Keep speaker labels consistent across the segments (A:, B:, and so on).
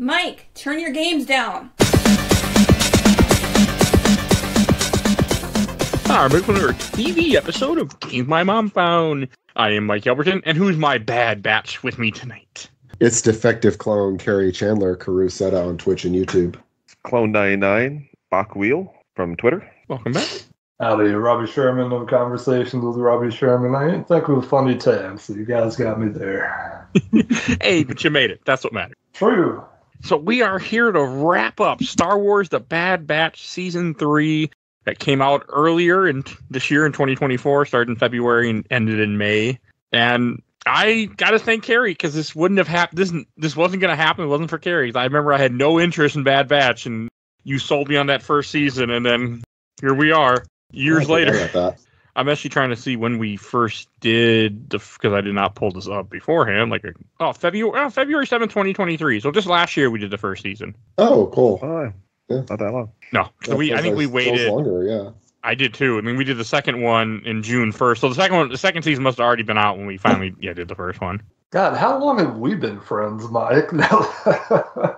A: Mike, turn your games down.
B: Our big another TV episode of Game My Mom Found. I am Mike Albertin, and who's my bad batch with me tonight?
C: It's defective clone Kerry Chandler Kerooseta on Twitch and YouTube.
D: Clone99, Bach Wheel from Twitter.
B: Welcome back.
E: Howdy, Robbie Sherman of Conversations with Robbie Sherman. I didn't think it was funny time, so you guys got me there.
B: hey, but you made it. That's what matters.
E: True.
B: So we are here to wrap up Star Wars: The Bad Batch season three that came out earlier in this year in 2024, started in February and ended in May. And I got to thank Kerry because this wouldn't have happened. This this wasn't going to happen. It wasn't for Kerry. I remember I had no interest in Bad Batch, and you sold me on that first season, and then here we are years later.
C: About that.
B: I'm actually trying to see when we first did the because I did not pull this up beforehand. Like, oh, oh, February, oh, February 7th, 2023. So just last year we did the first season.
C: Oh, cool.
D: Oh,
C: Yeah.
D: not that long.
B: No, so we I think we
C: like- feels
B: waited.
C: longer. Yeah.
B: I did too. I mean, we did the second one in June first. So the second one, the second season must have already been out when we finally yeah did the first one.
E: God, how long have we been friends, Mike? I,
B: I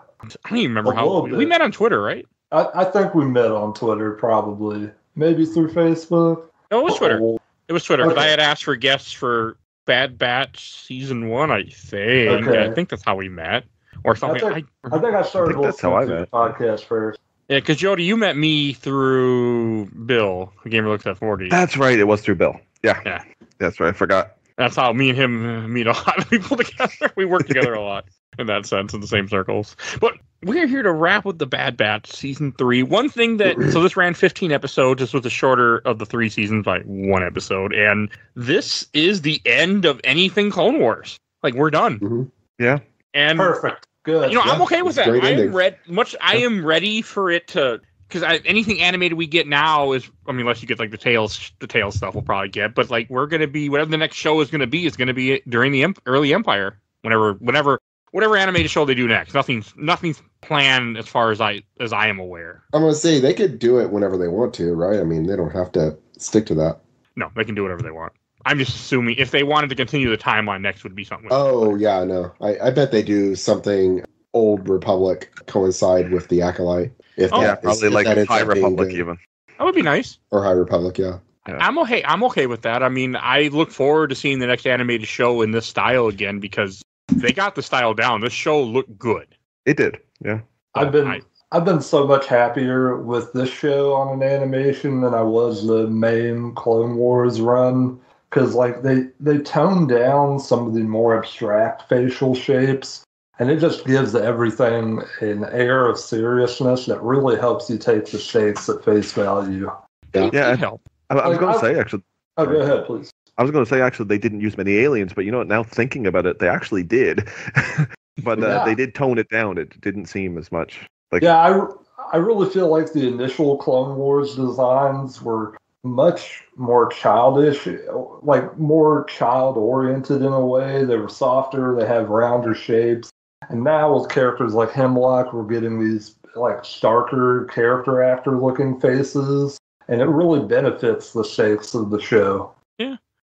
B: don't even remember
E: A
B: how we,
E: bit.
B: we met on Twitter, right?
E: I think we met on Twitter, probably. Maybe through Facebook.
B: No, it was Twitter.
E: Oh,
B: It was Twitter because I had asked for guests for Bad Batch season one. I think.
E: Okay.
B: I think that's how we met, or something.
E: think- I think I started
D: I think that's how I
E: listening to
D: met.
E: the podcast first.
B: Yeah, because Jody, you met me through Bill, the Gamer Looks at 40.
D: That's right. It was through Bill. Yeah.
B: Yeah.
D: That's right. I forgot.
B: That's how me and him uh, meet a lot of people together. We work together a lot in that sense, in the same circles. But we're here to wrap with the Bad Batch season three. One thing that so this ran 15 episodes. This was the shorter of the three seasons by one episode, and this is the end of anything Clone Wars. Like we're done.
C: Mhm.
D: Yeah.
B: And
E: Perfect. Good.
B: you know, I'm okay with that. I am
C: ending.
B: ready. Much, I am ready for it to because anything animated we get now is, I mean, unless you get like the tails, the tails stuff we'll probably get, but like we're gonna be whatever the next show is gonna be is gonna be during the Emp- early Empire, whenever, whenever, whatever animated show they do next. Nothing's nothing's planned as far as I as I am aware.
C: I'm gonna say they could do it whenever they want to, right? I mean, they don't have to stick to that.
B: No, they can do whatever they want. I'm just assuming if they wanted to continue the timeline, next would be something. with-
C: Oh yeah, no. I, I bet they do something old Republic coincide with the Acolyte. If
B: Oh,
D: yeah.
C: that is-
D: Probably
C: if
D: like
C: that
D: High Republic,
C: good.
D: even.
B: that would be nice.
C: or High Republic, yeah.
D: Yeah.
B: I'm okay. I'm okay with that. I mean, I look forward to seeing the next animated show in this style again because they got the style down. This show looked good.
D: It did. Yeah.
E: I've been
B: I-
E: I've been so much happier with this show on an animation than I was the main Clone Wars run because like they they toned down some of the more abstract facial shapes and it just gives everything an air of seriousness that really helps you take the shapes at face value.
B: Yeah,
D: Yeah.
B: did help.
D: I, I was
E: Like,
D: going to say, actually,
E: Oh, go ahead, please.
D: I was going to say, actually, they didn't use many aliens, but you know what? Now thinking about it, they actually did. but uh,
E: Yeah.
D: they did tone it down. It didn't seem as much. Like,
E: Yeah, I, I really feel like the initial Clone Wars designs were much more childish, like more child oriented in a way. They were softer, they have rounder shapes. And now with characters like Hemlock, we're getting these like starker character actor looking faces. And it really benefits the shapes of the show.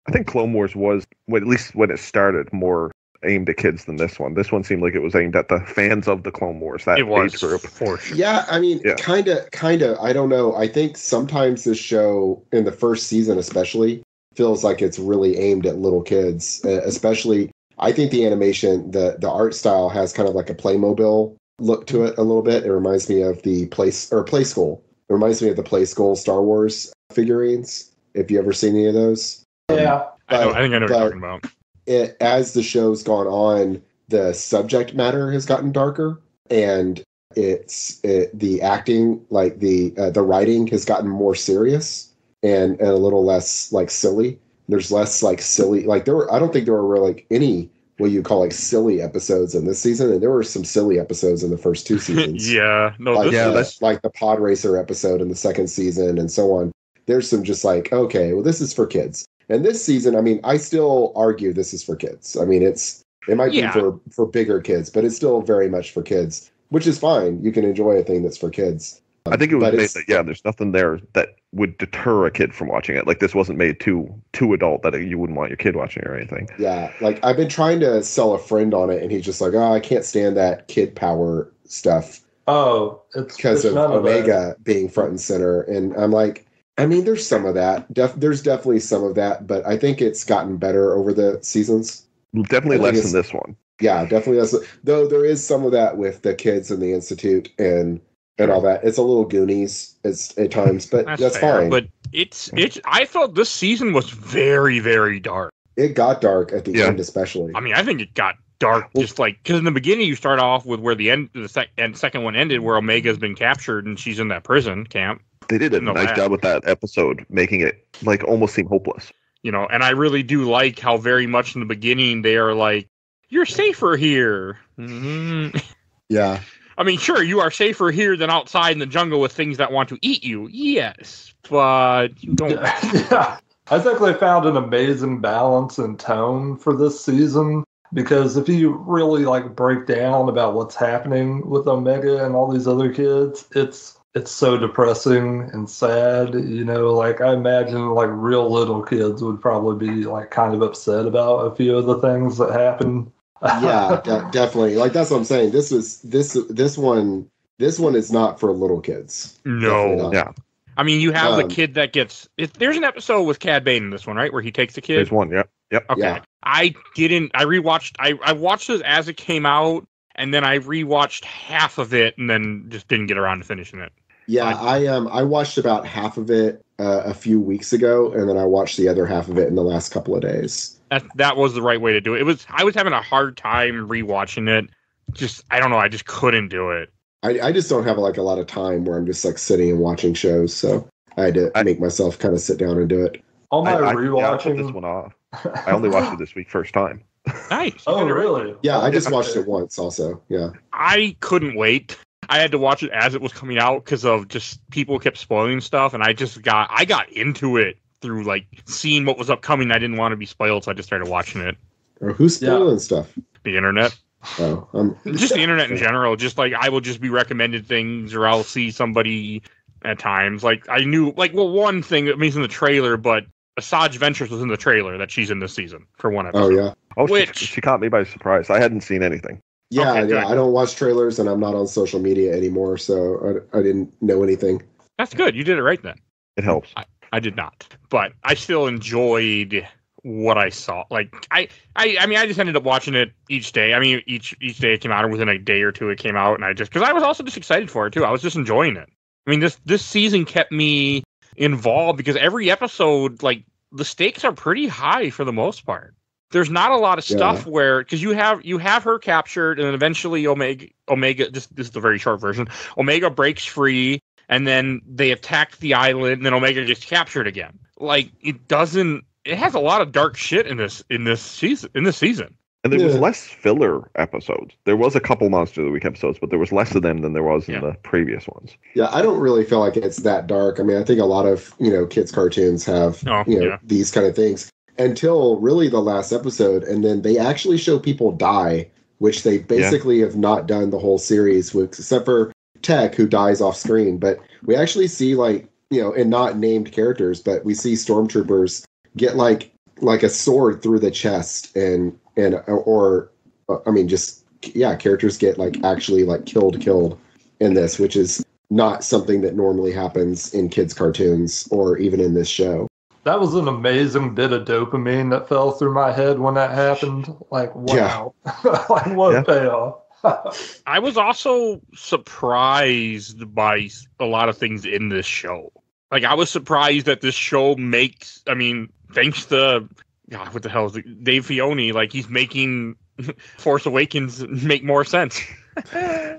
D: I think Clone Wars was, well, at least when it started, more aimed at kids than this one. This one seemed like it was aimed at the fans of the Clone Wars, that
B: It was
D: age group.
B: for sure.
C: Yeah, I mean, kind of, kind of. I don't know. I think sometimes this show, in the first season especially, feels like it's really aimed at little kids. Uh, especially, I think the animation, the the art style has kind of like a Playmobil look to it a little bit. It reminds me of the place or Play School. It reminds me of the Play School Star Wars figurines. If you ever seen any of those,
E: Yeah.
B: I, know, I think I know what you're talking about.
C: it, as the show's gone on, the subject matter has gotten darker, and it's it, the acting, like the uh, the writing, has gotten more serious and, and a little less like silly. There's less like silly, like there were. I don't think there were really, like any what you call like silly episodes in this season, and there were some silly episodes in the first two seasons.
B: yeah, no,
C: like,
D: Yeah,
C: the,
D: that's-
C: like the pod racer episode in the second season and so on there's some just like okay well this is for kids and this season i mean i still argue this is for kids i mean it's it might
B: Yeah.
C: be for for bigger kids but it's still very much for kids which is fine you can enjoy a thing that's for kids
D: I think it was
C: But
D: made that, yeah, there's nothing there that would deter a kid from watching it. Like, this wasn't made too too adult that you wouldn't want your kid watching or anything.
C: yeah like i've been trying to sell a friend on it and he's just like oh i can't stand that kid power stuff
E: Oh, it's
C: because of
E: none that.
C: Omega being front and center. And I'm like, I mean, there's some of that. Def- there's definitely some of that, but I think it's gotten better over the seasons.
D: Definitely less than this one.
C: Yeah, definitely. That's though there is some of that with the kids and the institute and and all that. It's a little Goonies it's, at times, but that's,
B: fair,
C: fine.
B: But it's it's. I felt this season was very very dark.
C: it got dark at the
D: Yeah.
C: end, especially.
B: I mean, I think it got dark just like because in the beginning you start off with where the end the sec- and second one ended, where Omega's been captured and she's in that prison camp.
D: They did a
B: No,
D: nice
B: I-
D: job with that episode, making it like almost seem hopeless.
B: You know, and I really do like how very much in the beginning they are like, "You're safer here." hmm
C: yeah,
B: I mean, sure, you are safer here than outside in the jungle with things that want to eat you. Yes, but you don't.
E: yeah. I think they found an amazing balance and tone for this season because if you really like break down about what's happening with Omega and all these other kids, it's it's so depressing and sad. You know, like I imagine like real little kids would probably be like kind of upset about a few of the things that happen.
C: yeah, de- definitely. Like that's what I'm saying. This is this this one. This one is not for little kids.
B: No.
D: Yeah.
B: I mean, you have the
C: Um,
B: kid that gets. It, there's an episode with Cad Bane in this one, right, where he takes the kid.
D: There's one. Yep. Yep.
B: Okay.
C: Yeah.
B: I didn't. I rewatched. I I watched it as it came out, and then I rewatched half of it, and then just didn't get around to finishing it.
C: Yeah, I um I watched about half of it uh, a few weeks ago, and then I watched the other half of it in the last couple of days.
B: That that was the right way to do it. It was. I was having a hard time rewatching it. Just I don't know. I just couldn't do it.
C: I I just don't have like a lot of time where I'm just like sitting and watching shows, so I had to
D: I-
C: make myself kind of sit down and do it.
E: On my
D: I, I, yeah, I
E: rewatching,
D: this one off. I only watched it this week, first time.
B: Nice.
E: Oh
B: did it right.
E: really?
C: Yeah, I just watched it once, also. Yeah,
B: I couldn't wait. I had to watch it as it was coming out because of just people kept spoiling stuff, and I just got I got into it through like seeing what was upcoming. I didn't want to be spoiled, so I just started watching it.
C: or who's
E: Yeah.
C: spoiling stuff?
B: The internet,
C: Oh, um,
B: just the internet in general. Just like I will just be recommended things, or I'll see somebody at times. Like I knew, like well, one thing that means in the trailer, but Asajj Ventress was in the trailer that she's in this season for one episode.
C: Oh yeah,
D: Oh, she, she caught me by surprise. I hadn't seen anything.
C: Yeah,
B: Okay, good.
C: yeah. I don't watch trailers, and I'm not on social media anymore, so I, I didn't know anything.
B: That's good. You did it right then.
D: It helps.
B: I did not, but I still enjoyed what I saw. Like I, I, I mean, I just ended up watching it each day. I mean, each each day it came out, or within a day or two it came out, and I just because I was also just excited for it too. I was just enjoying it. I mean, this this season kept me involved because every episode, like the stakes are pretty high for the most part. There's not a lot of stuff where because you have you have her captured, and then eventually Omega Omega. This this is the very short version. Omega breaks free and then they attack the island, and then Omega gets captured again. Like it doesn't. It has a lot of dark shit in this in this season. In this season,
D: And there was less filler episodes. There was a couple Monster of the Week episodes, but there was less of them than there was in the previous ones.
C: Yeah, I don't really feel like it's that dark. I mean, I think a lot of you know kids cartoons have
B: Oh,
C: you know
B: yeah.
C: these kind of things until really the last episode, and then they actually show people die, which they basically have not done the whole series with, except for Tech, who dies off screen. But we actually see like you know, and not named characters, but we see stormtroopers get like like a sword through the chest, and and or I mean, just yeah, characters get like actually like killed, killed in this, which is not something that normally happens in kids' cartoons or even in this show.
E: That was an amazing bit of dopamine that fell through my head when that happened. Like, wow. like, what
D: Yeah.
E: a payoff.
B: I was also surprised by a lot of things in this show. Like I was surprised that this show makes. I mean, thanks to God, what the hell is it? Dave Filoni? Like he's making Force Awakens make more sense.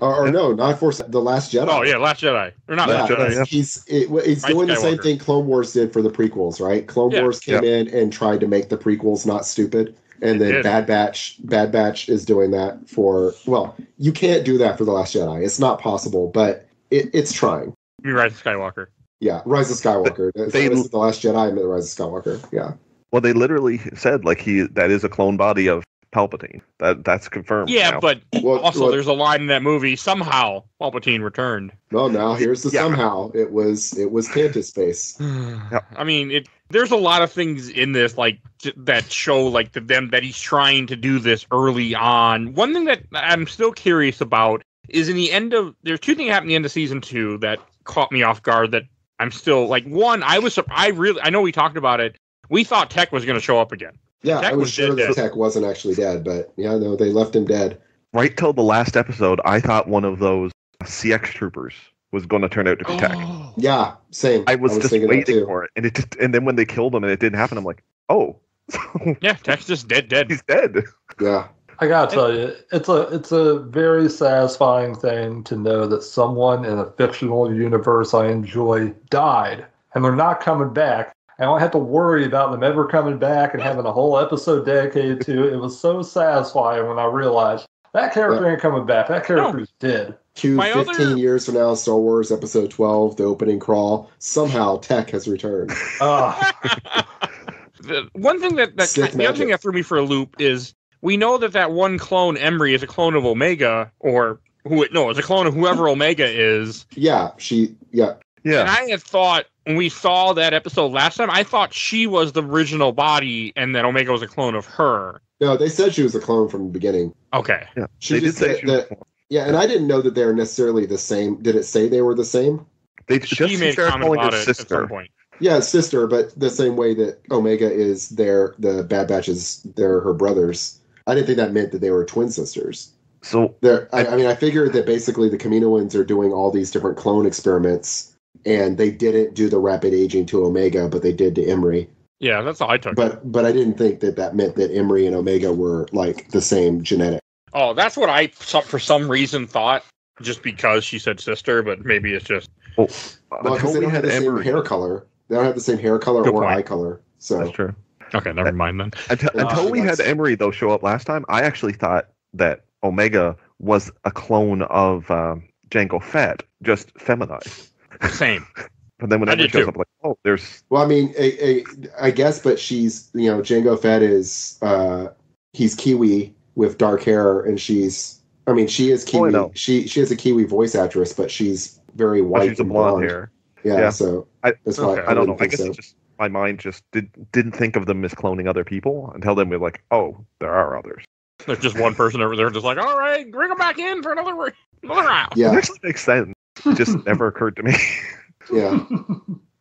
C: Or, or no, not for the Last Jedi.
B: Oh yeah, Last Jedi or not
C: Yeah,
B: Last Jedi?
C: that's-
D: yeah.
C: he's it, he's
B: Rise
C: doing the same thing Clone Wars did for the prequels, right? Clone
B: Yeah.
C: Wars came in and tried to make the prequels not stupid, and
B: It
C: then
B: did.
C: Bad Batch, Bad Batch is doing that for. Well, you can't do that for the Last Jedi. It's not possible, but it, it's trying.
B: You Rise of Skywalker.
C: Yeah, Rise of Skywalker. Is
D: They-
C: that- is it the Last Jedi? I meant the Rise of Skywalker. Yeah.
D: Well, they literally said like he that is a clone body of Palpatine. That that's confirmed.
B: Yeah,
D: now.
B: but
C: Well,
B: also
C: well,
B: there's a line in that movie. Somehow Palpatine returned.
C: well, now here's the
D: Yeah.
C: somehow. It was it was Cantus face.
B: I mean, it. There's a lot of things in this like j- that show like the them that he's trying to do this early on. One thing that I'm still curious about is in the end of there's two things happened in the end of season two that caught me off guard that I'm still like one I was I really I know we talked about it we thought Tech was going to show up again
C: Yeah,
B: Tech
C: I was
B: was
C: sure
B: dead,
C: that. Tech wasn't actually dead, but yeah, no, they left him dead.
D: Right till the last episode, I thought one of those CX troopers was going to turn out to be Tech.
C: Yeah, same.
D: I was, just
C: thinking that
D: waiting for it, and it just, and then when they killed him and it didn't happen, I'm like, oh,
B: yeah Tech's just dead dead
D: he's dead.
C: Yeah,
E: I gotta tell you, it's a it's a very satisfying thing to know that someone in a fictional universe I enjoy died, and they're not coming back. I don't have to worry about them ever coming back and having a whole episode dedicated to it. It was so satisfying when I realized that character ain't coming back. That character's dead.
C: Q
B: My
C: 15
B: other-
C: years from now, Star Wars Episode 12, the opening crawl. Somehow Tech has returned.
E: Ah,
B: the one thing that, that
C: Sith
B: the other thing that threw me for a loop is we know that that one clone Emery is a clone of Omega or who it no it's a clone of whoever Omega is
C: Yeah, she. Yeah, Yeah.
B: and
D: Yeah,
B: I had thought when we saw that episode last time I thought she was the original body and that Omega was a clone of her
C: no, they said she was a clone from the beginning.
B: okay
D: yeah.
C: She
D: they did say she
C: that. Yeah, and I didn't know that they were necessarily the same. Did it say they were the same?
D: They
B: she
D: just
B: made a
D: started
B: comment
D: calling
B: about
D: her
B: it at some
D: sister.
B: point
C: Yeah, sister, but the same way that Omega is their the Bad Batches, they're her brothers. I didn't think that meant that they were twin sisters.
D: So
C: They're, I, I mean, I figured that basically the Kaminoans are doing all these different clone experiments, and they didn't do the rapid aging to Omega, but they did to Emery.
B: yeah that's all I took
C: But but I didn't think that that meant that Emery and Omega were like the same genetic.
B: oh that's what I for some reason thought just because she said sister but maybe it's just
C: Well, because
D: until
C: they don't have
D: had
C: the same
D: Emery,
C: hair color. They don't have the same hair color
B: Good
C: or
B: point.
C: eye color. So
D: that's true.
B: okay never mind then
D: Until,
C: Uh,
D: until we had Emery though show up last time, I actually thought that Omega was a clone of um, Jango Fett, just feminized.
B: Same
D: But then when
B: I did
D: shows
B: too.
D: up, like, oh, there's
C: Well, I mean, a, a, I guess, but she's you know Jango Fett is uh he's Kiwi with dark hair, and she's I mean she is
D: Oh, I
C: Kiwi.
D: know.
C: she she is a Kiwi voice actress, but she's very
D: oh,
C: white
D: she's a
C: and
D: blonde
C: blonde.
D: hair.
C: Yeah,
D: Yeah.
C: so
D: I-
C: that's why
B: Okay.
C: I,
D: I don't know. I guess
C: so.
D: it's just my mind just did didn't think of them as cloning other people until then we're like, oh, there are others.
B: there's just one person over there just like all right bring them back in for another another round
D: It
C: Yeah,
D: actually makes sense. It just never occurred to me.
C: yeah,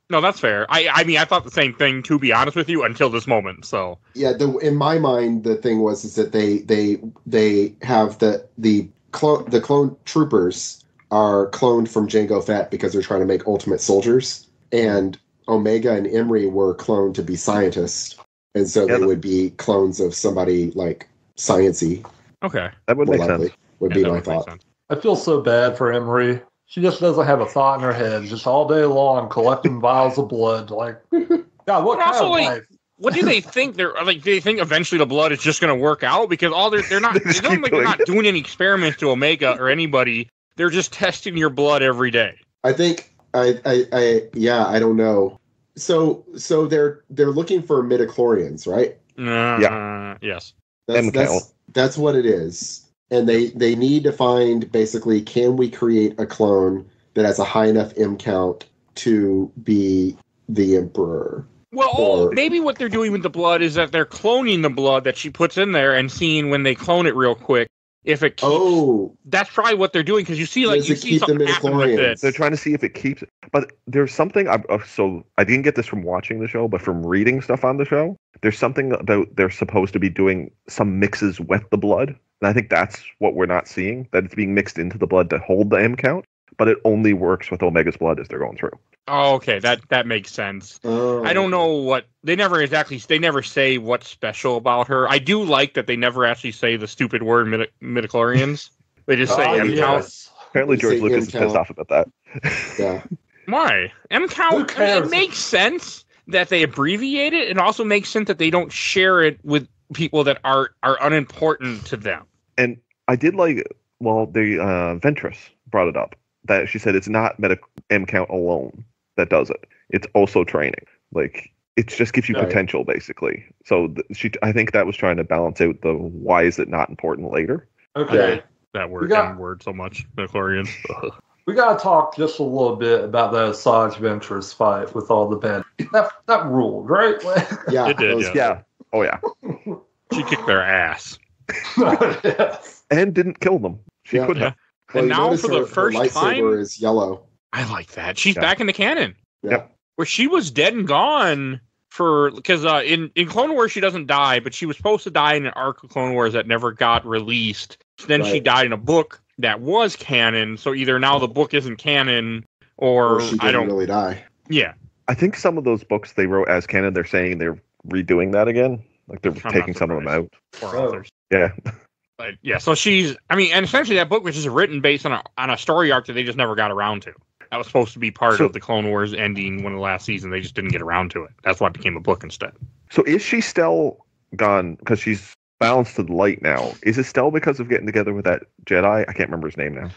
B: No, that's fair. I I mean I thought the same thing to be honest with you until this moment. So
C: yeah. The in my mind, the thing was is that they they they have the the clone the clone troopers are cloned from Jango Fett because they're trying to make ultimate soldiers, and Omega and Emery were cloned to be scientists, and so
D: Yeah,
C: they
D: the-
C: would be clones of somebody like sciency.
B: okay,
D: that would make
C: likely
D: sense.
C: would
B: Yeah,
C: be my
B: would
C: thought.
B: sense.
E: I feel so bad for Emery. She just doesn't have a thought in her head, just all day long collecting vials of blood. Like, God, what
B: But
E: kind
B: also,
E: of
B: like,
E: life?
B: What do they think? They're like do they think eventually the blood is just going to work out because all they're they're not.
D: They
B: It
D: just
B: doesn't
D: keep
B: like they're
D: doing
B: not doing any experiments to Omega or anybody. They're just testing your blood every day.
C: I think I, I I yeah I don't know. So so they're they're looking for midichlorians, right?
B: Uh, Yes.
C: That's that's that's what it is. And they they need to find basically can we create a clone that has a high enough M count to be the emperor?
B: Well, oh,
C: Or-
B: maybe what they're doing with the blood is that they're cloning the blood that she puts in there and seeing when they clone it real quick if it keeps.
C: Oh,
B: That's probably what they're doing because you see like
C: Does
B: you see something happen with
C: midichlorians?
B: it.
D: They're trying to see if it keeps. But there's something. I, uh, so I didn't get this from watching the show, but from reading stuff on the show, there's something about they're supposed to be doing some mixes with the blood, and I think that's what we're not seeing. That it's being mixed into the blood to hold the M count, but it only works with Omega's blood as they're going through.
B: Oh, okay, that that makes sense.
C: oh.
B: I don't know what they never exactly they never say what's special about her. I do like that they never actually say the stupid word midi- midichlorians. They just say
E: Ah,
B: M count.
E: yes.
D: Apparently, George Lucas
C: M
D: is pissed off about that.
C: Yeah,
B: Why M count? I mean, it makes sense that they abbreviate it. It also makes sense that they don't share it with people that are are unimportant to them.
D: And I did like, well, the uh, Ventress brought it up that she said it's not medic M count alone that does it. It's also training. Like it just gives you
C: Right.
D: potential, basically. So th- she, I think that was trying to balance out the why is it not important later.
E: Okay.
B: That word,
E: got-
B: M word, so much midichlorians.
E: We gotta talk just a little bit about that Asajj Ventress fight with all the bad. That that ruled, right?
C: yeah,
B: It did,
C: was-
B: yeah.
D: Yeah. Oh yeah.
B: she kicked their ass.
E: yes.
D: And didn't kill them. She
C: Yeah.
D: could
B: Yeah.
D: have.
C: Well,
B: and now for
C: her-
B: the
C: her
B: first
C: lightsaber
B: time,
C: is yellow.
B: I like that. She's
D: Yeah.
B: back in the canon.
C: Yeah.
B: Where she was dead and gone for because uh, in in Clone Wars she doesn't die, but she was supposed to die in an arc of Clone Wars that never got released. Then she died in a book that was canon. So either now the book isn't canon, or,
C: Or she didn't
B: I don't.
C: really die.
B: Yeah,
D: I think some of those books they wrote as canon, they're saying they're redoing that again. Like they're
B: not
D: taking some of them out.
B: poor
E: Oh.
B: authors.
D: Yeah.
B: But yeah, so she's. I mean, and essentially that book was just written based on a on a story arc that they just never got around to. That was supposed to be part
D: So-
B: of the Clone Wars ending one of the last season. They just didn't get around to it. That's why it became a book instead.
D: So is she still gone? Because she's balanced to the light now. Is it still because of getting together with that Jedi? I can't remember his name now.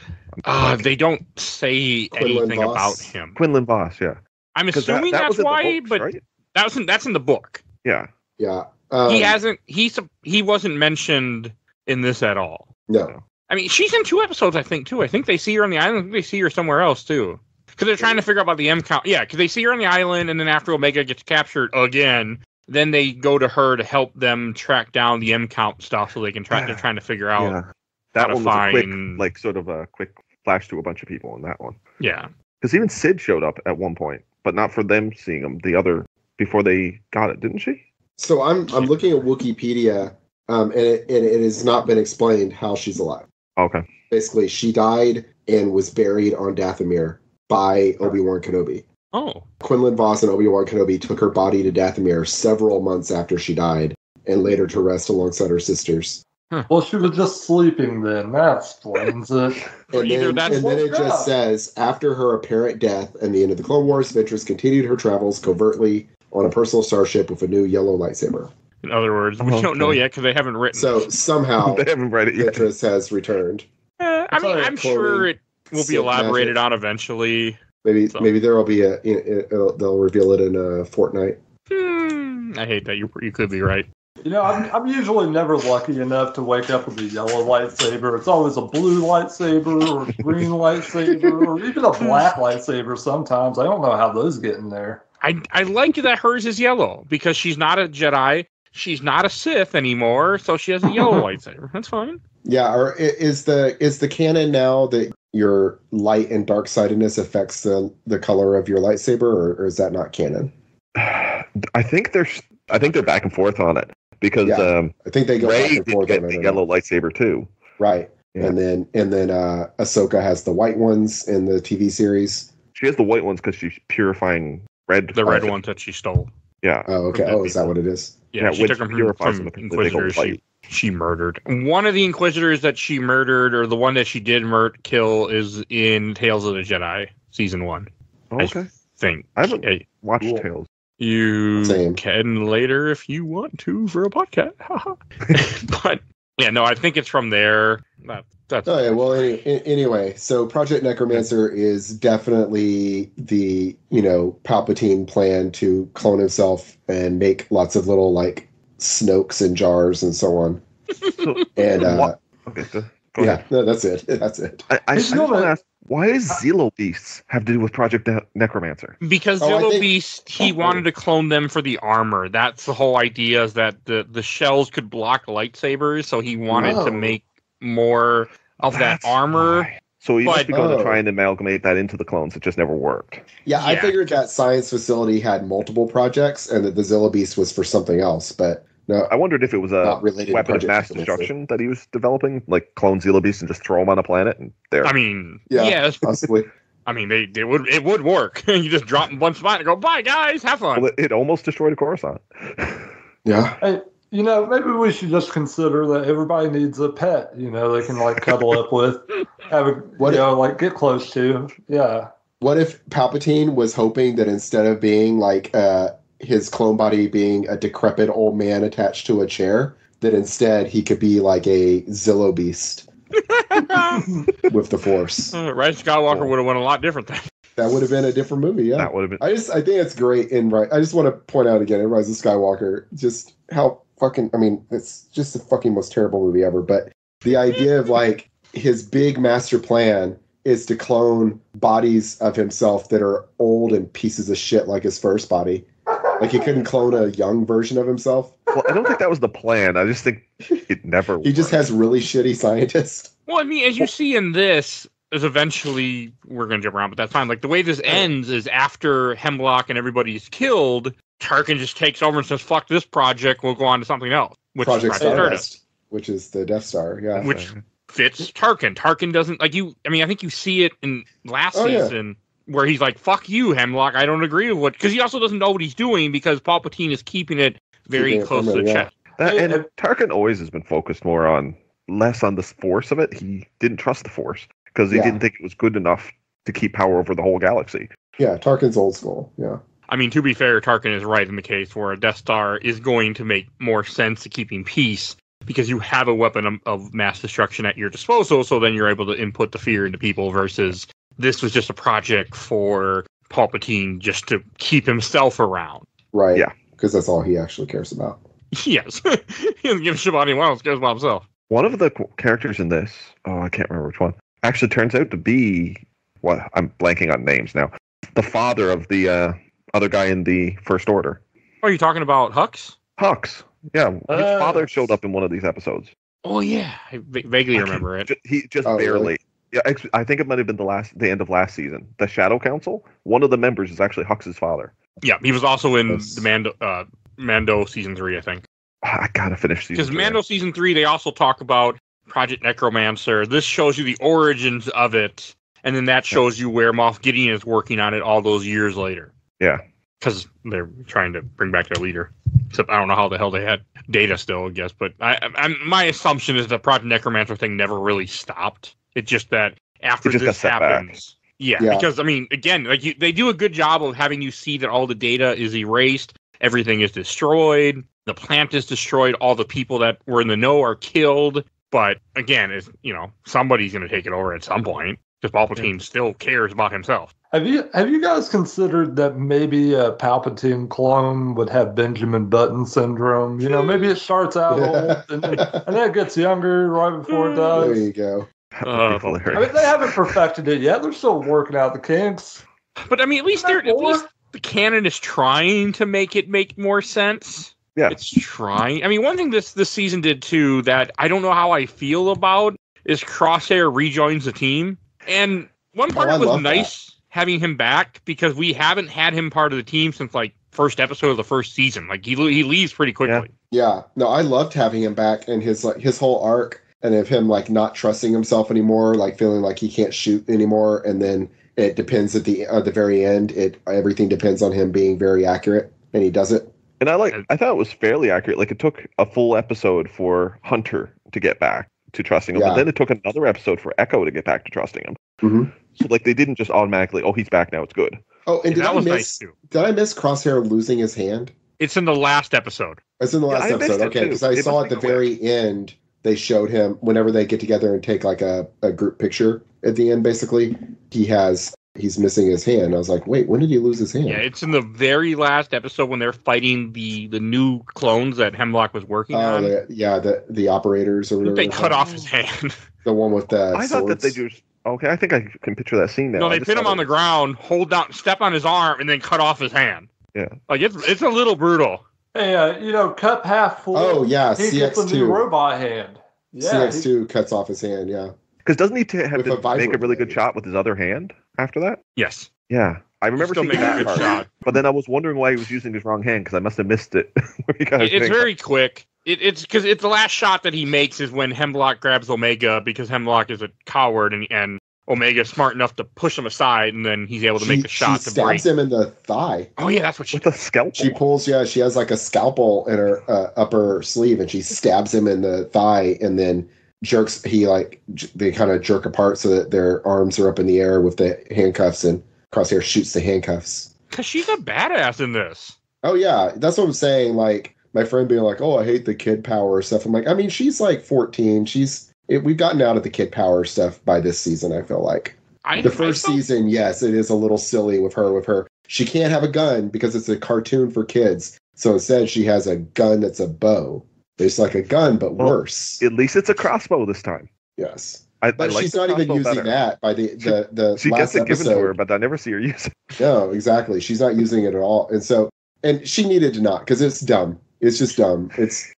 B: Uh, they don't say
C: Quinlan
B: anything
C: Vos.
B: about him.
D: Quinlan Vos, yeah.
B: I'm assuming
D: that
B: that's
D: was
B: why,
D: books,
B: but
D: right?
B: that's in, that's in the book.
D: Yeah.
C: Yeah. Um,
B: he hasn't. He's he wasn't mentioned in this at all.
C: no.
B: I mean, she's in two episodes, I think, too. I think they see her on the island. I think they see her somewhere else too, because they're trying to figure out about the M count. Yeah, because they see her on the island, and then after Omega gets captured again, then they go to her to help them track down the M count stuff, so they can try. They're trying to figure out.
D: yeah. That
B: to
D: one was a quick, like, sort of a quick flash to a bunch of people in that one.
B: Yeah.
D: Because even Cid showed up at one point, but not for them seeing him. The other before they got it, didn't she?
C: So I'm I'm looking at Wikipedia, um, and it, and it has not been explained how she's alive.
D: Okay.
C: Basically, she died and was buried on Dathomir by Obi Wan Kenobi.
B: Oh.
C: Quinlan Vos and Obi Wan Kenobi took her body to Dathomir several months after she died, and later to rest alongside her sisters.
E: Well, she was just sleeping then. That explains it.
C: And then, and then it
E: yeah.
C: just says after her apparent death and the end of the Clone Wars, Ventress continued her travels covertly on a personal starship with a new yellow lightsaber.
B: In other words, we
D: Oh,
B: don't know yet because they haven't written.
C: So somehow
D: they haven't read it yet.
C: Ventress has returned.
B: Eh, I mean, I'm sure it will be elaborated
C: magic.
B: on eventually.
C: Maybe
B: So-
C: maybe there will be a it, it, it'll- they'll reveal it in a fortnight.
B: Hmm, I hate that you you could be right.
E: You know, I'm, I'm usually never lucky enough to wake up with a yellow lightsaber. It's always a blue lightsaber or a green lightsaber or even a black lightsaber sometimes. I don't know how those get in there.
B: I I like that hers is yellow because she's not a Jedi. She's not a Sith anymore, so she has a yellow lightsaber. That's fine.
C: Yeah, or is the is the canon now that your light and dark sidedness affects the the color of your lightsaber, or, or is that not canon?
D: I think there's. I think they're back and forth on it because
C: Yeah.
D: um,
C: I think they go back and forth
D: get
C: on it.
D: the
C: I
D: yellow lightsaber too.
C: right?
D: Yeah.
C: And then and then uh Ahsoka has the white ones in the TV series.
D: She has the white ones because she's purifying red.
B: The red ones that she stole.
D: Yeah.
C: Oh, okay. Oh, is that what it is?
B: Yeah,
D: Yeah,
B: she took them from, from
D: them because they go
B: Inquisitors. She, she murdered one of the Inquisitors that she murdered, or the one that she did mur- kill, is in Tales of the Jedi season one.
D: Oh, okay.
B: Think
D: I haven't
B: Hey,
D: watched
C: Cool.
D: Tales.
B: You
C: Same.
B: can later if you want to for a podcast. but yeah, no, I think it's from there. That, that's
C: Oh yeah. Well, any, anyway, so Project Necromancer is definitely the you know Palpatine plan to clone himself and make lots of little like Snokes and jars and so on.
D: So,
C: And uh,
D: What- okay. Go, go
C: yeah,
D: ahead.
C: no, that's it. That's it.
D: I, I, I just want
E: gonna-
D: ask, why does Zillo Beasts have to do with Project Ne- Necromancer?
B: because
C: Oh,
B: Zillo
C: think-
B: Beast he wanted to clone them for the armor. That's the whole idea is that the the shells could block lightsabers, so he wanted
C: Oh.
B: to make more of that armor.
D: why. So he
B: But-
D: must be going
C: Oh.
D: to try and amalgamate that into the clones. It just never worked.
C: Yeah, I
B: Yeah.
C: figured that science facility had multiple projects and that the Zillo Beast was for something else, but no,
D: I wondered if it was a weapon of mass destruction that he was developing, like clone Zillo Beasts and just throw them on a planet and there.
B: I mean,
C: Yeah.
B: yes,
C: Possibly.
B: I mean they, they would it would work. you just drop in one spot and go, bye guys, have fun.
D: well, it, it almost destroyed a Coruscant.
C: Yeah.
E: Hey, you know, maybe we should just consider that everybody needs a pet. You know, they can like cuddle up with, have a
C: What
E: you
C: if-
E: know, like get close to. Yeah.
C: What if Palpatine was hoping that instead of being like uh, his clone body being a decrepit old man attached to a chair, that instead he could be like a Zillo Beast with the Force?
B: Uh, Rise of Skywalker would have won a lot different thing.
C: That would have been a different movie. Yeah.
D: That would have been.
C: I just I think it's great in right. I just want to point out again in Rise of Skywalker just how fucking. I mean, it's just the fucking most terrible movie ever. But the idea of like his big master plan is to clone bodies of himself that are old and pieces of shit like his first body, Like he couldn't clone a young version of himself.
D: Well, I don't think that was the plan. I just think it never.
C: He just has really shitty scientists.
B: Well, I mean, as you see in this, is eventually we're gonna jump around, but that's fine. Like the way this ends is after Hemlock and everybody's killed, Tarkin just takes over and says, "Fuck this project. We'll go on to something else." Which
C: Project
B: is Project
C: Stardust, which is the Death Star. Yeah.
B: which fits Tarkin. Tarkin doesn't like you. I mean, I think you see it in last
C: Oh, yeah.
B: Season where he's like, "Fuck you, Hemlock. I don't agree with what." Because he also doesn't know what he's doing because Palpatine is keeping it very
C: Keeping
B: close
C: from
B: to
C: him,
B: the
C: yeah.
B: chest.
D: Uh,
E: that,
D: and
E: and-
D: Tarkin always has been focused more on less on the force of it. He didn't trust the force because he
C: Yeah.
D: didn't think it was good enough to keep power over the whole galaxy.
C: Yeah, Tarkin's old school. Yeah.
B: I mean, to be fair, Tarkin is right in the case where a Death Star is going to make more sense to keeping peace because you have a weapon of, of mass destruction at your disposal. So then you're able to input the fear into people versus this was just a project for Palpatine just to keep himself around.
C: Right.
D: Yeah.
C: Because that's all he actually cares about.
B: Yes, he doesn't give a shit about anyone else. Cares about himself.
D: One of the characters in this, oh, I can't remember which one, actually turns out to be what I'm blanking on names now. The father of the uh, other guy in the First Order,
B: Oh, are you talking about Hux?
D: Hux. Yeah, his
E: Uh,
D: father showed up in one of these episodes.
B: Oh yeah, I vaguely
D: I
B: remember it.
D: Ju- He just
C: Oh,
D: barely. Yeah, ex- I think it might have been the last, the end of last season. The Shadow Council. One of the members is actually Hux's father.
B: Yeah, he was also in
C: Yes.
B: the Mando, uh, Mando season three, I think.
D: Ah, I gotta finish season.
B: Because. Mando season three, they also talk about Project Necromancer. This shows you the origins of it, and then that shows you where Moff Gideon is working on it all those years later.
D: Yeah.
B: because they're trying to bring back their leader. Except I don't know how the hell they had data still, I guess. But I, I, my assumption is the Project Necromancer thing never really stopped. It's just that after
D: just
B: this happens. Yeah,
C: Yeah.
B: because I mean, again, like you, they do a good job of having you see that all the data is erased, everything is destroyed, the plant is destroyed, all the people that were in the know are killed. But again, it's you know somebody's going to take it over at some point because Palpatine still cares about himself.
E: Have you have you guys considered that maybe a Palpatine clone would have Benjamin Button syndrome? You know, maybe it starts out old and, and then it gets younger right before it
C: mm.
E: There
C: you go.
D: That would
B: Uh,
D: be.
E: I mean, they haven't perfected it yet. They're still working out the kinks.
B: But I mean, at least they're at least the canon is trying to make it make more sense.
D: Yeah.
B: It's trying. I mean, one thing this this season did too that I don't know how I feel about is Crosshair rejoins the team. And one part
C: Oh,
B: it was
C: love that.
B: nice having him back because we haven't had him part of the team since like first episode of the first season. Like he he leaves pretty quickly.
C: Yeah, Yeah. No, I loved having him back and his like his whole arc and of him like not trusting himself anymore, like feeling like he can't shoot anymore, and then it depends at the at the very end. It everything depends on him being very accurate, and he does it.
D: And I like I thought it was fairly accurate. Like it took a full episode for Hunter to get back to trusting him,
C: Yeah.
D: but then it took another episode for Echo to get back to trusting him.
C: Mhm.
D: So like they didn't just automatically, oh he's back now, it's good.
C: Oh, and
B: Yeah,
C: did
B: that
C: I
B: was
C: miss
B: nice too.
C: did I miss Crosshair losing his hand?
B: It's in the last episode.
C: It's in the last
D: I missed
C: episode. Okay, because I
D: It
C: saw at the
D: be
C: very end they showed him whenever they get together and take like a, a group picture at the end. Basically, he has he's missing his hand. I was like, wait, when did he lose his hand?
B: Yeah, it's in the very last episode when they're fighting the the new clones that Hemlock was working
C: Oh,
B: on.
C: the, yeah, the the operators or whatever.
B: They cut off his hand.
C: the one with the.
D: I thought that they just okay. I think I can picture that scene now.
B: No, they
D: just
B: pin him
D: thought
B: on the ground, hold down, step on his arm, and then cut off his hand.
D: Yeah.
B: like it's it's a little brutal.
E: Hey, uh, you know, cup half full.
C: Oh yeah,
E: he gets a new
C: CX2.
E: robot hand. Yeah, he-
C: CX2 cuts off his hand. Yeah.
D: Because doesn't he t- have
C: With
D: to
C: a
D: make a really good
C: blade.
D: shot with his other hand after that?
B: Yes,
D: Yeah, I remember
B: still
D: seeing
B: making a
D: that
B: good
D: part.
B: shot.
D: But then I was wondering why he was using his wrong hand because I must have missed it. Where he got his
B: It- it's
D: thing.
B: very quick. It, it's because it's the last shot that he makes is when Hemlock grabs Omega because Hemlock is a coward and and Omega is smart enough to push him aside, and then he's able to make a shot
C: she
B: to break.
C: stabs him in the thigh.
B: Oh yeah, that's what she.
D: with a scalpel.
C: She pulls, yeah, she has like a scalpel in her uh, upper sleeve, and she stabs him in the thigh, and then jerks. He like j- they kind of jerk apart so that their arms are up in the air with the handcuffs, and Crosshair shoots the handcuffs.
B: Because she's a badass in this.
C: Oh yeah, that's what I'm saying. Like my friend being like, "Oh, I hate the kid power stuff." I'm like, I mean, she's like 14. She's it, we've gotten out of the kid power stuff by this season. I feel like
B: I,
C: the
B: I
C: first
B: felt-
C: season, yes, it is a little silly with her. With her, she can't have a gun because it's a cartoon for kids. So instead, she has a gun that's a bow. It's like a gun, but
D: Well,
C: worse.
D: At least it's a crossbow this time.
C: yes,
D: I,
C: but
D: I like
C: she's not even using
D: better.
C: that by the the the
D: She
C: last
D: gets it given to her,
C: episode.
D: but I never see her use it.
C: No, exactly. She's not using it at all. And so and she needed to not because it's dumb. It's just dumb. It's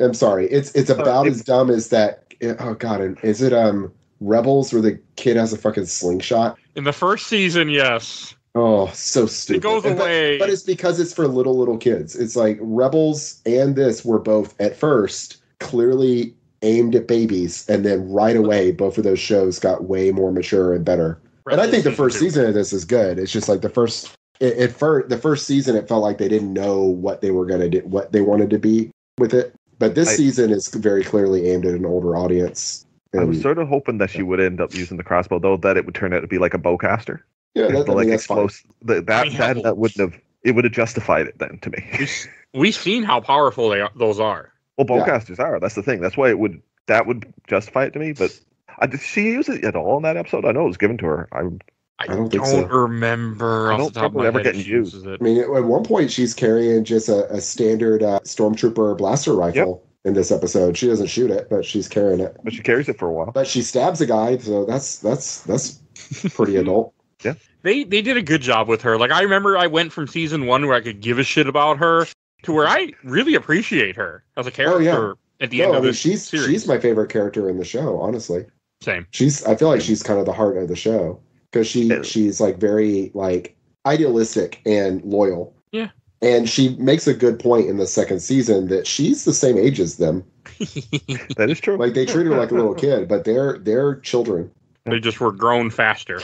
C: I'm sorry. It's it's about
D: it-
C: as dumb as that. Oh god, and is it um Rebels where the kid has a fucking slingshot?
B: In the first season, yes.
C: Oh, so stupid.
B: It goes
C: And-
B: away.
C: But, it's because it's for little little kids. It's like Rebels and this were both at first clearly aimed at babies, and then right away both of those shows got way more mature and better. and I think the first
B: two.
C: season of this is good. It's just like the first it, it first the first season it felt like they didn't know what they were gonna do what they wanted to be with it. But this
D: I-
C: season is very clearly aimed at an older audience.
D: I was sort of hoping that she would end up using the crossbow, though, that it would turn out to be like a bowcaster.
C: yeah, that,
D: The, like
C: mean, that's
D: explosive. The, that,
B: I
D: that that wouldn't have. It would have justified it then to me.
B: We've, we've seen how powerful they are, those are.
D: Well,
C: Yeah.
D: bowcasters are. That's the thing. That's why it would. That would justify it to me. But I, did she use it at all in that episode? I know it was given to her. I
B: I,
C: I don't
B: don't,
C: think so.
B: remember.
D: I
B: off
D: don't
B: the top of
D: remember ever
B: head
D: getting
B: if
D: used.
B: it.
C: I mean, at one point she's carrying just a, a standard uh, stormtrooper blaster rifle in this episode. She doesn't shoot it, but she's carrying it.
D: but she carries it for a while.
C: But she stabs a guy, so that's that's that's pretty adult. Yeah.
B: They they did a good job with her. Like I remember, I went from season one where I could give a shit about her to where I really appreciate her as a character
C: Oh, yeah.
B: at the
C: No,
B: end
C: I
B: of
C: mean
B: this
C: she's
B: series.
C: she's my favorite character in the show. Honestly,
B: Same.
C: she's I feel like she's kind of the heart of the show because she
D: Yeah.
C: she's like very like idealistic and loyal.
B: Yeah.
C: And she makes a good point in the second season that she's the same age as them.
D: That is true.
C: Like they treat her like a little kid, but they're they're children.
B: they just were grown faster.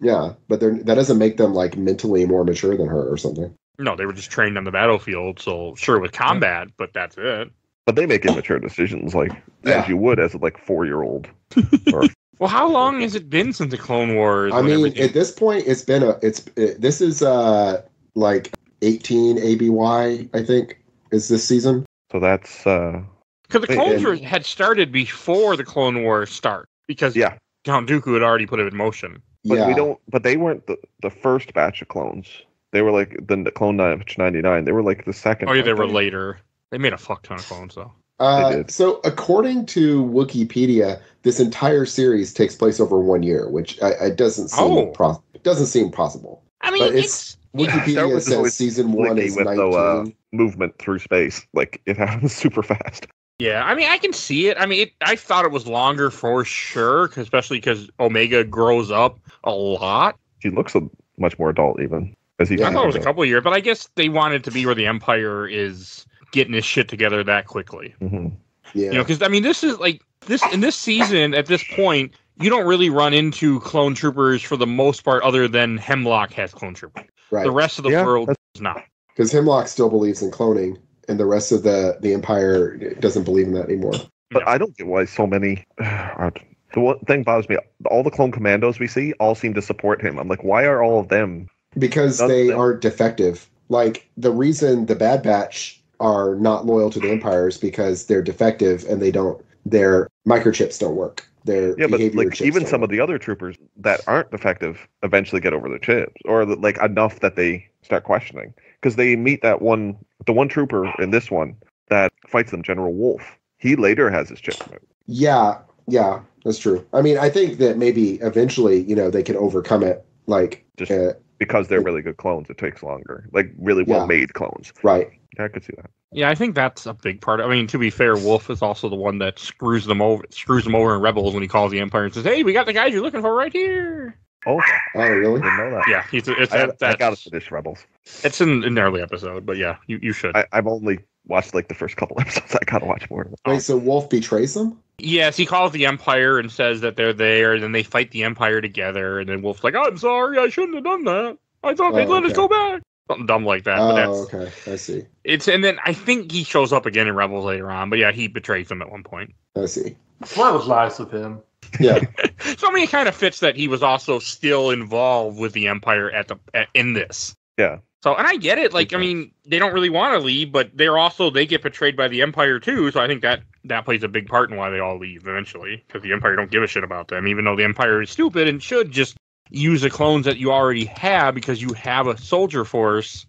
C: Yeah, but they're that doesn't make them like mentally more mature than her or something.
B: No, they were just trained on the battlefield. So sure with combat, but that's it.
D: but they make immature decisions, like
C: Yeah.
D: as you would as a like four year old.
B: Well, how long has it been since the Clone Wars?
C: I mean,
B: everything-
C: at this point, it's been a it's it, this is uh like 18 ABY, I think, is this season.
D: So that's uh
B: Because the
D: Wait,
B: Clone Wars had started before the Clone Wars start. Because
D: yeah.
B: Count Dooku had already put it in motion.
D: But
C: yeah,
D: we don't. But they weren't the, the first batch of clones. They were like the, the clone batch ninety nine. They were like the second.
B: Oh yeah, they
D: weren't
B: were later. They made a fuck ton of clones though.
C: Uh, so according to Wikipedia, this entire series takes place over one year, which uh, it doesn't seem
B: Oh.
C: pro- doesn't seem possible.
B: I mean,
C: But
B: it's,
C: it's- Wikipedia
D: Wars is
C: says season one is
D: with,
C: 19.
D: though, uh, Movement through space, like it happens super fast.
B: yeah. I mean, I can see it. I mean, it, I thought it was longer for sure, 'cause- especially because Omega grows up a lot.
D: He looks a, much more adult, even as he.
C: Yeah.
B: I thought it was a couple of years, but I guess they wanted to be where the Empire is getting his shit together that quickly.
D: out. Mhm.
C: Yeah,
B: You know, because I mean, this is like this in this season at this point, you don't really run into clone troopers for the most part, other than Hemlock has clone troopers.
C: right.
B: The rest of the
D: Yeah,
B: world does not.
C: Because Hemlock still believes in cloning, and the rest of the the Empire doesn't believe in that anymore.
D: But
B: Yeah.
D: I don't get why so many. Are, the one thing bothers me. All the clone commandos we see all seem to support him. I'm like, why are all of them?
C: because
D: Does
C: they
D: that-
C: aren't defective. Like the reason the Bad Batch are not loyal to the Empire is because they're defective and they don't. Their microchips don't work. Their
D: Yeah, but like even some
C: work.
D: of the other troopers that aren't defective eventually get over their chips, or like enough that they start questioning because they meet that one, the one trooper in this one that fights them, General Wolffe. He later has his chip. removed.
C: Yeah, yeah, that's true. I mean, I think that maybe eventually, you know, they can overcome it. Like,
D: Just
C: uh,
D: because they're really good clones, it takes longer. Like really well made clones.
C: right?
D: Yeah, I could see that.
B: Yeah, I think that's a big part. I mean, to be fair, Wolffe is also the one that screws them over, screws them over in Rebels when he calls the Empire and says, "Hey, we got the guys you're looking for right here."
D: Oh,
C: Oh, really?
D: didn't know that.
B: Yeah, he's it's
D: I,
B: that,
D: I got to finish Rebels.
B: it's in an early episode, but yeah, you, you should.
D: I, I've only watched like the first couple episodes. I gotta watch more. of it.
C: Wait, so Wolffe betrays them?
B: yes, he calls the Empire and says that they're there, and then they fight the Empire together, and then Wolffe's like, "I'm sorry, I shouldn't have done that. I thought they'd
C: Oh,
B: let us go back." Something dumb like that. but oh, that's
C: Oh, okay, I see.
B: it's and then I think he shows up again in Rebels later on, but yeah, he betrays them at one point.
C: I see.
E: That was nice of him.
C: Yeah,
B: So I mean, it kind of fits that he was also still involved with the Empire at the at, in this.
D: Yeah.
B: So and I get it. Like I mean, they don't really want to leave, but they're also they get betrayed by the Empire too. So I think that that plays a big part in why they all leave eventually because the Empire don't give a shit about them, even though the Empire is stupid and should just use the clones that you already have because you have a soldier force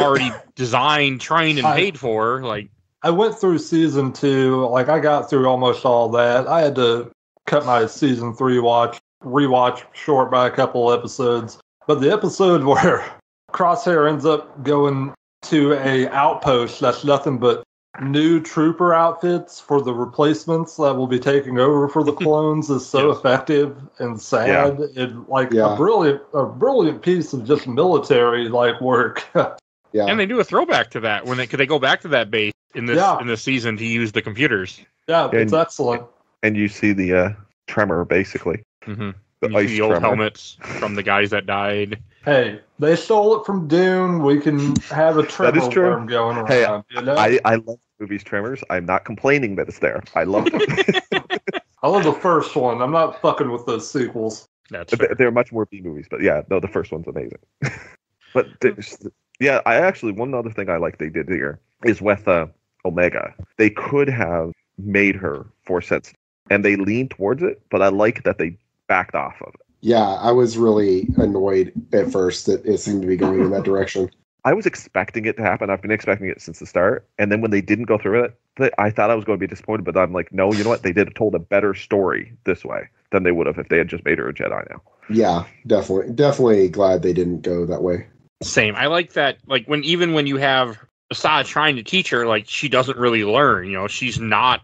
B: already designed, trained, and
E: I-
B: paid for. Like
E: I went through season two, like I got through almost all that. I had to cut my season three watch, rewatch short by a couple episodes. But the episode where Crosshair ends up going to a outpost that's nothing but new trooper outfits for the replacements that will be taking over for the clones is so
B: Yes.
E: effective and sad and like
C: Yeah.
E: a brilliant a brilliant piece of just military like work.
C: Yeah.
B: And they do a throwback to that when they, could they go back to that base in this
E: Yeah.
B: in this season to use the computers.
E: yeah, it's excellent.
D: And you see the uh, tremor basically.
B: Mm-hmm.
D: The
B: You see the old
D: tremor.
B: helmets from the guys that died.
E: Hey, they stole it from Dune. We can have a tremor
D: is true.
E: worm going around.
D: Hey,
E: you know?
D: I, I love movies Tremors. I'm not complaining that it's there. I love them.
E: I love the first one. I'm not fucking with those sequels.
B: That's
D: They're
B: fair.
D: they're much more B movies, but yeah, no, the first one's amazing. but yeah, I actually one other thing I like they did here is with uh, Omega. They could have made her force sensitive, and they leaned towards it, but I like that they backed off of it.
C: Yeah, I was really annoyed at first that it seemed to be going in that direction.
D: I was expecting it to happen. I've been expecting it since the start, and then when they didn't go through it, I thought I was going to be disappointed. But I'm like, no, you know what? They did told a better story this way than they would have if they had just made her a Jedi now.
C: Yeah, definitely, definitely glad they didn't go that way.
B: Same. I like that. Like when even when you have Asajj trying to teach her, like she doesn't really learn. You know, she's not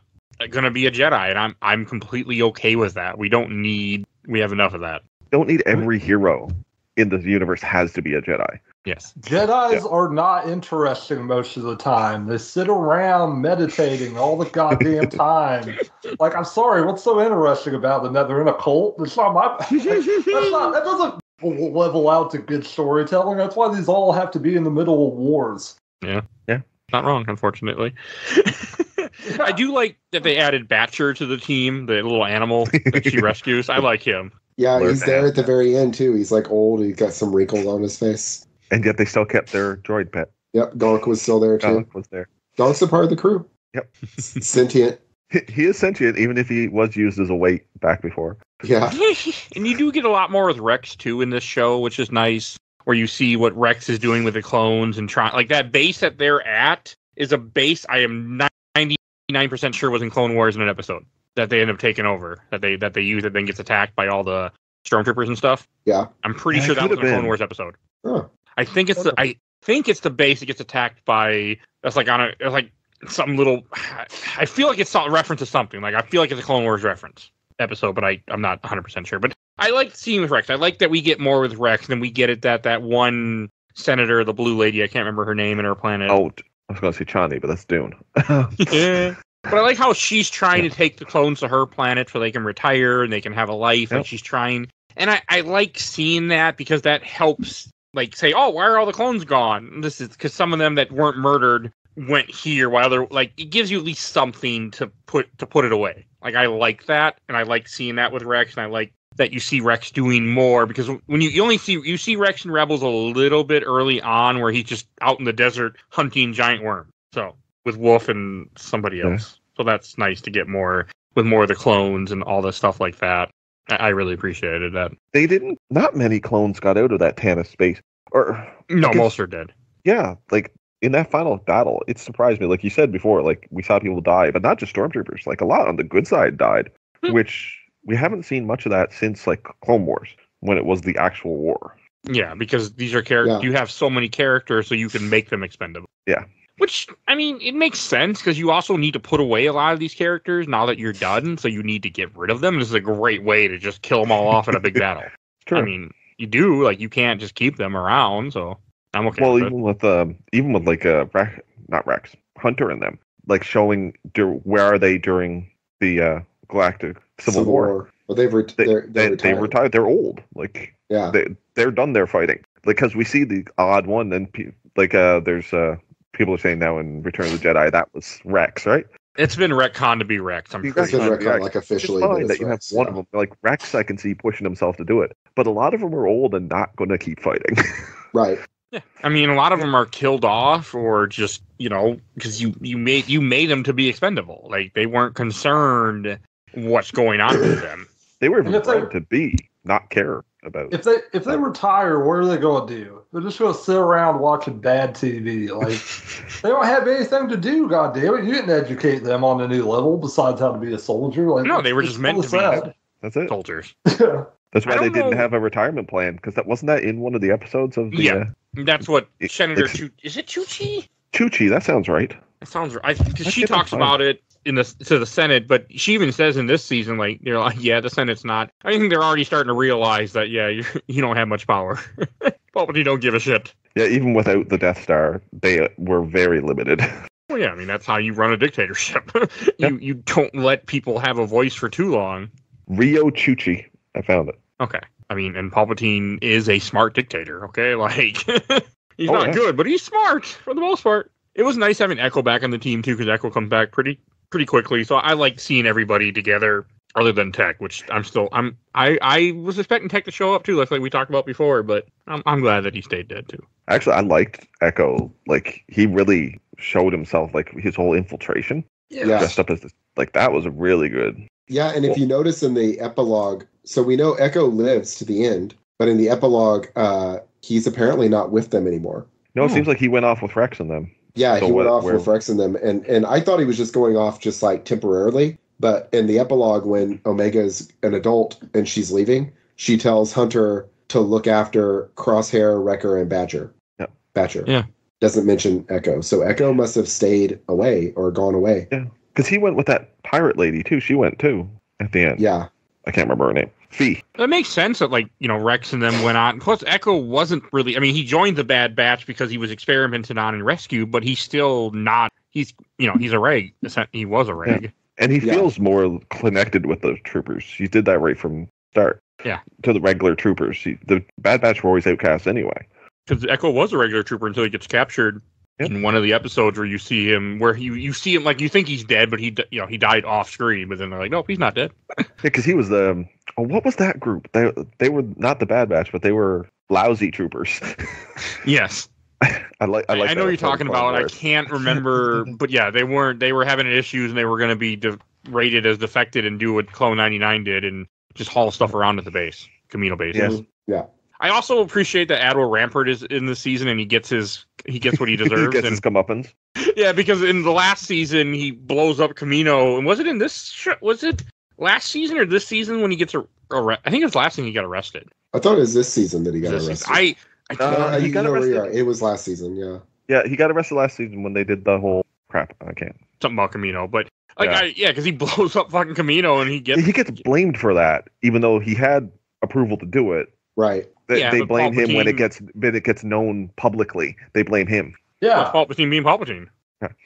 B: gonna be a Jedi, and I'm I'm completely okay with that. We don't need. We have enough of that.
D: Don't need every hero in the universe has to be a Jedi.
B: Yes.
E: Jedi's are not interesting most of the time. They sit around meditating all the goddamn time. Like, I'm sorry, what's so interesting about them? That they're in a cult? That's not my. That's not. That doesn't level out to good storytelling. That's why these all have to be in the middle of wars.
B: Not wrong, unfortunately. I do like that they added Batcher to the team, the little animal that she rescues. I like him.
C: Yeah,
D: Learn
C: he's there
D: have
C: at the very end too. He's like old. He's got some wrinkles on his face.
D: And yet they still kept their droid pet.
C: Yep, Gonk was still there too.
D: Alec was there.
C: Gonk's a part of the crew.
D: Yep.
C: Sentient.
D: He, he is sentient, even if he was used as a weight back before.
C: Yeah,
B: and you do get a lot more with Rex too in this show, which is nice. Where you see what Rex is doing with the clones and trying, like that base that they're at is a base I am ninety nine percent sure was in Clone Wars in an episode that they end up taking over. That they that they use it then gets attacked by all the stormtroopers and stuff.
C: Yeah.
B: I'm pretty
D: That
B: sure that was a Clone. Wars episode.
C: Oh.
B: I think it's the I think it's the base that gets attacked by that's like on a it's like some little I feel like it's some reference to something. Like I feel like it's a Clone Wars reference episode, but I I'm not 100 percent sure. But I like seeing with Rex. I like that we get more with Rex than we get at that that one senator, the blue lady. I can't remember her name and her planet.
D: Oh, I was going to say Chani, but that's Dune.
B: yeah. But I like how she's trying to take the clones to her planet so they can retire and they can have a life.
D: Yep.
B: Like she's trying, and I, I like seeing that because that helps, like say, oh, why are all the clones gone? This is because some of them that weren't murdered went here, while they're like it gives you at least something to put to put it away. Like I like that, and I like seeing that with Rex, and I like that you see Rex doing more because when you, you only see you see Rex and Rebels a little bit early on where he's just out in the desert hunting giant worm. So with Wolffe and somebody
D: Yeah.
B: else. So that's nice to get more with more of the clones and all the stuff like that. I, I really appreciated that.
D: they didn't, not many clones got out of that Tantiss space. Or,
B: No,
D: guess-
B: most are dead.
D: yeah, like in that final battle, it surprised me. Like you said before, like we saw people die, but not just stormtroopers. Like a lot on the good side died,
B: Hmm.
D: which we haven't seen much of that since like Clone Wars when it was the actual war.
B: Yeah, because these are characters.
C: Yeah.
B: You have so many characters, so you can make them expendable.
D: Yeah.
B: Which I mean, it makes sense because you also need to put away a lot of these characters now that you're done. So you need to get rid of them. This is a great way to just kill them all off in a big battle.
D: True.
B: I mean, you do like you can't just keep them around. So I'm okay.
D: well,
B: with it.
D: even with um, even with like uh, Rex, not Rex, Hunter and them, like showing dur- where are they during the uh, Galactic Civil, War?
C: Well, they've ret-
D: They,
C: they're,
D: they,
C: they're
D: they
C: retired.
D: retired. They're old. Like
C: Yeah,
D: they they're done their fighting because we see the odd one and pe- like uh there's uh people are saying now in Return of the Jedi that was Rex right
B: It's been retconned to be Rex. I'm pretty
C: It's been
B: sure.
C: retconned,
D: yeah,
C: like officially. but
D: fine
C: it's
D: that you have
C: Rex,
D: one
C: yeah.
D: of them like Rex I can see pushing himself to do it but a lot of them are old and not going to keep fighting
C: Right.
B: Yeah, I mean, a lot of them are killed off, or just you know, because you you made you made them to be expendable. Like they weren't concerned what's going on with them.
D: they were
E: And if they-
D: bred to be not care about
E: If they if they retire, what are they going to do? They're just going to sit around watching bad TV. Like they don't have anything to do. God damn it! You didn't educate them on a new level besides how to be a soldier. Like
B: No, they were just meant
E: really
B: to be.
D: that's it
B: Soldiers.
E: sad.
D: that's why they
B: don't
D: didn't
B: know-
D: have a retirement plan because that wasn't that in one of the episodes of the
B: Yeah.
D: uh,
B: That's what
D: It-
B: Senator
D: it's-
B: Chu- is it Chuchi?
D: Chuchi, that sounds right.
B: That sounds right. Because she talks about it in the to the Senate, but she even says in this season, like you're like, yeah, the Senate's not. I think they're already starting to realize that, yeah, you you don't have much power. Palpatine don't give a shit.
D: Yeah, even without the Death Star, they uh, were very limited.
B: Well, yeah, I mean that's how you run a dictatorship. you you don't let people have a voice for too long.
D: Riyo Chuchi, I found it.
B: Okay, I mean, and Palpatine is a smart dictator. Okay, like he's
D: Oh,
B: not
D: yeah.
B: good, but he's smart for the most part. It was nice having Echo back on the team too, because Echo comes back pretty pretty quickly. So I like seeing everybody together, other than Tech, which I'm still I'm I I was expecting Tech to show up too, like we talked about before, but I'm I'm glad that he stayed dead too.
D: Actually, I liked Echo. Like he really showed himself, like his whole infiltration,
C: Yeah.
D: dressed up as this, like that was really good.
C: Yeah, and if you notice in the epilogue, so we know Echo lives to the end, but in the epilogue, uh, he's apparently not with them anymore.
D: No, it
B: Hmm.
D: seems like he went off with Rex and them.
C: Yeah,
D: So
C: he went
D: what-
C: off
D: where-
C: with Rex and them, and and I thought he was just going off just like temporarily. But in the epilogue, when Omega's an adult and she's leaving, she tells Hunter to look after Crosshair, Wrecker, and Batcher.
D: Yep.
C: Batcher.
B: Yeah.
C: Doesn't mention Echo, so Echo must have stayed away or gone away. Yeah.
D: Because he went with that pirate lady too. She went too at the end.
C: Yeah,
D: I can't remember her name. Phee.
B: That makes sense that like you know Rex and them went on. Plus, Echo wasn't really. I mean, he joined the Bad Batch because he was experimented on and rescued, but he's still not. He's you know he's a reg. He was a reg.
D: And he
C: Yeah.
D: feels more connected with the troopers. He did that right from start.
B: Yeah.
D: To the regular troopers. He, the Bad Batch were always outcasts anyway.
B: because Echo was a regular trooper until he gets captured
D: Yep.
B: in one of the episodes where you see him, where you you see him like you think he's dead, but he you know he died off screen, but then they're like, nope, he's not dead.
D: Yeah, because he was the. um, Oh, what was that group? They they were not the Bad Batch, but they were lousy troopers.
B: Yes,
D: I like. I,
B: I,
D: like
B: I know
D: that
B: you're talking about. it. I can't remember, but yeah, they weren't. They were having issues, and they were going to be de- rated as defected and do what Clone 99 did, and just haul stuff around at the base, Camino base.
D: Yes.
C: Yeah.
B: I also appreciate that Admiral Rampart is in the season, and he gets his he gets what he deserves.
D: he
B: deserves.
D: gets
B: and
D: his comeuppance.
B: Yeah, because in the last season he blows up Camino, and was it in this? Sh- was it last season or this season when he gets ar- arre- I think it was last season he got arrested.
C: I thought it was this season that he got
B: This
C: arrested.
B: season. I, I
D: Uh, he
C: you
D: got
C: know where you
D: arrested.
C: are. It was last season. Yeah.
D: Yeah, he got arrested last season when they did the whole crap. I can't.
B: something about Camino, but like
D: Yeah.
B: I, yeah, because he blows up fucking Camino and he gets
D: he gets blamed for that, even though he had approval to do it.
C: Right.
D: They,
B: Yeah,
D: they
B: but
D: blame him when it gets when it gets known publicly. They blame him.
E: Yeah,
B: Palpatine being Palpatine.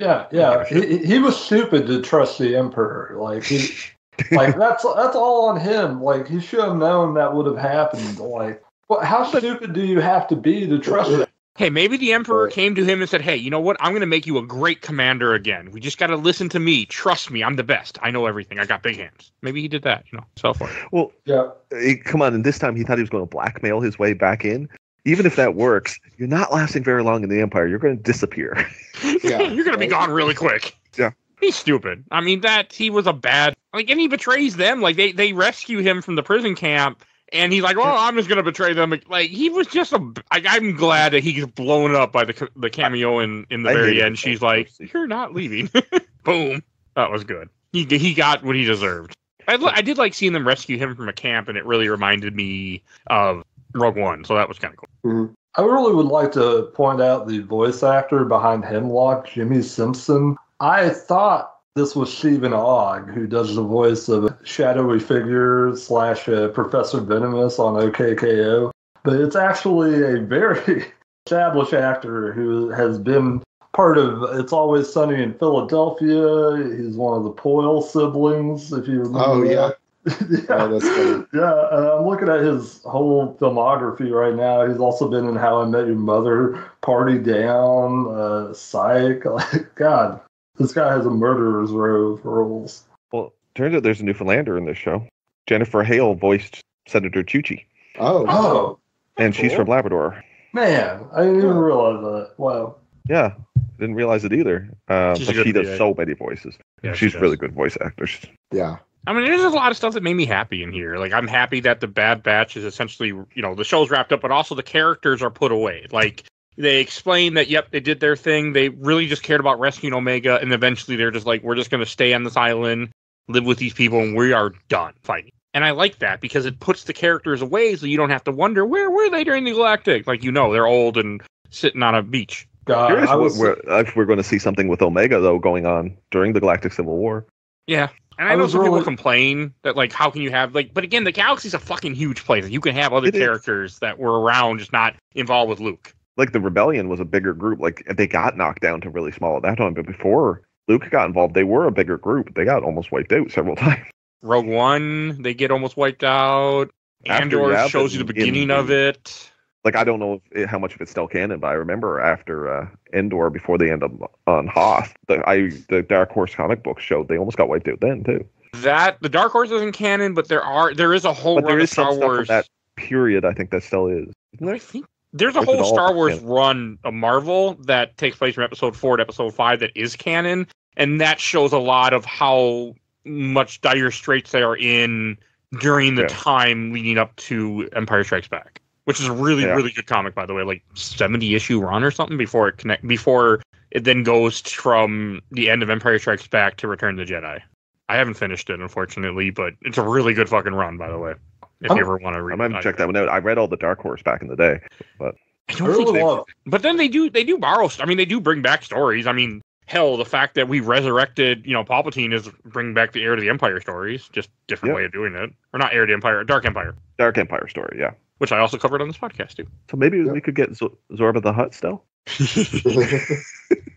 E: yeah, yeah. He, he was stupid to trust the Emperor. Like he, like that's that's all on him. Like he should have known that would have happened. Like, what? How stupid do you have to be to trust it?
B: Hey, maybe the Emperor
C: Right.
B: came to him and said, "Hey, you know what? I'm going to make you a great commander again. We just got to listen to me. Trust me. I'm the best. I know everything. I got big hands." Maybe he did that. You know, so far.
D: Well,
E: Yeah,
D: eh, come on. And this time he thought he was going to blackmail his way back in. Even if that works, you're not lasting very long in the Empire. You're going to disappear.
C: Yeah,
B: You're going to be gone really quick.
D: Yeah.
B: He's stupid. I mean, that he was a bad like, and he betrays them. Like they they rescue him from the prison camp, and he's like, "Well, I'm just gonna betray them." Like he was just a. Like, I'm glad that he gets blown up by the the cameo in in the
D: I
B: very end. She's like, "You're not leaving." Boom. That was good. He he got what he deserved. I I did like seeing them rescue him from a camp, and it really reminded me of Rogue One. So that was kind of cool.
C: Mhm.
E: I really would like to point out the voice actor behind Hemlock, Jimmi Simpson. I thought this was Stephen Ogg, who does the voice of shadowy figure slash uh, Professor Venomous on OKKO, but it's actually a very established actor who has been part of It's Always Sunny in Philadelphia. He's one of the Poyle siblings, if you remember.
C: Oh yeah.
E: yeah.
C: Oh.
E: Yeah, uh, I'm looking at his whole filmography right now. He's also been in How I Met Your Mother, Party Down, uh, Psych. Like, God, this guy has a murderer's row of roles.
D: well, turns out there's a Newfoundlander in this show. Jennifer Hale voiced Senator Chuchi,
C: Oh.
E: Oh,
D: and she's
E: Cool.
D: from Labrador.
E: man, I didn't even realize that. Wow.
D: Yeah, didn't realize it either. Um,
B: She's a
D: but she does
B: VA.
D: so many voices.
B: Yeah,
D: she's
B: does.
D: really good voice actor.
C: Yeah.
B: I mean, there's a lot of stuff that made me happy in here. Like, I'm happy that the Bad Batch is essentially, you know, the show's wrapped up, but also the characters are put away. Like, they explain that, yep, they did their thing. They really just cared about rescuing Omega, and eventually they're just like, we're just going to stay on this island, live with these people, and we are done fighting. And I like that because it puts the characters away so you don't have to wonder where were they during the Galactic. Like, you know, they're old and sitting on a beach.
E: God,
D: Curious
E: I was,
D: we're, if we're going to see something with Omega though going on during the Galactic Civil War.
B: Yeah. And I,
E: I
B: know
E: was
B: some
E: really-
B: people complain that like how can you have like but again the galaxy's a fucking huge place. You can have other
D: It is.
B: characters that were around just not involved with Luke.
D: Like the Rebellion was a bigger group. Like they got knocked down to really small at that time, but before Luke got involved, they were a bigger group. They got almost wiped out several times.
B: Rogue One, they get almost wiped out.
D: After,
B: Andor
D: yeah,
B: shows you the beginning
D: in-
B: of it.
D: Like I don't know if it, how much of it's still canon, but I remember after uh, Endor, before they end up on Hoth, the I the Dark Horse comic books showed they almost got wiped out then too.
B: That the Dark Horse isn't canon, but there are there is a whole
D: But there
B: of
D: is some
B: Star Wars.
D: that period. I think that still is. Isn't
B: I think there's a whole Star Wars
D: canon?
B: run of Marvel that takes place from episode four to episode five that is canon, and that shows a lot of how much dire straits they are in during the
D: Yeah.
B: time leading up to Empire Strikes Back, which is a really
D: Yeah.
B: really good comic by the way, like seventy issue run or something before it connect before it then goes from the end of Empire Strikes Back to Return of the Jedi. I haven't finished it unfortunately, but it's a really good fucking run by the way. If
E: I'm-
B: you ever want to read,
D: I might
B: it.
D: check that one out. I read all the Dark Horse back in the day.
B: I
E: I
B: don't think
E: really
B: they
E: love.
B: but then they do they do borrow. I mean, they do bring back stories. I mean, hell, the fact that we resurrected, you know, Palpatine is bringing back the heir to the Empire stories. Just different
D: Yeah.
B: way of doing it, or not heir to the Empire, Dark Empire,
D: Dark Empire story, yeah.
B: which I also covered on this podcast too.
D: So maybe
C: Yeah.
D: we could get Z- Zorba the Hutt still.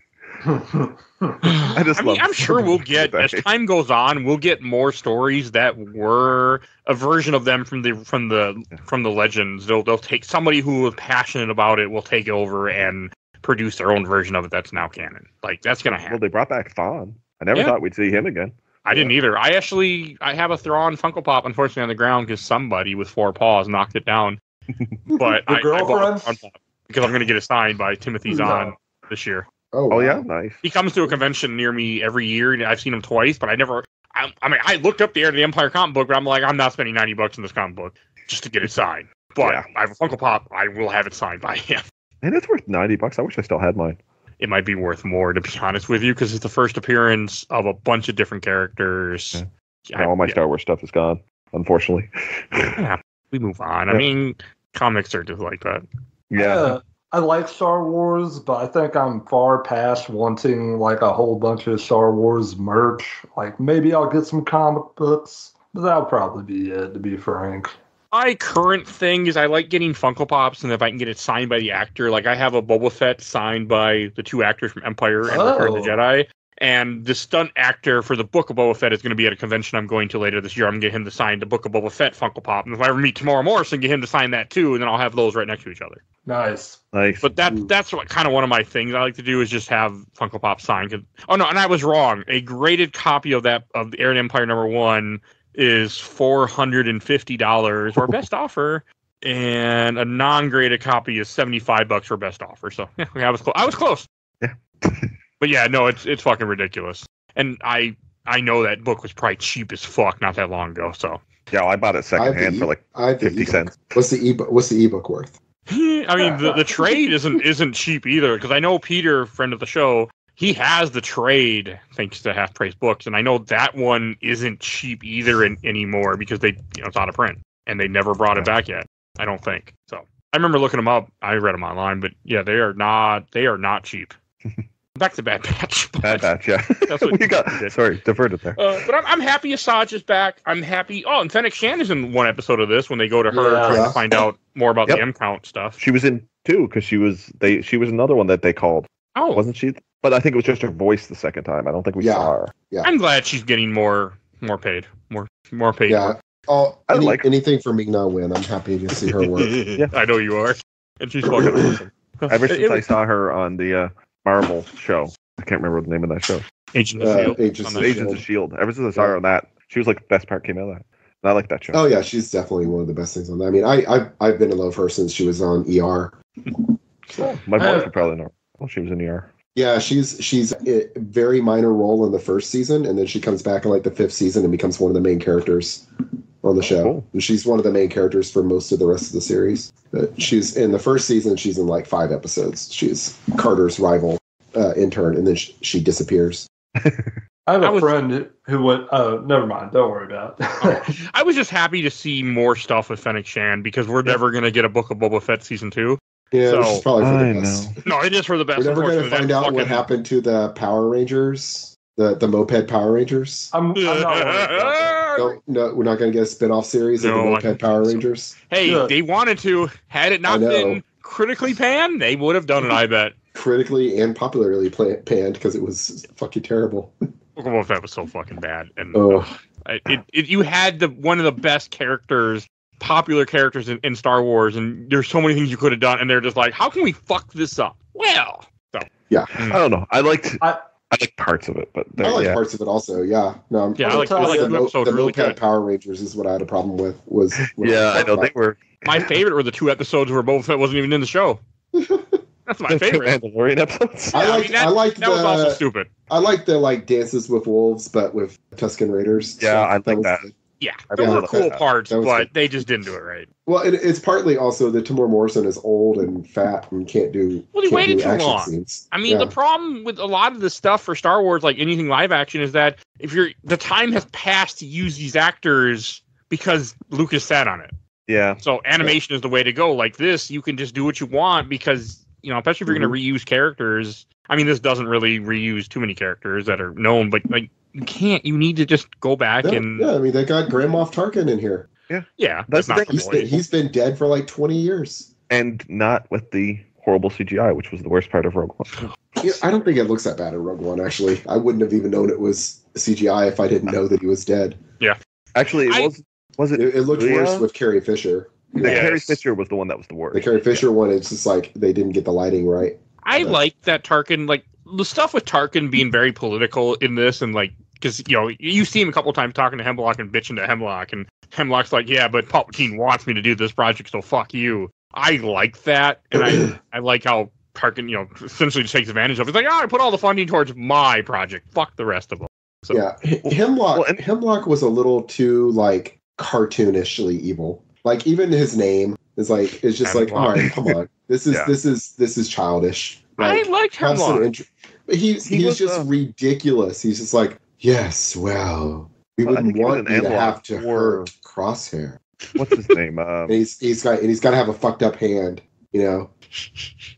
D: I just
B: I
D: love
B: mean, I'm sure we'll get as time goes on, we'll get more stories that were a version of them from the from the from the legends. They'll they'll take somebody who was passionate about it will take over and produce their own version of it that's now canon. Like that's gonna happen.
D: Well, they brought back Thrawn. I never
B: Yeah.
D: thought we'd see him again.
B: I didn't either. I actually I have a Thrawn Funko Pop, unfortunately, on the ground because somebody with four paws knocked it down. But
E: Your
B: I, I bought a
E: girlfriend?
B: Thrawn Pop because I'm going to get it signed by Timothy Zahn this year.
C: Oh,
D: Oh
C: wow.
D: yeah, nice.
B: He comes to a convention near me every year, and I've seen him twice. But I never. I, I mean, I looked up the Heir to the Empire comic book, but I'm like, I'm not spending ninety bucks on this comic book just to get it signed. But
D: Yeah.
B: I have a Funko Pop. I will have it signed by him.
D: And it's worth ninety bucks. I wish I still had mine.
B: It might be worth more, to be honest with you, because it's the first appearance of a bunch of different characters.
D: Yeah. Now all my
B: yeah.
D: Star Wars stuff is gone, unfortunately.
B: we move on. I mean, comics are just like that.
D: yeah.
E: Uh, I like Star Wars, but I think I'm far past wanting like a whole bunch of Star Wars merch. Like maybe I'll get some comic books, but that'll probably be it, to be frank.
B: My current thing is I like getting Funko Pops, and if I can get it signed by the actor, like I have a Boba Fett signed by the two actors from Empire and Return of the
E: Oh.
B: Jedi. And the stunt actor for the Book of Boba Fett is going to be at a convention I'm going to later this year. I'm going to get him to sign the Book of Boba Fett Funko Pop. And if I ever meet Temuera Morrison, get him to sign that too, and then I'll have those right next to each other.
E: Nice.
D: Nice.
B: But that that's what kind of one of my things I like to do is just have Funko Pop signed. 'Cause- Oh no, and I was wrong. A graded copy of that of the Air and Empire number one is four hundred and fifty dollars or best offer, and a non-graded copy is seventy five bucks for best offer. So yeah, I was close. I was close.
D: Yeah.
B: but yeah, no, it's it's fucking ridiculous. And I I know that book was probably cheap as fuck not that long ago. So
D: yeah, I bought it secondhand
C: the
D: for
C: e-
D: like
C: I have the
D: 50 cents.
C: What's the ebook? What's the ebook worth?
B: Hmm, I mean, the, the trade isn't isn't cheap either because I know Peter, friend of the show, he has the trade thanks to Half Price Books, and I know that one isn't cheap either in, anymore because they you know it's out of print and they never brought it back yet. I don't think so. I remember looking them up. I read them online, but yeah, they are not they are not cheap. Back to Bad Batch.
D: Bad batch, yeah.
B: That's what
D: we got.
B: you did.
D: Sorry, diverted there.
B: Uh, but I'm, I'm happy Asajj is back. I'm happy. Oh, and Fennec Shand is in one episode of this when they go to her
E: Yeah.
B: trying to find out more about
D: Yep.
B: the M count stuff.
D: She was in two because she was they. She was another one that they called,
B: Oh,
D: wasn't she? But I think it was just her voice the second time. I don't think we
C: Yeah.
D: saw her.
B: Yeah, I'm glad she's getting more more paid, more more paid.
C: Yeah. Oh,
D: I
C: any,
D: like-
C: anything for Ming-Na Wen. I'm happy to see her work.
B: yeah, I know you are, and she's fucking awesome.
D: Ever since
B: it
D: I saw her on the uh, Marvel show, I can't remember the name of that show.
B: Agent of
C: Uh,
B: Shield.
C: Agents of
D: Agents
C: Shield.
D: of Shield. Ever since I saw her on that, she was like the best part came out of that. And I like that show.
C: Oh yeah, she's definitely one of the best things on that. I mean, I I've, I've been in love with her since she was on ER. So,
D: My
E: Uh,
D: wife would probably know. Oh, she was in ER.
C: yeah, she's she's a very minor role in the first season, and then she comes back in like the fifth season and becomes one of the main characters on the show.
D: Cool.
C: And she's one of the main characters for most of the rest of the series. But she's in the first season. She's in like five episodes. She's Carter's rival uh, intern, and then she, she disappears.
E: I have a
B: I was-
E: friend who went. Oh, never mind. Don't worry about it.
B: I was just happy to see more stuff with Fennec Shand because we're never gonna get a Book of Boba Fett season two.
C: Yeah,
B: So-
C: which probably for
D: I
C: the best.
B: No, it is for the best.
C: We're never going to find
B: That
C: out what happened to the Power Rangers, the the moped Power Rangers.
E: I'm, I'm not worried about that.
C: No, no, we're not going to get a spin-off series of the moped Power
B: think so.
C: Rangers.
B: Hey,
E: Yeah.
B: they wanted to. Had it not been critically panned, they would have done it. I bet.
C: Critically and popularly pla- panned because it was fucking terrible.
B: Well, that was so fucking bad, and
C: Oh, uh,
B: I- it, it, you had the one of the best characters, popular characters in, in Star Wars, and there's so many things you could have done, and they're just like, how can we fuck this up? Well, so Yeah. Mm.
D: I don't know. I liked
E: I-
D: I, like parts of it, but
C: I like
D: yeah.
C: parts of it also. Yeah, no, I'm,
B: Yeah, I
E: like- I like
C: the,
B: the
C: mo-
B: episode
C: the
B: really
C: moped
B: good.
C: Power Rangers is what I had a problem with. Was, was
D: yeah, I know they were
B: my favorite were the two episodes where Boba Fett wasn't even in the show. That's my
D: the
B: favorite.
D: Mandalorian episodes.
C: I
B: Yeah,
C: liked
B: mean, that,
C: I liked
B: that was also
C: the
B: stupid.
C: I liked the like dances with wolves, but with Tusken Raiders.
D: Yeah, I like
C: was
D: that.
C: Good.
B: Yeah,
D: I
B: there were cool
D: that.
B: parts,
C: That
B: but
C: good.
B: they just didn't do it right.
C: Well, it, it's partly also that Temuera Morrison is old and fat and can't do.
B: Well, he waited too long.
C: Scenes.
B: I mean,
C: Yeah.
B: the problem with a lot of the stuff for Star Wars, like anything live action, is that if you're the time has passed to use these actors because Lucas sat on it.
D: Yeah,
B: So animation is the way to go. Like this, you can just do what you want because you know, especially if you're going to mm-hmm. reuse characters. I mean, this doesn't really reuse too many characters that are known, but like you can't. You need to just go back
C: yeah,
B: and
C: yeah, I mean, they got Grand Moff Tarkin in here.
B: yeah,
D: That's
B: that's,
D: the
B: not
D: thing.
C: He's been, he's been dead for like 20 years.
D: and not with the horrible CGI, which was the worst part of Rogue One.
C: Yeah, I don't think it looks that bad in Rogue One, actually. I wouldn't have even known it was CGI if I didn't know that he was dead.
D: Yeah, actually, it
B: I-
D: was was it?
C: It, it looked
D: Leia?
C: worse with Carrie Fisher.
D: The
B: Yes.
D: Carrie Fisher was the one that was the worst.
C: The Carrie Fisher one, it's just like they didn't get the lighting right.
B: I
C: Yeah.
B: like that Tarkin, like the stuff with Tarkin being very political in this, and like because you know you see him a couple times talking to Hemlock and bitching to Hemlock, and Hemlock's like, "Yeah, but Palpatine wants me to do this project, so fuck you." I like that, and I I like how Tarkin, you know, essentially just takes advantage of. it. He's like, "Oh, I put all the funding towards my project. Fuck the rest of them." So
C: yeah, H- Hemlock.
D: well, and-
C: Hemlock was a little too like cartoonishly evil. Like even his name is like it's just like, all
B: Hemlock.
C: come on, this is
D: Yeah.
C: this is this is childish.
B: I
C: Like,
B: liked
C: have some
B: Hemlock.
C: int- but he's
D: He
C: he's
D: was,
C: just
D: uh,
C: ridiculous. He's just like, yes, well, we
D: Well,
C: wouldn't
D: he
C: want you to have to hurt Crosshair.
D: What's his name?
C: And he's he's got and he's got to have a fucked up hand. You know,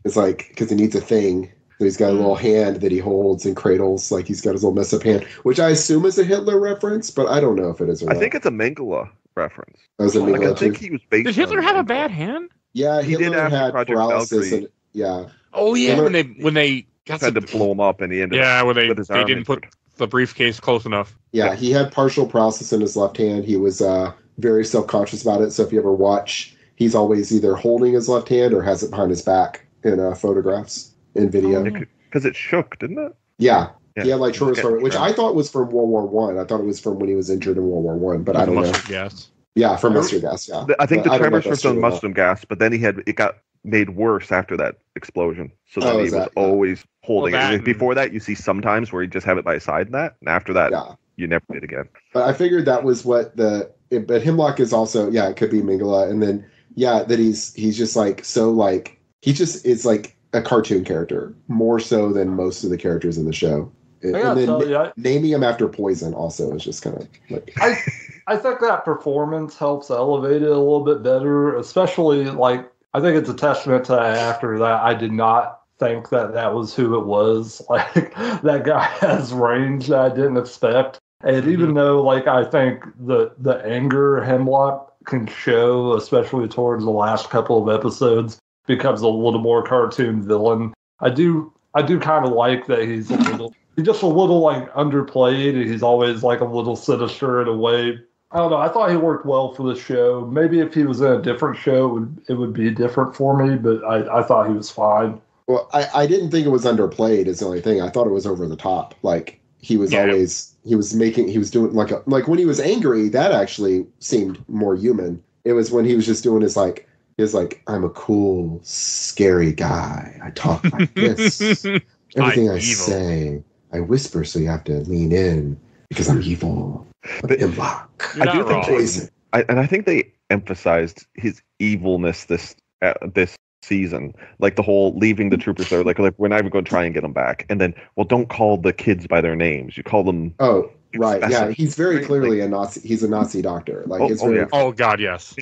C: it's like because he needs a thing. So he's got a little hand that he holds and cradles, like he's got his little mess up hand, which I assume is a Hitler reference, but I don't know if it is or
D: I
C: not.
D: think it's a Mengele reference.
C: That was a
D: Like, I think he was based.
B: Did Hitler
D: on
B: have a bad hand?
C: Yeah,
D: He did
C: Hitler
D: after
C: had
D: Project
C: paralysis, and yeah,
B: Oh yeah,
C: Remember-
B: when they when they got
D: Tried to
B: the,
D: blow him up, and he ended
B: yeah when they they didn't put the briefcase close enough.
C: yeah,
D: Yeah.
C: he had partial paralysis in his left hand. He was uh, very self conscious about it. So if you ever watch, he's always either holding his left hand or has it behind his back in uh, photographs in video.
B: Oh.
D: because it shook, didn't it?
C: Yeah.
D: Yeah.
C: He had like short
D: Okay,
C: story, which
D: sure.
C: I thought was from World War One. I. thought it was from when he was injured in World War One, but I don't know.
B: Gas.
C: Yeah, from mustard gas. Yeah,
D: I think
C: But
D: the
C: don't
D: tremors were from mustard gas, but then he had it got made worse after that explosion. So then
C: Oh,
D: he was
C: that- yeah.
D: always holding
B: Well, that
D: it.
B: and-
D: Before that, you see sometimes where he just have it by his side, and that, and after that,
C: Yeah,
D: you never did again.
C: but I figured that was what the. It, but Hemlock is also yeah, it could be Mengele, and then yeah, that he's he's just like so like he just is like a cartoon character more so than most of the characters in the show. And,
E: I
C: and
E: tell
C: then
E: you, I,
C: naming him after poison also is just kind of like
E: I I think that performance helps elevate it a little bit better, especially like I think it's a testament to that actor that I did not think that that was who it was. Like that guy has range that I didn't expect, and mm-hmm. even though like I think the the anger Hemlock can show, especially towards the last couple of episodes, becomes a little more cartoon villain. I do I do kind of like that he's a little he's just a little like underplayed. He's always like a little sinister in a way. I don't know. I thought he worked well for the show. Maybe if he was in a different show, it would, it would be different for me. But I, I thought he was fine.
C: Well, I, I didn't think it was underplayed. Is the only thing. I thought it was over the top. Like he was
B: Yeah.
C: always he was making he was doing like a like when he was angry. That actually seemed more human. It was when he was just doing his like his like I'm a cool scary guy. I talk like this. Everything I
B: I'm evil.
C: say, I whisper so you have to lean in because I'm evil.
D: But-
C: I'm
D: I do
B: not
D: think
B: wrong.
C: Poison.
D: I, and I think they emphasized his evilness this uh, this season, like the whole leaving the troopers there, like, like we're not even going to try and get them back, and then well, don't call the kids by their names. You call them
C: Oh right. Yeah, he's very
D: Right,
C: clearly a Nazi. He's a Nazi doctor. Like
D: Oh,
C: it's
D: oh,
C: very,
D: yeah.
B: Oh God, yes.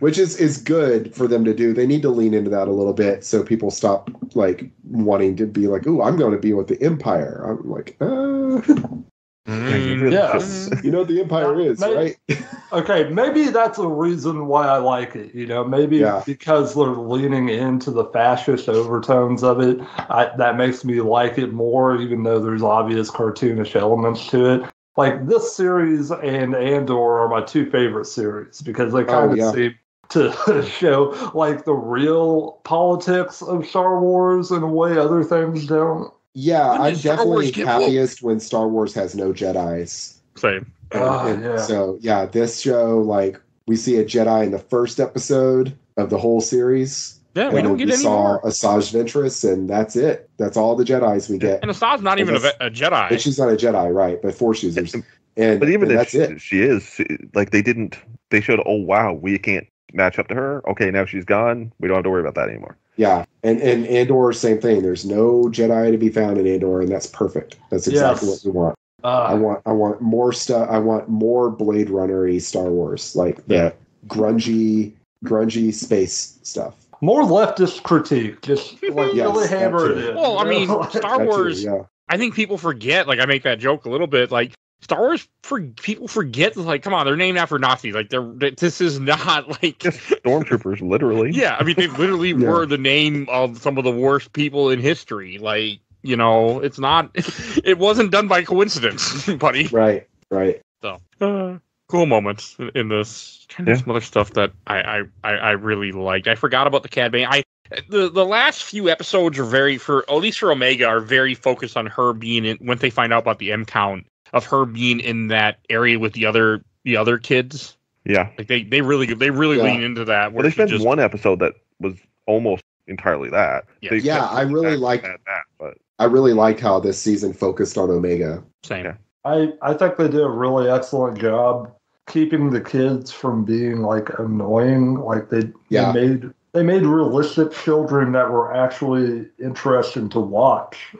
C: Which is is good for them to do. They need to lean into that a little bit so people stop like wanting to be like, "Oh, I'm going to be with the Empire." I'm like, uh,
B: Mm.
E: Yes.
C: you know what the Empire is,
E: Maybe-
C: right?
E: Okay, maybe that's a reason why I like it. You know, maybe
C: Yeah.
E: because they're leaning into the fascist overtones of it. I, that makes me like it more, even though there's obvious cartoonish elements to it. Like this series and Andor are my two favorite series because they kind of
C: Oh, yeah.
E: seem to show like the real politics of Star Wars in a way other things don't.
C: Yeah,
B: When
C: I'm definitely happiest when Star Wars has no Jedi's.
B: Same.
C: And-
E: ah,
C: and
E: yeah.
C: So yeah, this show like we see a Jedi in the first episode of the whole series.
B: Yeah, we
C: and
B: don't
C: then
B: get any
C: saw
B: more.
C: Asajj Ventress, and that's it. That's all the Jedi's we get.
B: And Asajj's not even a, a Jedi.
C: And she's not a Jedi, right? But Force users, and
D: But even
C: and
D: if
C: that's
D: she,
C: it.
D: she is, like they didn't, they showed, oh wow, we can't match up to her. Okay, now she's gone. We don't have to worry about that anymore.
C: Yeah, and and Andor, same thing. There's no Jedi to be found in Andor, and that's perfect. That's exactly
E: Yes.
C: what we want. I
E: Uh,
C: want I want more stuff. I want more Blade Runner-y Star Wars, like the
B: Yeah.
C: grungy, grungy space stuff.
E: more leftist critique, just like
C: Yes,
E: really
C: that
E: hammer it
B: Well, I mean, Star
C: That too,
B: Wars.
C: yeah.
B: I think people forget. Like I make that joke a little bit. Like Star Wars, for people forget. Like, come on, they're named after Nazis. Like, they're this is not like.
D: Stormtroopers, literally.
B: yeah, I mean, they literally
C: Yeah.
B: were the name of some of the worst people in history. Like, you know, it's not. It wasn't done by coincidence, buddy.
C: Right, right.
B: So, uh, cool moments in, in this.
D: Yeah.
B: some other stuff that I, I, I, really liked. I forgot about the Cad Bane. I the the last few episodes are very for at least for Omega are very focused on her being in when they find out about the M count of her being in that area with the other the other kids.
D: Yeah.
B: Like they they really they really
C: Yeah.
B: lean into that.
D: Well,
B: Where
D: they
B: she
D: spent
B: just
D: one episode that was almost entirely that.
B: Yeah.
D: They
C: Yeah, I really like
D: that, that, but
C: I really liked how this season focused on Omega.
B: same.
D: Yeah.
E: I I think they did a really excellent job keeping the kids from being like annoying. Like they,
C: Yeah.
E: they made they made realistic children that were actually interesting to watch.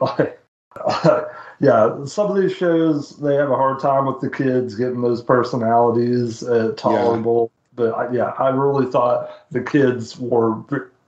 E: Uh, Like, yeah, some of these shows they have a hard time with the kids getting those personalities uh, tolerable. But I, yeah, I really thought the kids were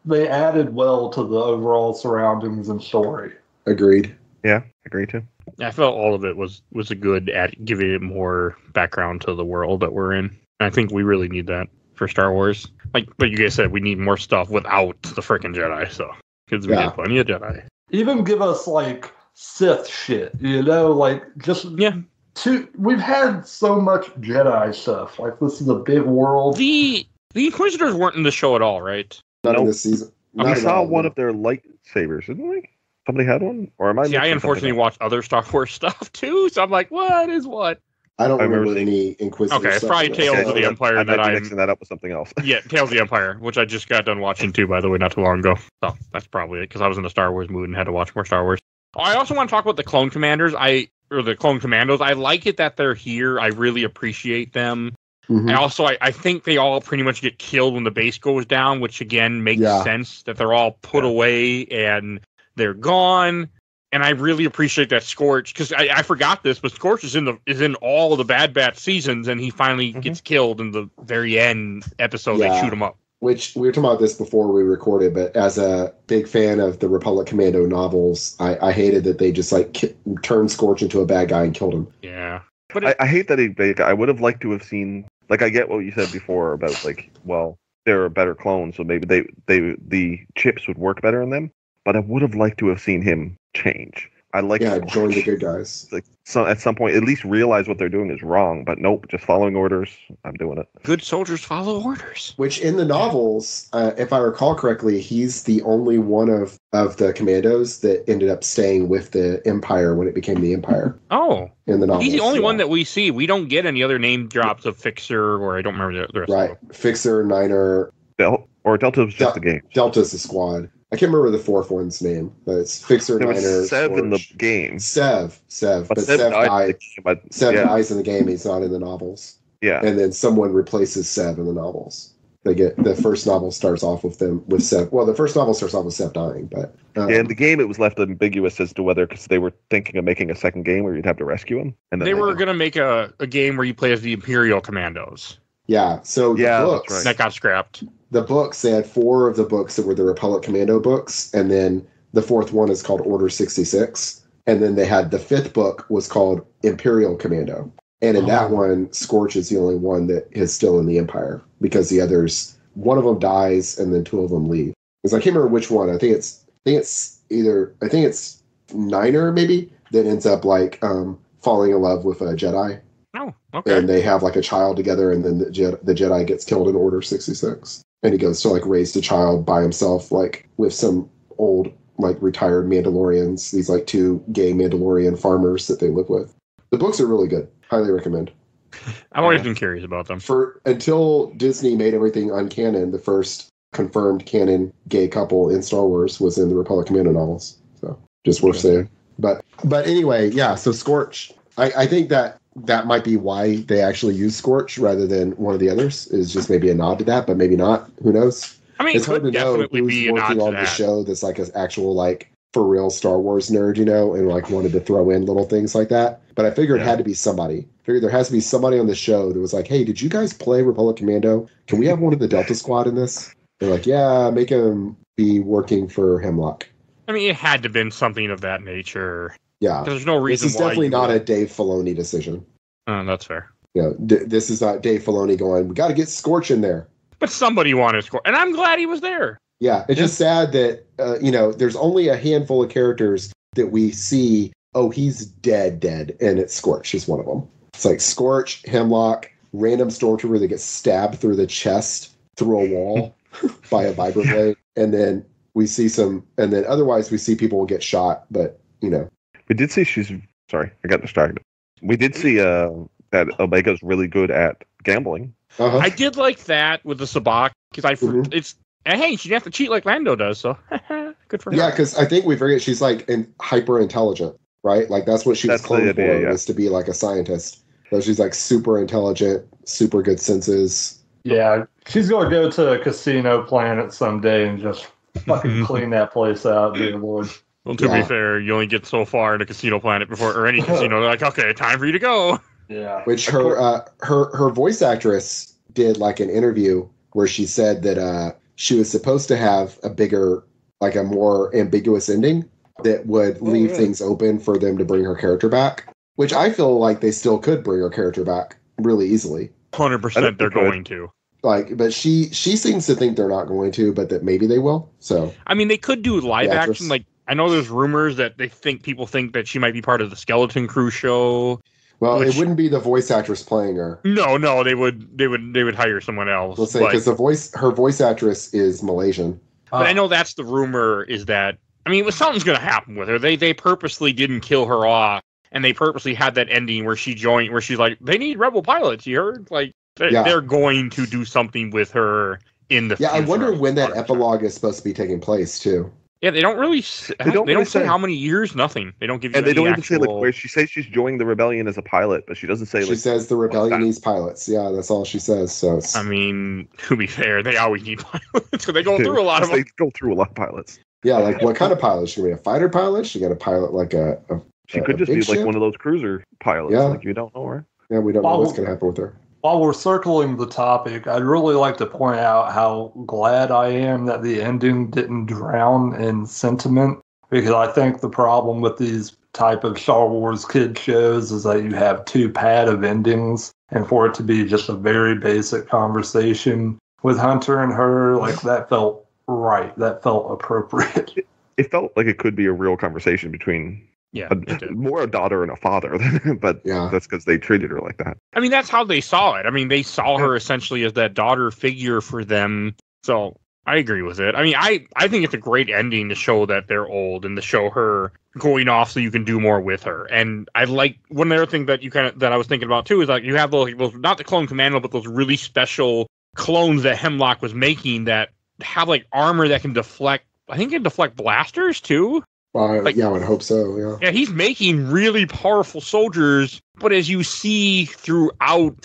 E: they added well to the overall surroundings and story.
C: Agreed.
D: yeah, agreed too.
B: I felt all of it was was a good at giving it more background to the world that we're in. And I think we really need that for Star Wars. Like but you guys said, we need more stuff without the freaking Jedi. So because we
C: Yeah.
B: get plenty of Jedi.
E: even give us like Sith shit, you know, like just
B: Yeah.
E: two. We've had so much Jedi stuff. Like this is a big world.
B: The the Inquisitors weren't in the show at all, right?
C: Not in
D: Nope.
C: this season.
B: We
C: Not
D: we saw
C: all,
D: one
C: no.
D: of their lightsabers, didn't we? Somebody had one, or am I?
B: See, I unfortunately
D: something
B: watch other Star Wars stuff too, so I'm like, what is what?
C: I don't
D: I remember
C: remember any Inquisitor.
B: Okay,
C: stuff
B: probably
C: in.
B: Tales
D: Okay,
B: of the Empire
D: I
B: that I'm
D: mixing that up with something else.
B: Yeah, Tales of the Empire, which I just got done watching too, by the way, not too long ago. So that's probably it because I was in a Star Wars mood and had to watch more Star Wars. I also want to talk about the Clone Commanders. I or the Clone Commandos. I like it that they're here. I really appreciate them.
C: Mhm.
B: I also I, I think they all pretty much get killed when the base goes down, which again makes
C: Yeah.
B: sense that they're all put
D: Yeah.
B: away and they're gone. And I really appreciate that Scorch because I, I forgot this, but Scorch is in the is in all the Bad Batch seasons, and he finally
D: Mhm.
B: gets killed in the very end episode. They shoot him up.
C: Which we were talking about this before we recorded, but as a big fan of the Republic Commando novels, I, I hated that they just like ki- turned Scorch into a bad guy and killed him.
B: Yeah, but
D: I,
B: it,
D: I hate that he. They, I would have liked to have seen. Like, I get what you said before about like, well, they're a better clone, so maybe they they the chips would work better in them. But I would have liked to have seen him change. I like
C: yeah, join the good guys.
D: like so at some point at least realize what they're doing is wrong. But nope, just following orders. I'm doing it.
B: good soldiers follow orders.
C: Which in the novels, uh, if I recall correctly, he's the only one of of the commandos that ended up staying with the Empire when it became the Empire
B: Oh,
C: in the novels.
B: he's the only
C: yeah.
B: one that we see. We don't get any other name drops of Fixer, or I don't remember the, the rest
C: right.
B: of them.
C: Fixer, Niner,
D: Del- or Delta was just
C: Del-
D: the game.
C: Delta's the squad. I can't remember the fourth one's name, but it's Fixer,
D: There
C: Niner,
D: was Sev in the game,
C: Sev, Sev,
D: but,
C: but,
D: Sev,
C: Sev,
D: died.
C: died.
D: the game, but
C: Sev
D: yeah,
C: dies in the game. He's not in the novels,
D: yeah.
C: and then someone replaces Sev in the novels. They get the first novel starts off with them with Sev. Well, the first novel starts off with Sev dying, but um,
D: Yeah, in the game, it was left ambiguous as to whether because they were thinking of making a second game where you'd have to rescue him. And then
B: They were going to make a, a game where you play as the Imperial Commandos.
C: yeah. So
D: Yeah, that's
C: books,
D: right.
B: That got scrapped.
C: The books, they had four of the books that were the Republic Commando books, and then the fourth one is called Order sixty six, and then they had the fifth book was called Imperial Commando, and in that
E: Oh.
C: one, Scorch is the only one that is still in the Empire because the others, one of them dies, and then two of them leave. Because I can't remember which one. I think it's I think it's either I think it's Niner maybe that ends up like um, falling in love with a Jedi,
B: Oh, okay.
C: and they have like a child together, and then the, Jedi, the Jedi gets killed in Order sixty six, and he goes to like raise the child by himself, like with some old like retired Mandalorians, these like two gay Mandalorian farmers that they live with. The books are really good. Highly recommend.
B: I've always uh, been curious about them.
C: For until Disney made everything uncanon, the first confirmed canon gay couple in Star Wars was in the Republic Commando novels. So just worth saying. But but anyway, yeah. So Scorch, I, I think that that might be why they actually use Scorch rather than one of the others. Is just maybe a nod to that, but maybe not. Who knows?
B: I mean,
C: it's
B: it
C: hard to know
B: definitely
C: who's working on the show that's like an actual like for real Star Wars nerd, you know, and like wanted to throw in little things like that. But I figured it had to be somebody. Figured there has to be somebody on the show that was like, "Hey, did you guys play Republic Commando? Can we have one of the Delta Squad in this?" They're like, "Yeah, make him be working for Hemlock."
B: I mean, it had to have been something of that nature.
C: Yeah,
B: There's no reason.
C: this
B: is
C: definitely not
B: would-
C: a Dave Filoni decision.
B: Oh, that's fair.
C: You know, d- this is not Dave Filoni going. We got to get Scorch in there.
B: But somebody wanted to score, and I'm glad he was there.
C: Yeah, it's just sad that uh, you know there's only a handful of characters that we see. Oh, he's dead, dead, and it's Scorch is one of them. It's like Scorch, Hemlock, random stormtrooper that gets stabbed through the chest through a wall by a vibroblade, and then we see some, and then otherwise we see people will get shot, but you know,
D: We did see she's sorry, I got distracted. We did see uh, that Omega's really good at gambling.
C: uh-huh.
B: I did like that with the sabacc because I
C: Mhm.
B: it's and hey, she didn't have to cheat like Lando does, so good for her.
C: yeah, because I think we forget she's like in, hyper intelligent, right? Like that's what she
D: That's
C: was
D: the
C: cloned
D: idea,
C: for
D: yeah.
C: was to be like a scientist. So she's like super intelligent, super good senses.
E: Yeah, she's going to go to a casino planet someday and just fucking clean that place out, dear Lord.
B: Well, to
C: Yeah.
B: be fair, you only get so far in a casino planet before, or any casino. They're like, okay, time for you to go.
E: Yeah.
C: which her uh, her her voice actress did like an interview where she said that uh, she was supposed to have a bigger like a more ambiguous ending that would
D: Oh,
C: leave
D: yeah.
C: things open for them to bring her character back which i feel like they still could bring her character back really easily
B: Hundred percent, they're going to.
C: like but she she seems to think they're not going to but that maybe they will so
B: I mean, they could do live
C: The
B: action. Like, I know there's rumors that they think people think that she might be part of the Skeleton Crew show.
C: well
B: Which-
C: it wouldn't be the voice actress playing her
B: No, no, they would, they would, they would hire someone else.
C: let's say because the voice her voice actress is malaysian
B: But I know that's the rumor is that I mean, something's going to happen with her. They they purposely didn't kill her off, and they purposely had that ending where she joined, where she's like, they need rebel pilots. You heard? Like they're,
C: Yeah.
B: they're going to do something with her in the.
C: yeah i wonder when that epilogue is supposed to be taking place too
B: Yeah, they don't really. s- They
D: don't they
B: don't,
D: really
B: say
D: say.
B: how many years. Nothing. They don't give you.
D: And they
B: any
D: don't even say like where she says she's joining the rebellion as a pilot, but she doesn't say
C: she
D: like
C: says the rebellion
D: that?
C: needs pilots. Yeah, that's all she says. So it's,
B: I mean, to be fair, they always need pilots. so they go through a lot of
D: they go through a lot of pilots.
C: yeah, like what kind of pilot? She gonna be a fighter pilot? She got a pilot like a, a
D: She
C: Uh,
D: could just be
C: big
D: like one of those cruiser pilots.
C: Yeah.
D: Like you don't know her.
C: yeah. We don't know
E: Oh.
C: what's gonna happen with her.
E: While we're circling the topic, I'd really like to point out how glad I am that the ending didn't drown in sentiment because I think the problem with these type of Star Wars kid shows is that you have two pad of endings and for it to be just a very basic conversation with Hunter and her, like that felt right. That felt appropriate.
D: It felt like it could be a real conversation between
B: Yeah,
D: a,
B: it did.
D: more a daughter and a father, but
C: Yeah.
D: that's because they treated her like that.
B: I mean, that's how they saw it. I mean, they saw her essentially as that daughter figure for them. So I agree with it. I mean, I, I think it's a great ending to show that they're old and to show her going off so you can do more with her. And I like one other thing that you kind of that I was thinking about too is like you have those, those not the clone commando, but those really special clones that Hemlock was making that have like armor that can deflect. I think it can deflect blasters too.
C: Uh,
B: Like-
C: yeah, I would hope so. Yeah.
B: Yeah, he's making really powerful soldiers, but as you see throughout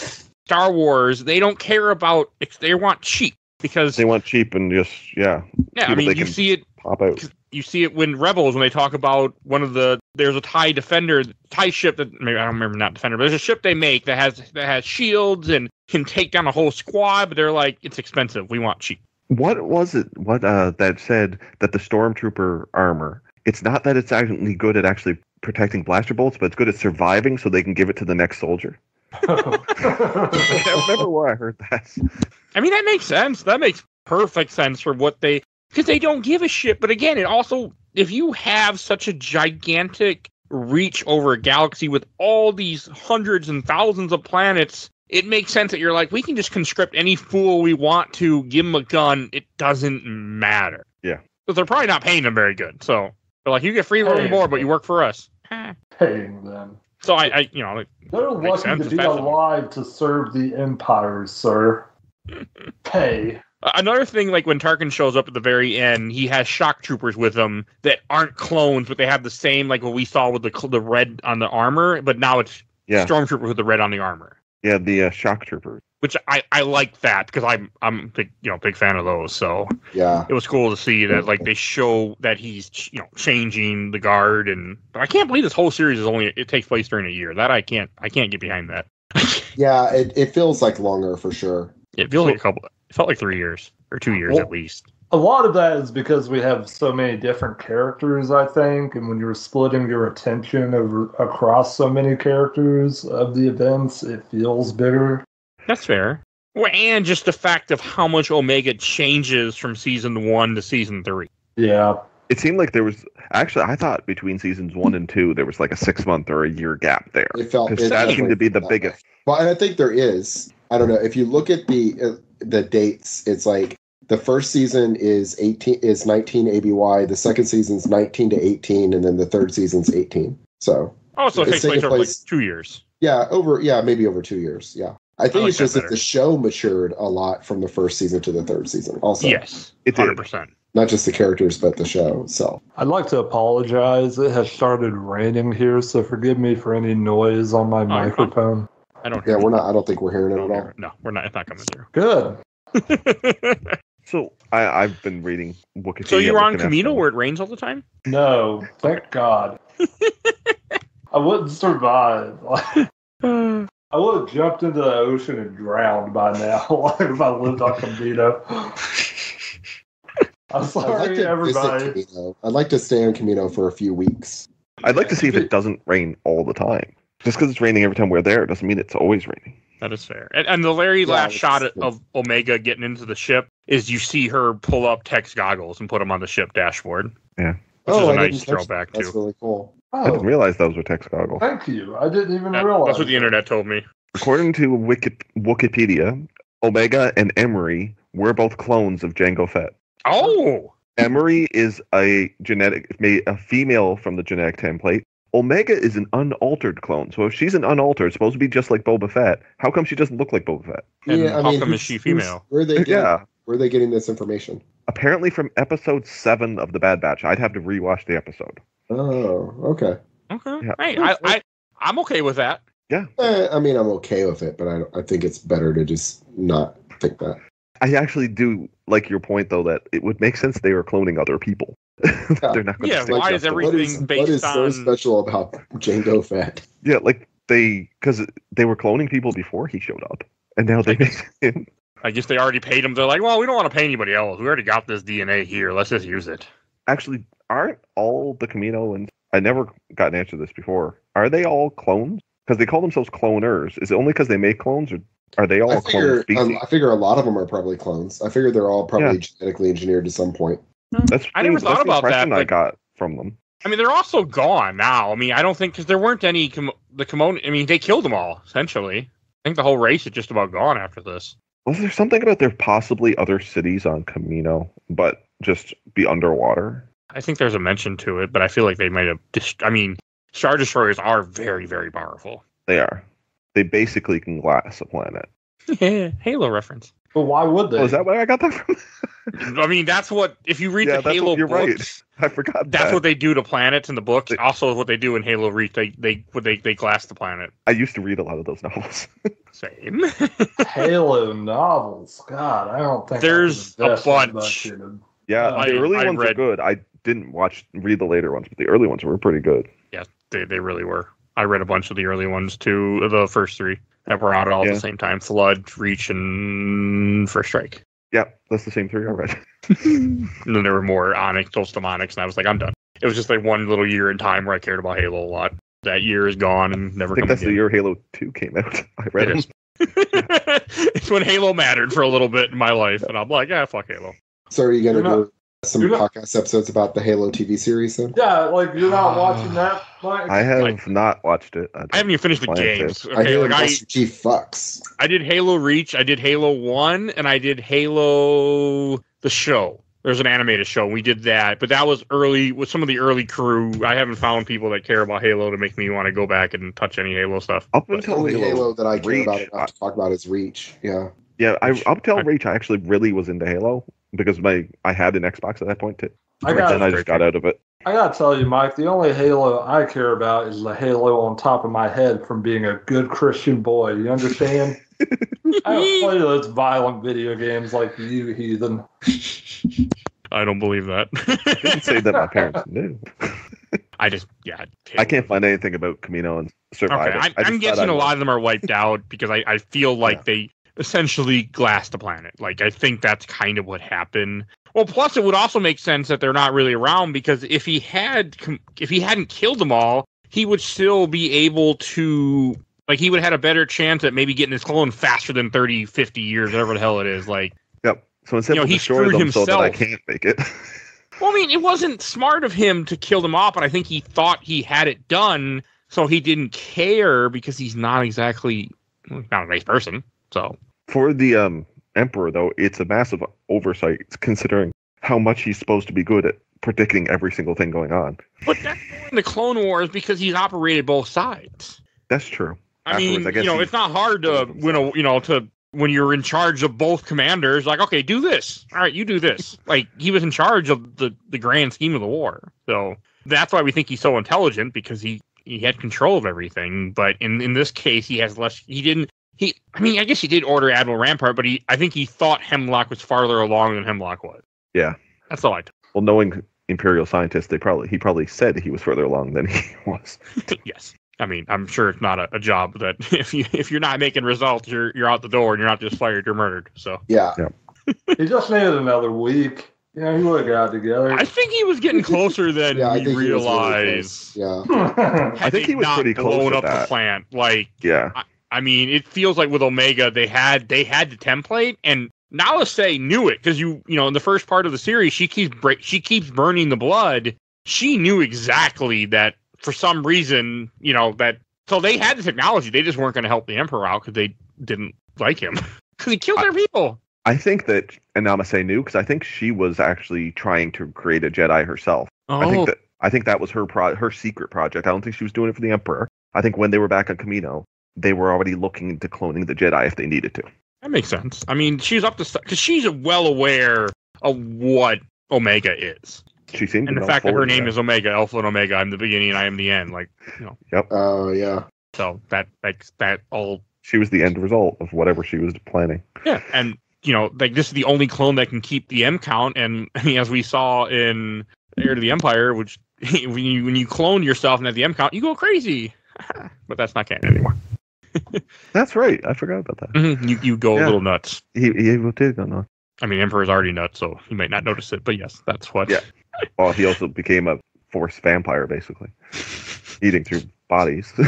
B: Star Wars, they don't care about they want cheap. because
D: They want cheap and just yeah
B: yeah, I mean you see it
D: pop out.
B: you see it when Rebels when they talk about one of the there's a Tie Defender Tie ship that maybe I don't remember not Defender, but there's a ship they make that has that has shields and can take down a whole squad, but they're like it's expensive. We want cheap.
D: What was it? What uh that said that the stormtrooper armor? It's not that it's actually good at actually protecting blaster bolts, but it's good at surviving, so they can give it to the next soldier. I can't remember where I heard that.
B: I mean that makes sense. That makes perfect sense for what they because they don't give a shit. But again, it also if you have such a gigantic reach over a galaxy with all these hundreds and thousands of planets, it makes sense that you're like, we can just conscript any fool we want to, give him a gun. It doesn't matter.
D: Yeah.
B: Because they're probably not paying them very good. So they're like, you get free room
E: Hey.
B: and board, but you work for us.
E: Paying them.
B: So I, I you know, like,
E: They're
B: Makes
E: lucky
B: sense,
E: to be alive to serve the Empire, sir. Pay.
B: Another thing, like when Tarkin shows up at the very end, he has shock troopers with him that aren't clones, but they have the same, like what we saw with the the red on the armor, but now it's
D: Yeah,
B: stormtroopers with the red on the armor.
D: yeah, the uh, shock troopers.
B: Which I, I like that because I'm I'm a big you know big fan of those. So
C: Yeah.
B: it was cool to see that like they show that he's ch- you know changing the guard and but I can't believe this whole series is only it takes place during a year. That I can't I can't get behind that.
C: Yeah, it, it feels like longer for sure.
B: It feels like a couple. It felt like three years or two years
E: Well-
B: at least.
E: A lot of that is because we have so many different characters, I think, and when you're splitting your attention over across so many characters of the events, it feels bigger.
B: That's fair. Well, and just the fact of how much Omega changes from season one to season three.
E: Yeah.
D: It seemed like there was actually. I thought between seasons one and two there was like a six month or a year gap there.
C: It felt
D: Because
C: it
D: that seemed to be the
C: felt that way.
D: biggest.
C: Well, and I think there is. I don't know if you look at the uh, the dates. It's like the first season is eighteen is nineteen ABY. The second season's nineteen to eighteen, and then the third season's eighteen. So
B: Oh, so it takes place over like
C: place-
B: two years.
C: yeah, over yeah maybe over two years. Yeah, I think
B: like
C: it's just
B: that
C: that the show matured a lot from the first season to the third season. Also,
B: yes,
D: It did.
B: hundred percent.
C: not just the characters but the show itself.
E: I'd like to apologize. It has started raining here, so forgive me for any noise on my
B: oh, you're
E: microphone.
B: I don't.
C: Yeah,
B: hear
C: we're not. I don't think we're hearing it at all.
B: No, we're not. It's not coming through. Good.
D: So I, I've been reading Wikipedia.
B: so you're on
D: looking Kamino
B: where it rains all the time?
E: No, thank God. I wouldn't survive. I would have jumped into the ocean and drowned by now if I lived on Kamino. I'm
C: I'd like
E: sorry,
C: to
E: everybody.
C: I'd like to stay on Kamino for a few weeks.
D: I'd like to see if it doesn't rain all the time. Just because it's raining every time we're there doesn't mean it's always raining.
B: That is fair. And, and the very
C: Yeah,
B: last
C: it's-
B: shot of Omega getting into the ship is you see her pull up Tech's goggles and put them on the ship dashboard.
D: Yeah.
B: Which is oh, a
C: Oh,
B: nice
C: didn't
B: throwback
C: that. That's really cool.
D: I oh. didn't
E: Oh,
D: realize those were Tech's goggles.
E: thank you. I didn't even
B: That-
E: realize.
B: that's what the internet told me.
D: According to Wiki- Wikipedia, Omega and Emery were both clones of Jango Fett.
B: Oh,
D: Emery is a genetic, a female from the genetic template. Omega is an unaltered clone. So if she's an unaltered, supposed to be just like Boba Fett, how come she doesn't look like Boba Fett?
B: And how come is she female?
C: Where are they getting,
D: Yeah,
C: where are they getting this information?
D: Apparently from episode seven of the Bad Batch. I'd have to rewatch the episode.
C: Oh, okay.
B: okay.
D: Yeah.
B: Hey, I, I, I'm okay with that. Yeah.
C: Eh, I mean, I'm okay with it, but I, I think it's better to just not think that.
D: I actually do like your point though that it would make sense they were cloning other people. They're not going to
B: Yeah,
D: stick
B: why is Everything
C: is, what
B: based
C: is so
B: on-
C: special about Jango Fett?
D: Yeah, like they because they were cloning people before he showed up, and now they
B: Like-
D: make him.
B: I guess they already paid him. They're like, well, we don't want to pay anybody else. We already got this DNA here. Let's just use it.
D: Actually, aren't all the Kamino and I never got an answer to this before. Are they all clones? Because they call themselves cloners. Is it only because they make clones, or are they all
C: I figure, um, I figure a lot of them are probably clones. I figure they're all probably
D: Yeah.
C: genetically engineered to some point.
D: that's
B: I never
D: that's
B: thought
D: the
B: about that,
D: impression I got from them.
B: I mean, they're also gone now. I mean, I don't think because there weren't any com- the Kimon. I mean, they killed them all essentially. I think the whole race is just about gone after this.
D: Was there something about there possibly other cities on Kamino, but just be underwater?
B: I think there's a mention to it, but I feel like they might have. Dist- I mean, star destroyers are very, very powerful.
D: They are. They basically can glass a planet.
B: Halo reference.
E: But why would they?
D: Oh, is that where I got that from?
B: I mean, that's what if you read
D: Yeah,
B: the
D: that's
B: Halo
D: what- you're right. I forgot.
B: that's
D: that.
B: what they do to planets in the books.
D: They-
B: Also, what they do in Halo Reach, they they what they they glass the planet.
D: I used to read a lot of those novels.
B: Same.
E: Halo novels. God, I don't think
B: There's a bunch.
E: much in them.
D: yeah,
E: I-
D: the early
B: I
D: ones are
B: read-
D: good. I didn't watch read the later ones, but the early ones were pretty good.
B: yeah, they they really were. I read a bunch of the early ones too. The first three that were out all at
D: Yeah.
B: the same time: Flood, Reach, and First Strike.
D: Yep, that's the same three I read.
B: And then there were more Onyx, Ghost of Onyx, and I was like, I'm done. It was just like one little year in time where I cared about Halo a lot. That year is gone and never
D: I think
B: comes
D: that's the year Halo Two came out. I read
B: It
D: them.
B: it's when Halo mattered for a little bit in my life, and I'm like, yeah, fuck Halo.
C: So are you going to
E: You're
C: do some
E: not-
C: podcast episodes about the Halo TV series then?
E: Yeah, like you're not ah. watching that, Mike.
D: I have
B: Like-
D: not watched it. I,
B: I haven't even finished the
D: Plan to.
B: games.
C: I
B: Okay,
C: hear
B: like I,
C: Master Chief fucks.
B: I did Halo Reach, I did Halo One, and I did Halo the show. There's an animated show. We did that, but that was early with some of the early crew. I haven't found people that care about Halo to make me want to go back and touch any Halo stuff.
D: up
C: The
D: until
C: only
D: Halo,
C: Halo that I care
D: Reach,
C: about enough to talk about is Reach. Yeah.
D: yeah, I up until Reach, I actually really was into Halo because my I had an Xbox at that point too.
E: I
D: But then I just got out of it.
E: I gotta tell you, Mike. The only Halo I care about is the Halo on top of my head from being a good Christian boy. You understand? I don't play those violent video games like you, heathen.
B: I don't believe that.
D: I didn't say that my parents knew.
B: I just, yeah.
D: I can't find anything about Kamino and Survivor.
B: Okay, I,
D: I just
B: I'm guessing
D: I
B: a lot of them are wiped out because I, I feel like
D: Yeah.
B: they essentially glassed the planet. Like I think that's kind of what happened. Well, plus it would also make sense that they're not really around because if he had if he hadn't killed them all, he would still be able to like he would have had a better chance at maybe getting his clone faster than 30, 50 years, whatever the hell it is. Like
D: Yep. So instead
B: You know,
D: of
B: he
D: destroy
B: screwed
D: them so that I can't make it.
B: Well, I mean, it wasn't smart of him to kill them off, but I think he thought he had it done, so he didn't care because he's not exactly not a nice person. So
D: For the um Emperor though, it's a massive oversight considering how much he's supposed to be good at predicting every single thing going on.
B: But that's in the Clone Wars because he's operated both sides.
D: That's true.
B: I mean,
D: I
B: you know, it's not hard to win a, you know, to when you're in charge of both commanders, like, okay, do this. All right, you do this. like he was in charge of the the grand scheme of the war. So that's why we think he's so intelligent because he he had control of everything. But in in this case, he has less. He didn't. He, I mean, I guess he did order Admiral Rampart, but he, I think he thought Hemlock was farther along than Hemlock was.
D: Yeah.
B: That's all I.
D: Well, knowing Imperial scientists, they probably he probably said he was further along than he was.
B: yes. I mean, I'm sure it's not a, a job that if you if you're not making results, you're you're out the door and you're not just fired, you're murdered. So
C: Yeah.
E: He just needed another week. Yeah, he would have got together.
B: I think he was getting closer than
C: Yeah, I
B: we
C: think he really
B: realized.
C: Yeah.
D: I think he was
B: not
D: pretty close
B: blown
D: to
B: up the
D: that.
B: plant. Like,
D: Yeah.
B: I mean, it feels like with Omega, they had they had the template, and Nala Se knew it because you you know in the first part of the series, she keeps break, she keeps burning the blood. She knew exactly that for some reason, you know that. So they had the technology. They just weren't going to help the Emperor out because they didn't like him because he killed their people.
D: I think that Anamase knew because I think she was actually trying to create a Jedi herself.
B: Oh,
D: I think oh. that I think that was her pro- her secret project. I don't think she was doing it for the Emperor. I think when they were back on Kamino, they were already looking into cloning the Jedi if they needed to.
B: That makes sense. I mean, she's up to stuff because she's well aware of what Omega is,
D: She seemed to
B: and the fact that her name
D: yeah.
B: is Omega, Alpha and Omega. I'm the beginning and I am the end. Like, you know, Yep.
C: Oh yeah.
B: so that makes that all
D: she was the end result of whatever she was planning.
B: yeah. And you know, like this is the only clone that can keep the M count. And I mean, as we saw in Heir to the Empire, which when you when you clone yourself and have the M count, you go crazy. but that's not canon anymore.
D: That's right. I forgot about that.
B: Mhm. You you go a little nuts.
D: He he did go on.
B: I mean, Emperor's already nuts, so you might not notice it. But yes, that's what.
D: Yeah. Well, he also became a force vampire, basically, eating through bodies.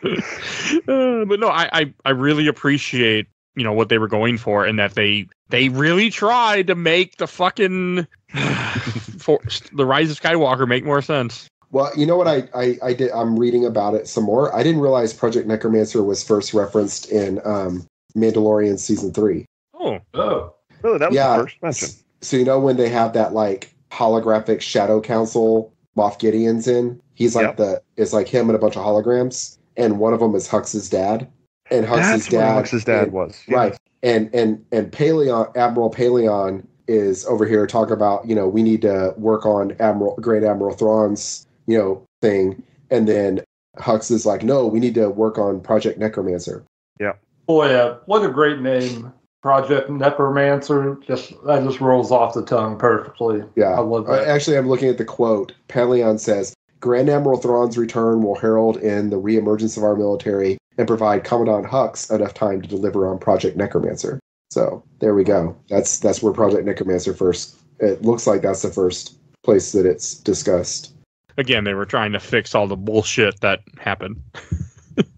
B: Uh, but no, I, I I really appreciate you know what they were going for, and that they they really tried to make the fucking for the Rise of Skywalker make more sense.
C: Well, you know what I, I I did I'm reading about it some more. I didn't realize Project Necromancer was first referenced in um Mandalorian season 3.
B: Oh,
E: oh,
D: really, that was
C: Yeah.
D: the first mention.
C: So you know when they have that like holographic shadow council Moff Gideon's in? He's like
D: Yep.
C: the it's like him and a bunch of holograms and one of them is Hux's dad. And Hux's
D: That's what
C: dad
D: Hux's dad
C: in-
D: was. Yeah.
C: Right. and and and Pellaeon Admiral Pellaeon is over here talking about you know we need to work on Admiral Great Admiral Thrawn's you know thing, and then Hux is like, no, we need to work on Project Necromancer. Yeah.
E: Boy, yeah, what a great name. Project Necromancer. Just that just rolls off the tongue perfectly.
C: Yeah,
E: I love
C: Uh,
E: that.
C: actually, I'm looking at the quote. Pellaeon says, Grand Admiral Thrawn's return will herald in the reemergence of our military and provide Commandant Hux enough time to deliver on Project Necromancer. So there we go. That's that's where Project Necromancer first. It looks like that's the first place that it's discussed.
B: Again, they were trying to fix all the bullshit that happened.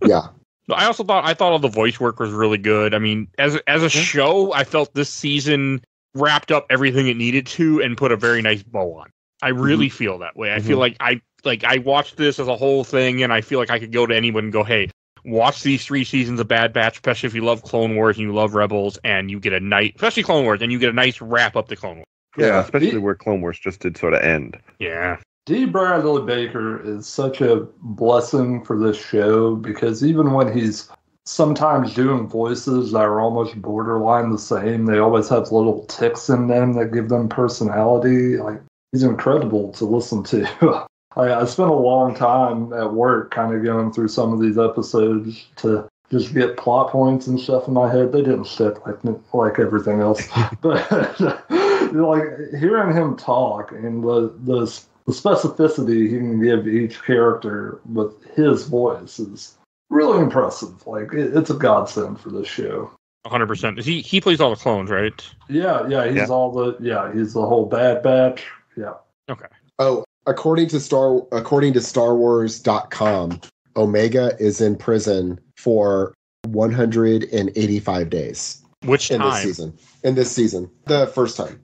C: Yeah,
B: I also thought I thought all the voice work was really good. I mean, as as a mm-hmm. show, I felt this season wrapped up everything it needed to and put a very nice bow on. I really mm-hmm. feel that way. I feel mm-hmm. like I like I watched this as a whole thing, and I feel like I could go to anyone and go, "Hey, watch these three seasons of Bad Batch, especially if you love Clone Wars and you love Rebels, and you get a nice, especially Clone Wars, and you get a nice wrap up to Clone Wars."
D: Yeah,
C: Yeah.
D: especially where Clone Wars just did sort of end.
B: Yeah,
E: D. Bradley Baker is such a blessing for this show because even when he's sometimes doing voices that are almost borderline the same, they always have little ticks in them that give them personality. Like he's incredible to listen to. I, I spent a long time at work kind of going through some of these episodes to just get plot points and stuff in my head. They didn't stick like like everything else, but like hearing him talk and the the the specificity he can give each character with his voice is really impressive. Like it, it's a godsend for this show.
B: hundred percent. Is he he plays all the clones, right?
E: Yeah, yeah, he's
D: Yeah.
E: all the yeah, he's the whole Bad Batch. Yeah. Okay.
C: Oh, according to Star according to StarWars.com, Omega is in prison for 185 days
B: Which
C: in this season. In this season, the first time.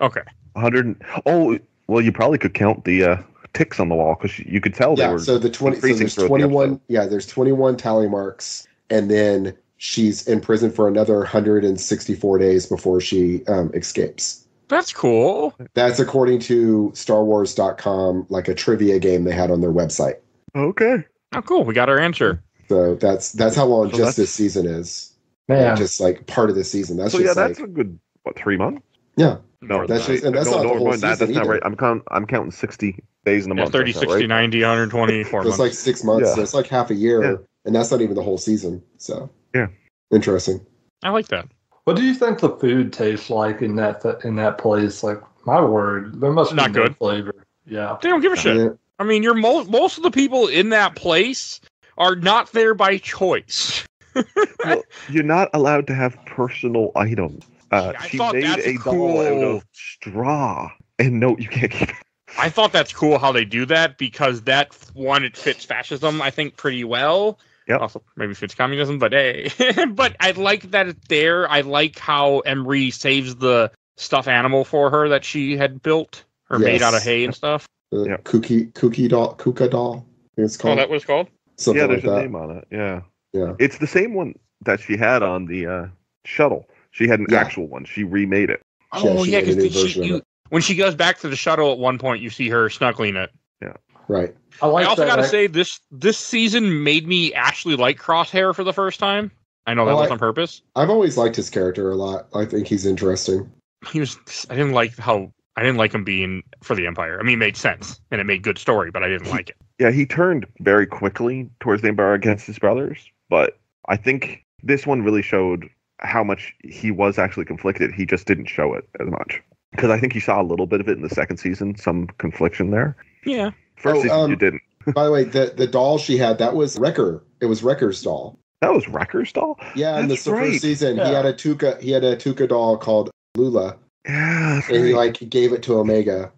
B: Okay.
D: 100. and- Oh, well, you probably could count the uh, ticks on the wall because you could tell they
C: yeah.
D: were.
C: So the 20. So there's
D: throughout the
C: 21. Yeah, there's 21 tally marks, and then she's in prison for another 164 days before she um, escapes.
B: That's cool.
C: That's according to StarWars.com, like a trivia game they had on their website.
D: okay.
B: Oh, cool. We got our answer.
C: So that's that's how long
D: So
C: just this season is.
E: Man.
C: Just like part of the season. That's
D: so yeah,
C: just
D: that's
C: like
D: a good what three months?
C: yeah.
D: No,
C: That's
B: that.
C: just- and that's
D: no,
C: not
D: no,
C: the whole
D: more than that. That's
C: season
D: not right. I'm counting. I'm counting 60 days in a
B: yeah,
D: month.
B: 30,
D: that's
B: 60,
D: right?
B: 90, 124
C: So it's
B: months.
C: like six months.
D: Yeah.
C: So it's like half a year,
D: Yeah.
C: and that's not even the whole season. So
D: Yeah.
C: interesting.
B: I like that.
E: What do you think the food tastes like in that in that place? Like my word, there must be
B: Not
E: no
B: good.
E: flavor. Yeah.
B: They don't give a shit.
C: Yeah.
B: I mean, you're mo- most of the people in that place are not there by choice.
D: Well, you're not allowed to have personal items. Uh,
B: I
D: she
B: thought
D: made
B: that's
D: a doll out
B: cool.
D: of straw, and no, you can't keep. it.
B: I thought that's cool how they do that because that one it fits fascism I think pretty well.
D: Yeah.
B: Also maybe fits communism, but hey, but I like that it's there. I like how Emery saves the stuffed animal for her that she had built or made out of hay and stuff.
C: The
D: Yeah.
C: Kooky Kooky doll Kuka doll. I think it's
B: Oh,
C: called
B: that was called.
C: something
D: yeah,
C: like
D: there's a
C: that.
D: name on it. Yeah,
C: Yeah.
D: it's the same one that she had on the uh, shuttle. She had an
C: Yeah.
D: actual one. She remade it.
B: Oh yeah,
C: made a new
B: because
C: version of
B: you
C: it.
B: when she goes back to the shuttle at one point, you see her snuggling it. Yeah.
C: Right.
E: I like
B: I also
E: that.
B: got to
E: act-
B: say this this season made me actually like Crosshair for the first time. I know that was
C: I-
B: on purpose.
C: I've always liked his character a lot. I think he's interesting.
B: He was. I didn't like how I didn't like him being for the Empire. I mean, it made sense and it made good story, but I didn't like it.
D: Yeah, he turned very quickly towards the Empire against his brothers, but I think this one really showed how much he was actually conflicted. He just didn't show it as much because I think you saw a little bit of it in the second season, some confliction there.
B: Yeah.
D: First
C: Oh,
D: season
C: um,
D: you didn't.
C: By the way, the the doll she had that was Wrecker. It was Wrecker's doll.
D: That was Wrecker's doll.
C: Yeah, in the
D: That's
C: first
D: right.
C: season, he had a Tooka. He had a Tooka doll called Lula,
D: Yeah, that's
C: and he like gave it to Omega.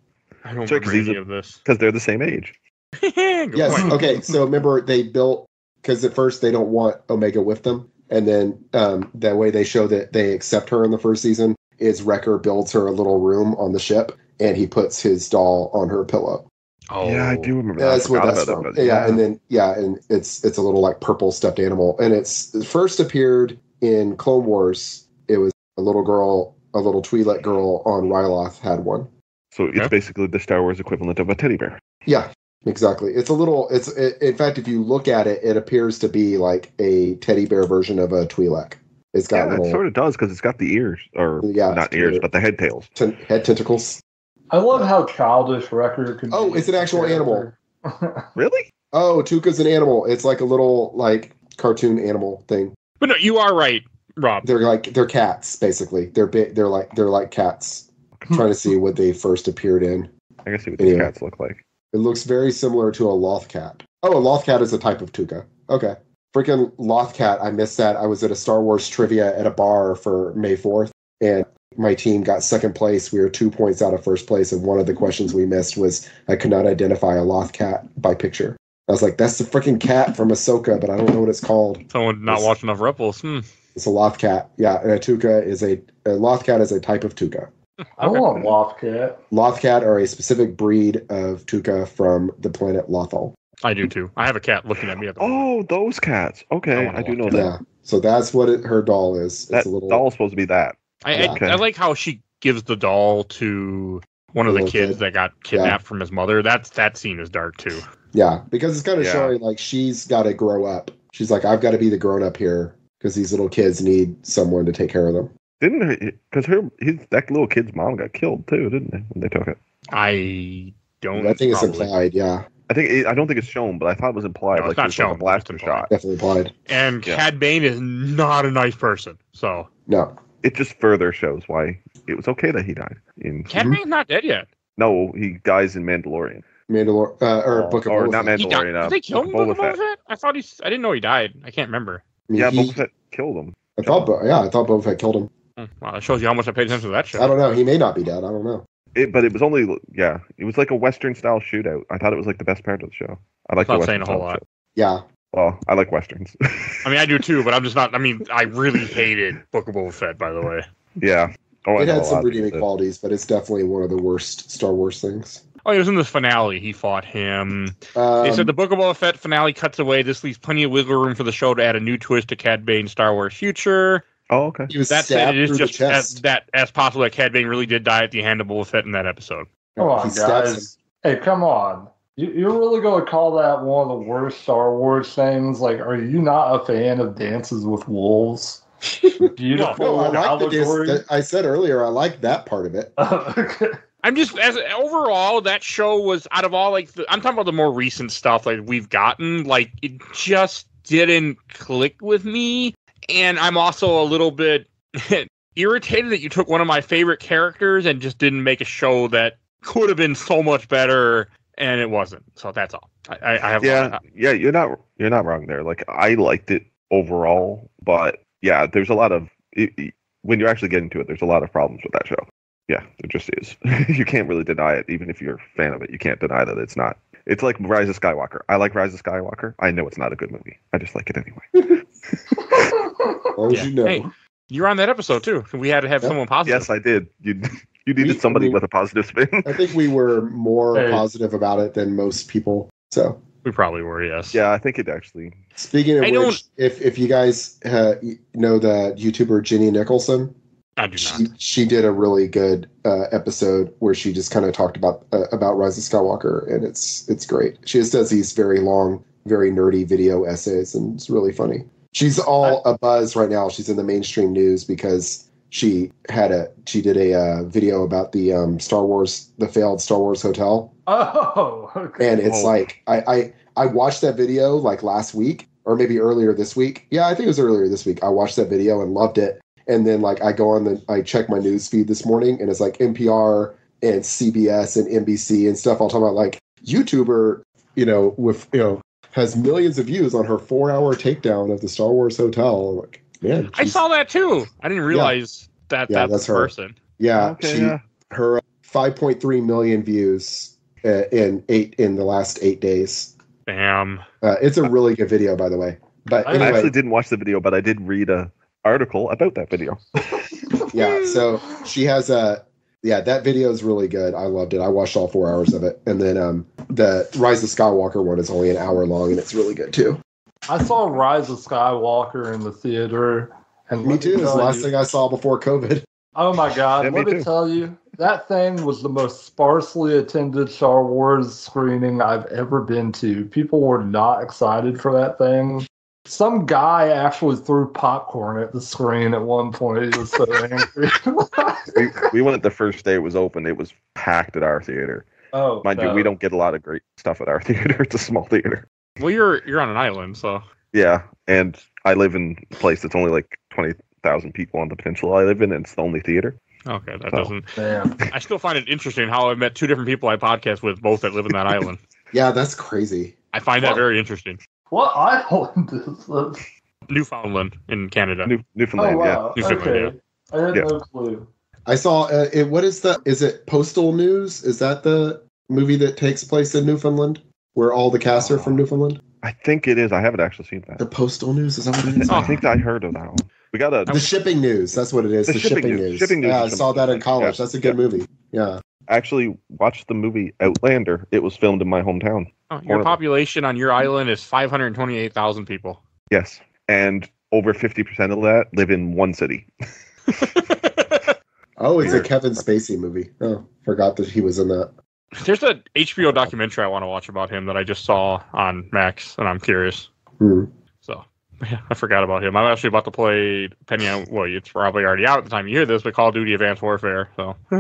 B: I don't
D: Sure, 'cause
B: remember any of this.
D: because they're the same age.
C: Yes.
B: point.
C: Okay. So remember, they built because at first they don't want Omega with them, and then um, that way they show that they accept her in the first season. Is Wrecker builds her a little room on the ship, and he puts his doll on her pillow.
B: Oh,
D: Yeah, I do remember that.
C: Yeah, that's where that's from.
D: it, but
C: yeah, and then yeah, and it's it's a little like purple stuffed animal, and it's it first appeared in Clone Wars. It was a little girl, a little Twi'lek girl on Ryloth had one.
D: so it's
B: Okay.
D: basically the Star Wars equivalent of a teddy bear.
C: Yeah, exactly. It's a little. It's it, in fact, if you look at it, it appears to be like a teddy bear version of a Twi'lek. It's got
D: Yeah, it sort of does because it's got the ears, or
C: Yeah,
D: not
C: it's
D: ears,
C: cute.
D: but the head tails.
C: ten- head tentacles.
E: I love how childish Wrecker can
C: Oh,
E: be
C: it's an
E: as a
C: actual animal.
D: Really?
C: Oh, Tooka's an animal. It's like a little like cartoon animal thing.
B: But no, you are right, Rob.
C: They're like they're cats basically. They're big. They're like they're like cats. I'm trying to see what they first appeared in.
D: I guess see what these cats look like.
C: It looks very similar to a loth cat. Oh, a loth cat is a type of Tooka. Okay. Freaking loth cat. I missed that. I was at a Star Wars trivia at a bar for May 4th, and my team got second place. We were two points out of first place, and one of the questions we missed was I could not identify a loth cat by picture. I was like, that's the freaking cat from Ahsoka, but I don't know what it's called.
B: Someone not
C: Yes.
B: watching enough Rebels. Hmm.
C: It's a loth cat. Yeah, and a Tooka is a, a loth cat is a type of Tooka.
E: I want Lothcat.
C: Lothcat are a specific breed of Tooka from the planet Lothal.
B: I do too. I have a cat looking at me at the moment.
D: Oh, those cats. Okay,
B: wanna
D: I do know that.
C: Yeah. So that's what it, her doll is. It's
D: That
C: a little
D: doll's supposed to be that.
B: I,
C: Yeah.
B: I,
D: Okay.
B: I like how she gives the doll to one of the kids
C: kid.
B: that got kidnapped from his mother. That's that scene is dark too.
C: Yeah, because it's kind of
D: Yeah.
C: showing like she's got to grow up. She's like, I've got to be the grown up here because these little kids need someone to take care of them.
D: Didn't because her his that little kid's mom got killed too, didn't they? When they took it.
B: I don't.
C: I think it's implied. Yeah,
D: I think it, I don't think it's shown, but I thought it was implied.
B: No, it's
D: like
B: not
D: it was like
B: shown,
D: a blaster
B: it's
D: shot.
C: definitely implied.
B: And
D: Yeah.
B: Cad Bane is not a nice person. So
C: No,
D: It just further shows why it was okay that he died. In
B: Cad
C: Mhm.
B: Bane's not dead yet.
D: no, he dies in Mandalorian.
C: Mandalorian uh, or
D: Oh,
C: Book of
D: or
C: Boba
D: not
C: Fett.
B: He died.
D: Mandalorian. uh,
B: Did they kill him?
D: Boba
B: with Boba
D: Fett.
B: Fett? I thought he's. I didn't know he died. I can't remember.
C: I mean,
D: Yeah,
C: he-
D: Boba Fett killed him.
C: I thought, Bo- yeah, I thought Boba Fett killed him.
B: Hmm, Wow, that shows you how much I paid attention to that show.
C: I don't know. He may not be dead. I don't know.
D: It, but it was only yeah, it was like a western style shootout. I thought it was like the best part of the show. I like
B: Not
D: the
B: saying a whole lot.
D: show.
C: Yeah,
D: Well, I like westerns.
B: I mean, I do too, but I'm just not. I mean, I really hated Book of Boba Fett. By the way.
D: yeah. Oh,
C: it
D: know
C: had some redeeming qualities, but it's definitely one of the worst Star Wars things.
B: Oh, he was in the finale. He fought him.
C: Um,
B: They said the Book of Boba Fett finale cuts away. This leaves plenty of wiggle room for the show to add a new twist to Cad Bane's Star Wars future.
D: Did. Oh, okay.
C: he was
B: That said,
C: stabbed
B: it is just
C: the
B: as, that as possible that Cad Bane really did die at the hand of Boba Fett in that episode.
E: Come oh, on,
C: He stabs
E: guys. Hey, come on. You, you're really going to call that one of the worst Star Wars things? Like, are you not a fan of Dances with Wolves? Beautiful
C: No, I like the
E: allegory.
C: dis- I said earlier, I like that part of it.
E: Okay.
B: I'm just as overall that show was out of all like the, I'm talking about the more recent stuff like we've gotten like it just didn't click with me and I'm also a little bit irritated that you took one of my favorite characters and just didn't make a show that could have been so much better and it wasn't. So that's all. I, I, I have
D: Yeah, yeah. You're not you're not wrong there. Like I liked it overall, but yeah, there's a lot of it, it- when you're actually getting to it. There's a lot of problems with that show. Yeah, it just is. you can't really deny it, even if you're a fan of it. You can't deny that it's not. It's like Rise of Skywalker. I like Rise of Skywalker. I know it's not a good movie. I just like it anyway.
C: As long as you know.
B: Hey, You're on that episode too. We had to have
C: Yep.
B: someone positive.
D: yes, I did. You you needed
C: We-
D: somebody
C: we-
D: with a positive spin.
C: I think we were more
E: Hey.
C: positive about it than most people. So
B: We probably were, yes.
D: yeah, I think it actually.
C: speaking of
B: I
C: which, if if you guys uh, know the YouTuber Jenny Nicholson,
B: I do not.
C: she she did a really good uh, episode where she just kind of talked about uh, about Rise of Skywalker, and it's it's great. She just does these very long, very nerdy video essays, and it's really funny. She's all a buzz right now. She's in the mainstream news because she had a she did a uh, video about the um, Star Wars, the failed Star Wars hotel,
E: Oh, okay.
C: and it's
D: Oh.
C: like I, I I watched that video like last week or maybe earlier this week. Yeah, I think it was earlier this week. I watched that video and loved it. And then like I go on the I check my news feed this morning and it's like NPR and CBS and NBC and stuff. I'll talk about like YouTuber, you know, with you know has millions of views on her four hour takedown of the Star Wars hotel. I'm like, man,
B: I saw that too. I didn't realize that
C: Yeah,
B: that's,
C: that's
B: the
C: her.
B: person.
C: Yeah,
D: okay,
C: she
D: yeah.
C: her 5.3 million views uh, in eight in the last eight days.
B: Bam!
C: Uh, it's a really good video, by the way. But
E: I
D: I actually didn't watch the video, but I did read a article about that video.
C: yeah. So she has a yeah. That video is really good. I loved it. I watched all four hours of it, and then um the Rise of Skywalker one is only an hour long, and it's really good too.
E: I saw Rise of Skywalker in the theater. And
C: Me
E: let
C: too. It's the last
E: you-
C: thing I saw before COVID.
E: Oh my god,
D: Yeah, me
E: let me
D: too.
E: tell you, that thing was the most sparsely attended Star Wars screening I've ever been to. People were not excited for that thing. Some guy actually threw popcorn at the screen at one point. He was so angry.
D: we, we went the first day it was open. It was packed at our theater.
E: oh,
D: Mind you, we don't get a lot of great stuff at our theater. It's a small theater.
B: Well, you're you're on an island, so
D: Yeah, and I live in a place that's only like twenty thousand people on the peninsula I live in, and it's the only theater.
B: okay, that
D: Oh.
B: doesn't.
E: Man.
B: I still find it interesting how I met two different people I podcast with, both that live in that island.
C: Yeah, that's crazy.
B: I find that very interesting.
E: What island is this?
B: Newfoundland in Canada.
D: New,
E: Oh,
D: Newfoundland,
E: yeah.
B: Newfoundland,
E: Okay. I had
D: Yeah.
E: no clue.
C: I saw uh, it. What is the? Is it Postal News? Is that the movie that takes place in Newfoundland, where all the cast are from Newfoundland?
D: I think it is. I haven't actually seen that. The.
C: Postal News is that what it is?
D: I think I heard of that one. We got a
C: The shipping news. That's what it is.
D: The
C: The,
D: shipping
C: shipping,
D: news.
C: news.
D: Shipping news
C: Yeah, I saw that in college.
D: yeah.
C: That's a good movie. Yeah.
D: actually watched the movie Outlander. It was filmed in my hometown.
B: Oh, your
D: Horrible.
B: population on your island is 528,000 people.
D: Yes, and over fifty percent of that live in one city.
C: Oh, it's a Kevin Spacey movie. Oh, forgot that he was in that.
B: There's a HBO documentary I want to watch about him that I just saw on Max, and I'm curious.
C: Hmm.
B: So, yeah, I forgot about him. I'm actually about to play, depending on, well, it's probably already out at the time you hear this, but Call of Duty Advanced Warfare. So, I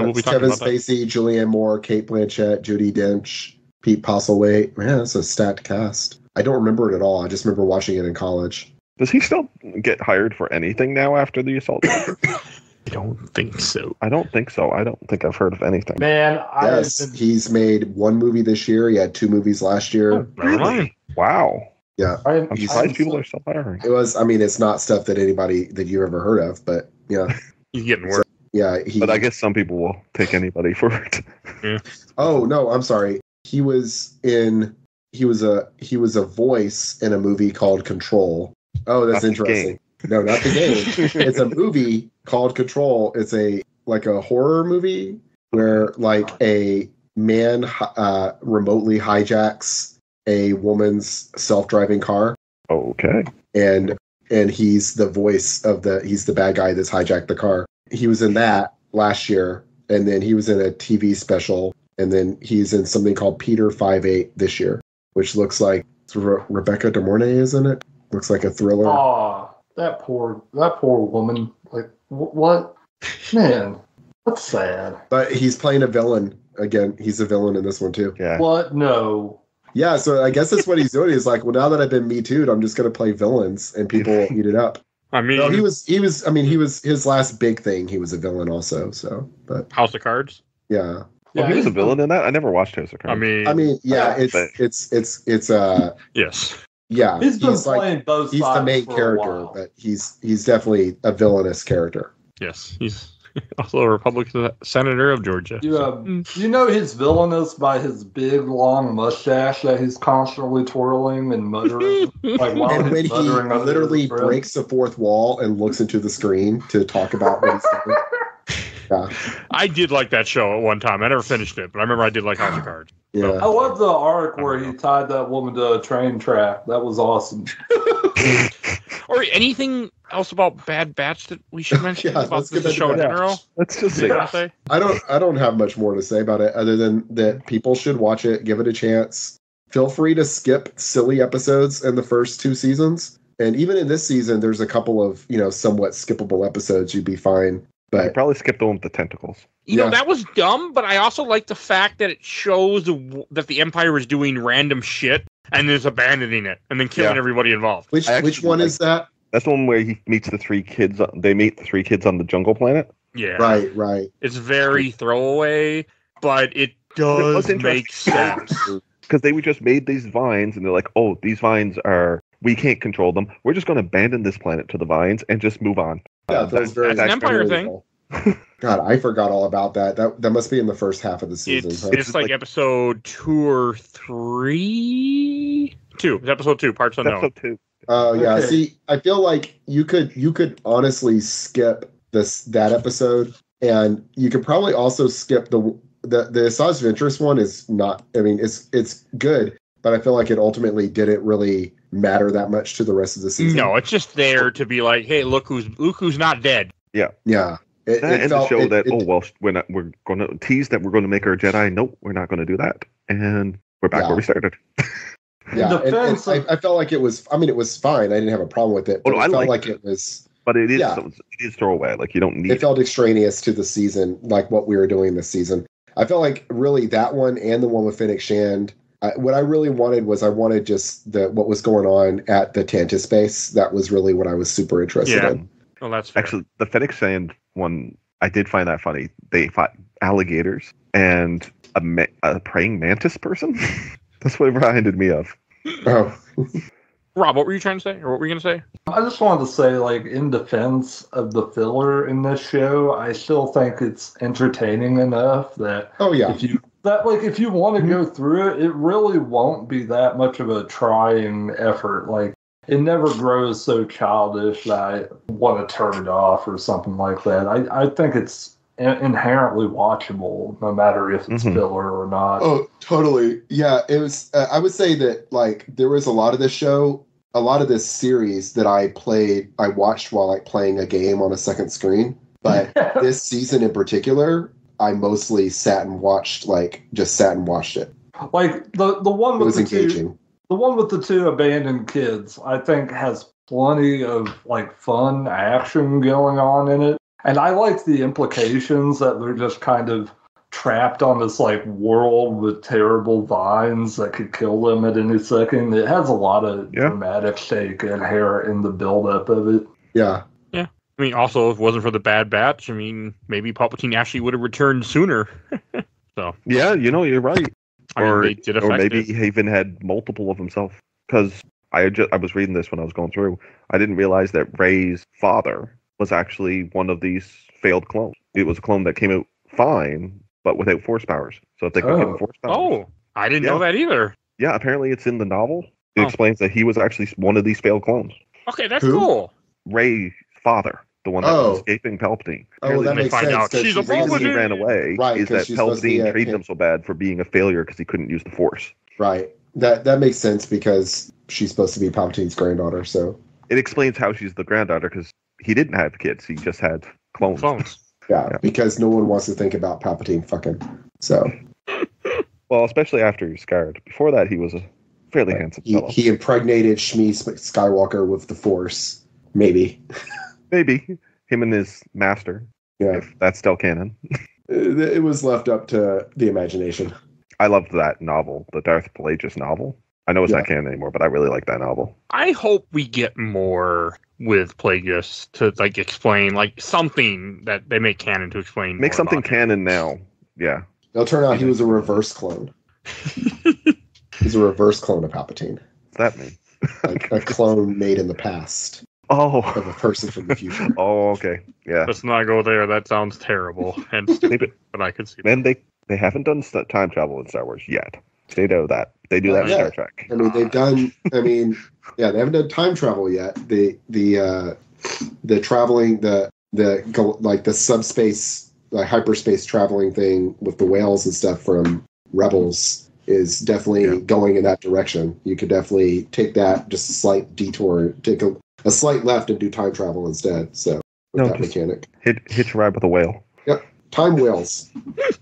B: will be talking
C: Kevin
B: about that.
C: Spacey, Julianne Moore, Cate Blanchett, Judi Dench, Pete Postlethwaite. Man, that's a stacked cast. I don't remember it at all. I just remember watching it in college.
D: Does he still get hired for anything now after the assault?
B: I don't think so.
D: I don't think so. I don't think I've heard of anything.
E: Man, I
C: Yes, he's made one movie this year. He had two movies last year.
B: Oh, never mind.
D: Wow.
E: I,
D: I'm
C: He's-
D: surprised people are still hiring.
C: It was. I mean, it's not stuff that anybody that you ever heard of, but yeah,
B: He's getting work.
C: yeah. He,
D: But I guess some people will take anybody for it.
C: Oh no, I'm sorry. He was in. He was a. He was a voice in a movie called Control. Oh, that's
D: Not
C: interesting. No, not the game. it's a movie called Control. It's a like a horror movie where like a man uh, remotely hijacks a woman's self-driving car,
D: Okay.
C: and and he's the voice of the he's the bad guy that's hijacked the car. He was in that last year, and then he was in a TV special, and then he's in something called Peter Five Eight this year, which looks like Re- Rebecca De Mornay is in it. Looks like a thriller.
E: Aw, that poor that poor woman. Like wh- what? Man, that's sad.
C: But he's playing a villain again. He's a villain in this one too.
D: Yeah.
E: What? No.
C: Yeah, so I guess that's what he's doing. He's like, well, now that I've been me too, I'm just gonna play villains, and people will eat it up.
B: I mean,
C: No, he was, he was. I mean, he was his last big thing. He was a villain also. So, but
B: House of Cards.
C: yeah,
D: Oh, he was a villain in that. I never watched House of Cards.
B: I mean,
C: I mean, yeah,
E: Yeah,
C: it's
D: but-
C: it's it's it's uh
B: yes.
C: yeah.
E: He's been
C: like
E: playing both
C: he's the main character, but he's he's definitely a villainous character.
B: Yes. He's also a Republican senator of Georgia.
E: You,
B: so-
E: um, you know he's villainous by his big long mustache that he's constantly twirling and muttering. like
C: and when he
E: muttering under
C: literally breaks the fourth wall and looks into the screen to talk about what he's doing. Yeah,
B: I did like that show at one time. I never finished it, but I remember I did like House of Cards.
C: Yeah, I
E: love the arc where he tied that woman to a train track. That was awesome.
B: Or anything else about Bad Batch that we should mention
C: Yeah,
B: about
C: let's
B: the show in general?
D: Let's just say
B: wanna say?
C: I don't I don't have much more to say about it other than that people should watch it, give it a chance. Feel free to skip silly episodes in the first two seasons. And even in this season, there's a couple of, you know, somewhat skippable episodes. You'd be fine.
D: You
C: But
D: probably skipped the one with the tentacles.
B: You know, that was dumb, but I also like the fact that it shows that the Empire is doing random shit and is abandoning it and then killing
D: Yeah.
B: everybody involved.
C: which
D: actually
C: which one
D: like-
C: is that?
D: That's the one where he meets the three kids. They meet the three kids on the jungle planet.
B: Yeah.
C: Right, right.
B: It's very throwaway, but it does
D: was
B: make sense.
D: because they were just made these vines and they're like, oh, these vines are we can't control them. We're just going to abandon this planet to the vines and just move on.
C: Yeah,
D: Uh,
C: that was very
B: that's an Empire thing.
C: God, I forgot all about that. That that must be in the first half of the season.
B: It's
C: huh?
B: it's like,
D: like-
B: episode two or three. Two. It's episode two. Parts unknown.
D: Episode two.
C: Oh yeah.
E: Okay.
C: See, I feel like you could you could honestly skip this that episode, and you could probably also skip the the the Asajj Ventress one. Is not. I mean, it's it's good, but I feel like it ultimately didn't really matter that much to the rest of the season.
B: No, it's just there to be like, hey, look who's look who's not dead.
C: Yeah. Yeah. It,
D: That
C: it
D: and
C: felt-
D: to show
C: it-
D: that
C: it-
D: oh well we're not we're going to tease that we're going to make her a Jedi. Nope, we're not going to do that, and we're back
C: Yeah.
D: where we started.
C: Yeah, and- and
E: defense
C: I, I felt like it was. I mean, it was fine. I didn't have a problem with it.
D: Oh,
C: But
D: no,
C: it
D: I
C: felt like it was.
D: But it is
C: Yeah.
D: it is throwaway. Like you don't need
C: It felt extraneous to the season, like what we were doing this season. I felt like really that one and the one with Fennec Shand. I, what I really wanted was I wanted just the what was going on at the Tantiss base. That was really what I was super interested
B: Yeah.
C: in.
B: Well, that's fair.
D: Actually, the Fennec Shand one, I did find that funny. They fought alligators and a, ma- a praying mantis person. That's what it reminded me of.
C: Oh,
B: Rob, what were you trying to say, or what were you going to say?
E: I just wanted to say, like, in defense of the filler in this show, I still think it's entertaining enough that
C: oh yeah.
E: if you that like if you want to go through it, it really won't be that much of a trying effort. Like it never grows so childish that I want to turn it off or something like that. I, I think it's in- inherently watchable, no matter if it's
D: Mhm.
E: filler or not.
C: Oh, totally. Yeah, it was. Uh, I would say that like there was a lot of this show, a lot of this series that I played, I watched while like playing a game on a second screen. But this season in particular, I mostly sat and watched, like just sat and watched it.
E: like the the one
C: It
E: with
C: was
E: the two,
C: engaging.
E: the one with the two abandoned kids, I think has plenty of like fun action going on in it. And I like the implications that they're just kind of trapped on this like world with terrible vines that could kill them at any second. It has a lot of
D: Yeah.
E: dramatic stake inherent in the buildup of it.
C: Yeah.
B: I mean, also, if it wasn't for the Bad Batch, I mean, maybe Palpatine actually would have returned sooner.
D: So yeah, you know, you're right.
B: I mean,
D: or
B: they did
D: or maybe
B: it.
D: he even had multiple of himself. Because I just, I was reading this when I was going through. I didn't realize that Rey's father was actually one of these failed clones. It was a clone that came out fine, but without force powers. So if they could give
E: Oh.
D: him force powers.
B: Oh, I didn't know that either.
D: Yeah, apparently it's in the novel. It
B: Oh.
D: explains that he was actually one of these failed clones.
B: Okay, that's
C: Who?
B: cool.
D: Rey's father, the one that
C: Oh.
D: was escaping Palpatine.
C: Oh, well,
D: Apparently
C: that
B: they
C: makes
B: find
C: sense.
B: out
C: 'cause
B: she's a
C: she's
D: the reason
C: using-
D: he ran away
C: Right,
D: is
C: 'cause
D: that
C: she's supposed to be
D: Palpatine
C: a
D: treated
C: kid.
D: him so bad for being a failure because he couldn't use the Force.
C: Right. That that makes sense because she's supposed to be Palpatine's granddaughter. So
D: It explains how she's the granddaughter because he didn't have kids; he just had clones.
B: Clones.
C: yeah,
D: Yeah.
C: because no one wants to think about Palpatine fucking. So
D: Well, especially after he's scarred. Before that, he was a fairly handsome
C: he,
D: fellow.
C: he impregnated Shmi Skywalker with the Force. Maybe.
D: Maybe him and his master,
C: Yeah.
D: if that's still canon.
C: It, it was left up to the imagination.
D: I loved that novel, the Darth Plagueis novel. I know it's not canon anymore, but I really like that novel.
B: I hope we get more with Plagueis to like explain like something that they make canon to explain.
D: Make something
B: about him.
D: canon now. Yeah.
C: It'll turn out he was a reverse clone. He's a reverse clone of Palpatine.
D: What's that mean?
C: Like a clone made in the past
D: Oh.
C: of a person from the future.
D: Oh, okay. Yeah.
B: Let's not go there. That sounds terrible and stupid, but I could see. That.
D: man, they they haven't done st- time travel in Star Wars yet. They know that. They do that in
C: Yeah.
D: Star Trek.
C: I mean, they've done. I mean, yeah, they haven't done time travel yet. The the uh, the traveling the the like the subspace like hyperspace traveling thing with the whales and stuff from Rebels is definitely
D: Yeah.
C: going in that direction. You could definitely take that just a slight detour, take a, a slight left and do time travel instead. So with
D: No,
C: that mechanic,
D: Hit hitch a ride with a whale.
C: Yep, time whales,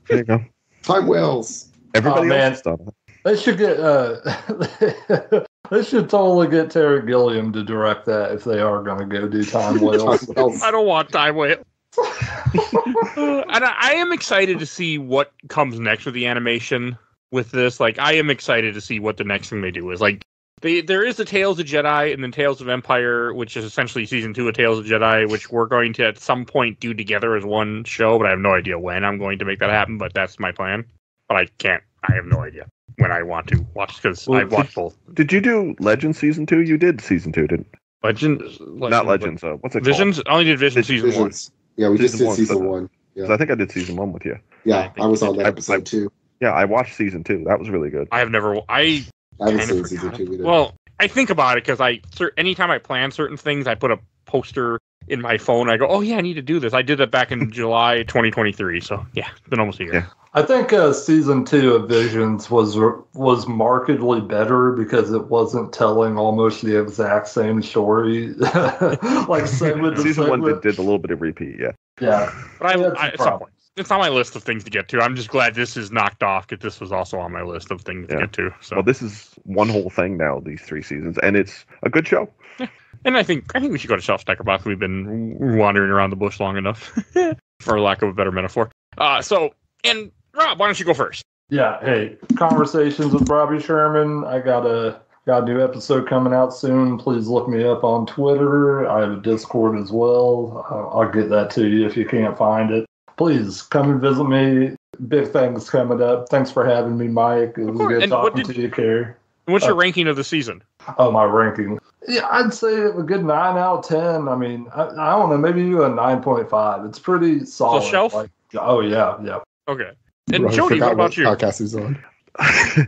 D: There you go.
C: time whales.
D: Everybody
E: Oh, man.
D: else has done.
E: They should get uh they should totally get Terry Gilliam to direct that if they are gonna go do time
C: Time
E: whales.
C: whales.
B: I don't want time whale. Uh, and I, I am excited to see what comes next with the animation with this. Like, I am excited to see what the next thing they do is. Like, they, there is the Tales of Jedi and then Tales of Empire, which is essentially season two of Tales of Jedi, which we're going to at some point do together as one show, but I have no idea when I'm going to make that happen. But that's my plan. But I can't. I have no idea when I want to watch because
D: Well,
B: I've watched both.
D: Did you do Legends season two? You did season two, didn't?
B: Legend,
D: Not Legends. Uh, what's it
B: Visions. I only did Visions season one.
C: Yeah, we just did
D: one,
C: season
D: but-
C: one.
D: called? 'Cause I think I did season one with you.
C: Yeah,
B: I
C: I was on
B: did.
C: that
D: I-
C: episode
D: I-
C: too.
D: Yeah, I watched season two. That was really good.
B: I have never. I
C: I haven't
B: kind
C: seen
B: of
C: season
B: forgot
C: two
B: it.
C: either.
B: Well, I think about it because I, cer- anytime I plan certain things, I put a poster in my phone. I go, oh yeah, I need to do this. I did that back in July 2023. So yeah, it's been almost a year.
D: Yeah.
E: I think uh, season two of Visions was was markedly better because it wasn't telling almost the exact same story, like segment to
D: season one
E: segment.
D: did, did a little bit of repeat. Yeah.
E: Yeah,
B: But I,
E: That's
B: I at some
E: problem.
B: point, it's on my list of things to get to. I'm just glad this is knocked off because this was also on my list of things to get to. So,
D: Well, this is one whole thing now. These three seasons, and it's a good show.
B: and I think I think we should go to Shelf Stacker Box. We've been wandering around the bush long enough, for lack of a better metaphor. Uh, so, and Rob, why don't you go first?
E: Yeah, hey, conversations with Robbie Sherman. I got a got a new episode coming out soon. Please look me up on Twitter. I have a Discord as well. Uh, I'll get that to you if you can't find it. Please come and visit me. Big things coming up. Thanks for having me, Mike. It was good
B: And
E: talking
B: did-
E: to you, Kerry.
B: What's your
E: Uh,
B: ranking of the season?
E: Oh, my ranking. Yeah, I'd say a good nine out of ten. I mean, I, I don't know, maybe you a nine point five. It's pretty solid.
B: shelf?
E: Like, oh yeah, yeah.
B: Okay. And
C: Bro,
B: Jody,
C: forgot
B: what about you?
C: podcast he's on?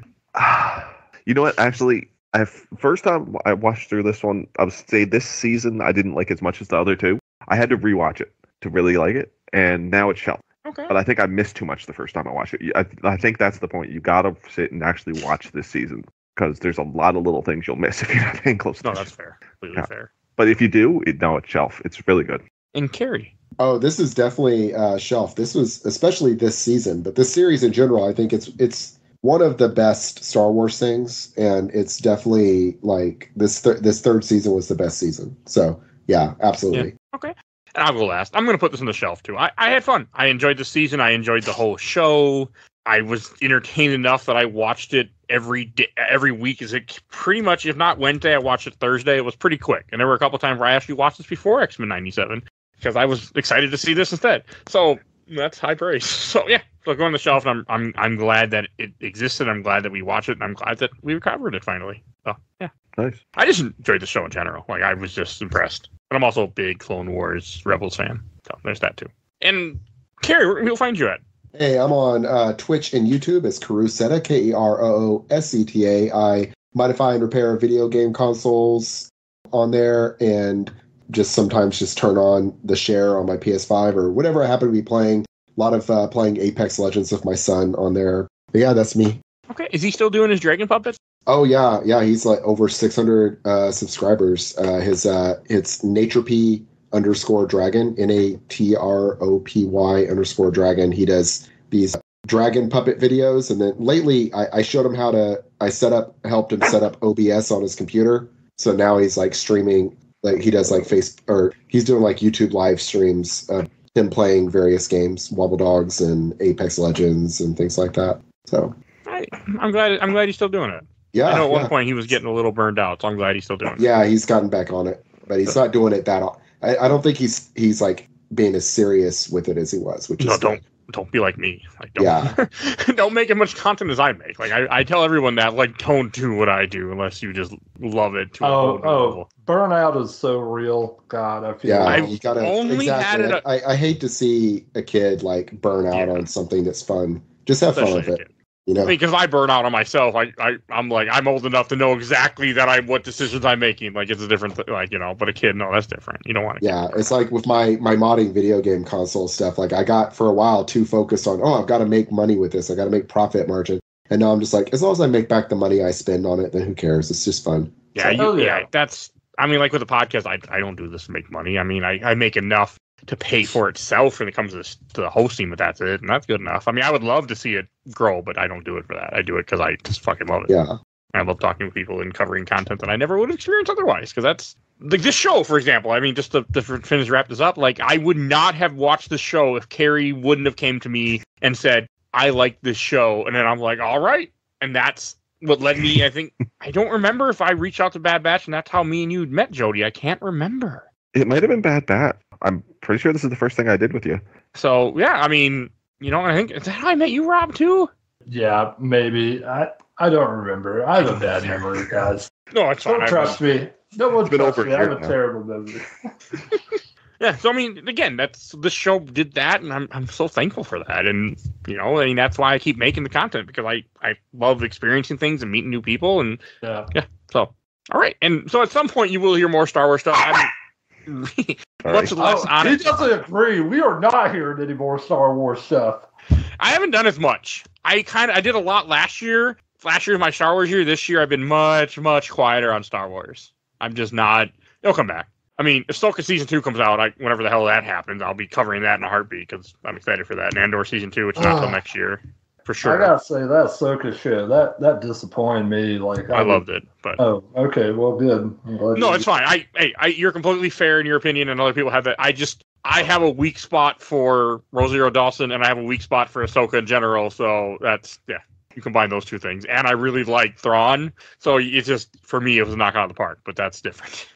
D: you know what? Actually, I first time I watched through this one, I would say this season I didn't like as much as the other two. I had to rewatch it to really like it, and now it's shelf.
B: Okay.
D: But I think I missed too much the first time I watched it. I, I think that's the point. You gotta sit and actually watch this season because there's a lot of little things you'll miss if you're not paying close
B: No, that's fair. Completely
D: Yeah.
B: fair.
D: But if you do, it, no, it's shelf. It's really good.
B: And Kerry.
C: Oh, this is definitely uh, shelf. This was especially this season, but this series in general, I think it's it's one of the best Star Wars things, and it's definitely like this th- this third season was the best season. So yeah, absolutely.
B: Okay. And I'll go last. I'm going to put this on the shelf too. I, I had fun. I enjoyed the season. I enjoyed the whole show. I was entertained enough that I watched it every day, every week. Is it pretty much, if not Wednesday, I watched it Thursday. It was pretty quick. And there were a couple times where I actually watched this before X Men '97 because I was excited to see this instead. So that's high praise. So yeah, so go on the shelf. And I'm I'm I'm glad that it existed. I'm glad that we watched it, and I'm glad that we covered it finally. So yeah.
D: Nice.
B: I just enjoyed the show in general. Like I was just impressed. But I'm also a big Clone Wars Rebels fan. So there's that too. And Kerry, where we'll find you at.
C: Hey, I'm on uh, Twitch and YouTube as Kerooseta, K E R O O S E T A. I modify and repair video game consoles on there and just sometimes just turn on the share on my PS5 or whatever I happen to be playing. A lot of uh, playing Apex Legends with my son on there. But yeah, that's me.
B: Okay. Is he still doing his Dragon Puppets?
C: Oh yeah, yeah, he's like over 600 uh, subscribers. Uh, his uh, it's NatureP underscore dragon, N A T R O P Y underscore dragon. He does these dragon puppet videos, and then lately I, I showed him how to. I set up, helped him set up OBS on his computer, so now he's like streaming. Like he does like face or he's doing like YouTube live streams of him playing various games, Wobble Dogs and Apex Legends and things like that. So
B: I, I'm glad. I'm glad he's still doing it.
C: Yeah,
B: I know at
C: yeah.
B: one point he was getting a little burned out, so I'm glad he's still doing it.
C: Yeah, he's gotten back on it, but he's not doing it that. I don't think he's he's like being as serious with it as he was, which is
B: No,
C: good.
B: don't don't be like me. Like don't
C: Yeah.
B: don't make as much content as I make. Like I, I tell everyone that like don't do what I do unless you just love it to
E: Oh,
B: new
E: oh,
B: level.
E: burnout is so real. God, I feel
C: Yeah,
E: like-
B: I've
C: you gotta
B: only had
C: exactly.
B: it
C: I, I hate to see a kid like burn out
B: Yeah.
C: on something that's fun. Just have fun with it,
B: kid.
C: You know.
B: because I burn out on myself. I, I I'm like I'm old enough to know exactly that I what decisions I'm making. Like it's a different th- like you know, but a kid no, that's different. You don't want to.
C: Yeah, it's like with my my modding video game console stuff. Like I got for a while too focused on, oh, I've got to make money with this. I got to make profit margin. And now I'm just like, as long as I make back the money I spend on it, then who cares? It's just fun.
B: Yeah, you,
E: Oh,
B: yeah.
E: yeah.
B: That's. I mean, like with the podcast, I I don't do this to make money. I mean, I, I make enough to pay for itself when it comes to, to the hosting, but that's it, and that's good enough. I mean, I would love to see it grow, but I don't do it for that. I do it because I just fucking love it.
C: Yeah.
B: I love talking with people and covering content that I never would have experienced otherwise. Because that's like this show, for example. I mean, just to, to finish wrap this up, like I would not have watched the show if Kerry wouldn't have came to me and said, "I like this show," and then I'm like, "All right," and that's what led me. I think I don't remember if I reached out to Bad Batch, and that's how me and you met, Jody. I can't remember.
D: It might have been Bad Bat. I'm pretty sure this is the first thing I did with you.
B: So yeah, I mean, you know, I think is that how I met you, Rob, too.
E: yeah, maybe. I I don't remember. I have a bad memory, guys.
B: No, it's fine.
E: Don't
B: I-
E: trust me. No one
D: It's been
E: trusts
D: over
E: me. I
D: a year
E: have a
D: now.
E: terrible memory.
B: Yeah, so I mean, again, that's this show did that, and I'm I'm so thankful for that, and you know, I mean, that's why I keep making the content because I I love experiencing things and meeting new people, and
E: Yeah. yeah.
B: so all right, and so at some point you will hear more Star Wars stuff. I'm
D: All
B: much less
E: Oh,
B: on
E: he doesn't agree. We are not hearing any more Star Wars stuff.
B: I haven't done as much. I kind of I did a lot last year. Last year was my Star Wars year. This year I've been much much quieter on Star Wars. I'm just not. It'll come back. I mean, if Ahsoka season two comes out, I, whenever the hell that happens, I'll be covering that in a heartbeat because I'm excited for that. And Andor season two, which is not till next year, for sure.
E: I gotta say that Soka show that that disappointed me. Like
B: I loved it, but
E: Oh, okay. Well, good.
B: No,
E: you-
B: it's fine. I, hey, I, you're completely fair in your opinion, and other people have that. I just, I have a weak spot for Rosario Dawson, and I have a weak spot for Ahsoka in general. So that's yeah, you combine those two things, and I really like Thrawn. So it's just for me, it was a knock out of the park, but that's different.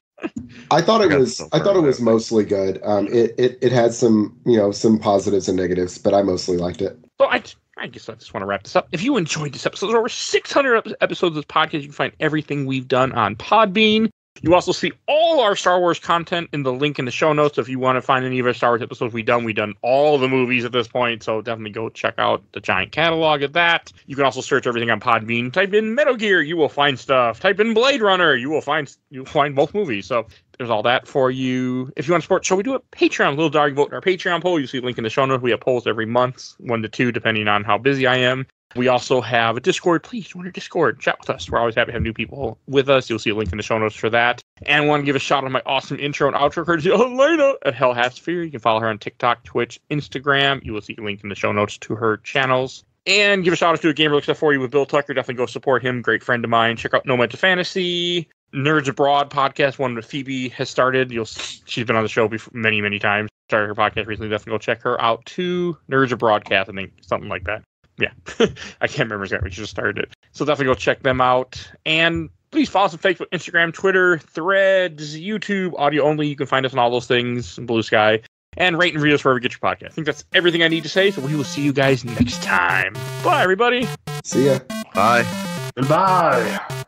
C: I thought it
D: got
C: was
D: some
C: I thought it was
D: that.
C: mostly good. Um, it, it it had some you know some positives and negatives, but I mostly liked it.
B: So I, I guess I just want to wrap this up. If you enjoyed this episode, there's over 600 episodes of this podcast. You can find everything we've done on Podbean. You also see all our Star Wars content in the link in the show notes. If you want to find any of our Star Wars episodes we've done, we've done all the movies at this point. So definitely go check out the giant catalog of that. You can also search everything on Podbean. Type in Metal Gear, you will find stuff. Type in Blade Runner, you will find you'll find both movies. So there's all that for you. If you want to support the show, we do a Patreon, little dog vote in our Patreon poll. You see a link in the show notes. We have polls every month, one to two, depending on how busy I am. We also have a Discord. Please join our Discord. Chat with us. We're always happy to have new people with us. You'll see a link in the show notes for that. And want to give a shout out to my awesome intro and outro courtesy of Helena at Hel Hath Fury. You can follow her on TikTok, Twitch, Instagram. You will see a link in the show notes to her channels. And give a shout out to a gamer looks at 40 with Bill Tucker. Definitely go support him. Great friend of mine. Check out No Mental Fantasy. Nerds Abroad podcast, one with Phoebe has started. You'll see, she's been on the show before, many many times. Started her podcast recently. Definitely go check her out too. Nerds Broadcast, I think something like that. Yeah, I can't remember exactly. She just started it, so definitely go check them out. And please follow us on Facebook, Instagram, Twitter, Threads, YouTube, audio only. You can find us on all those things. Blue Sky. And rate and read us wherever you get your podcast. I think that's everything I need to say. So we will see you guys next time. Bye, everybody.
C: See ya.
D: Bye.
E: Goodbye.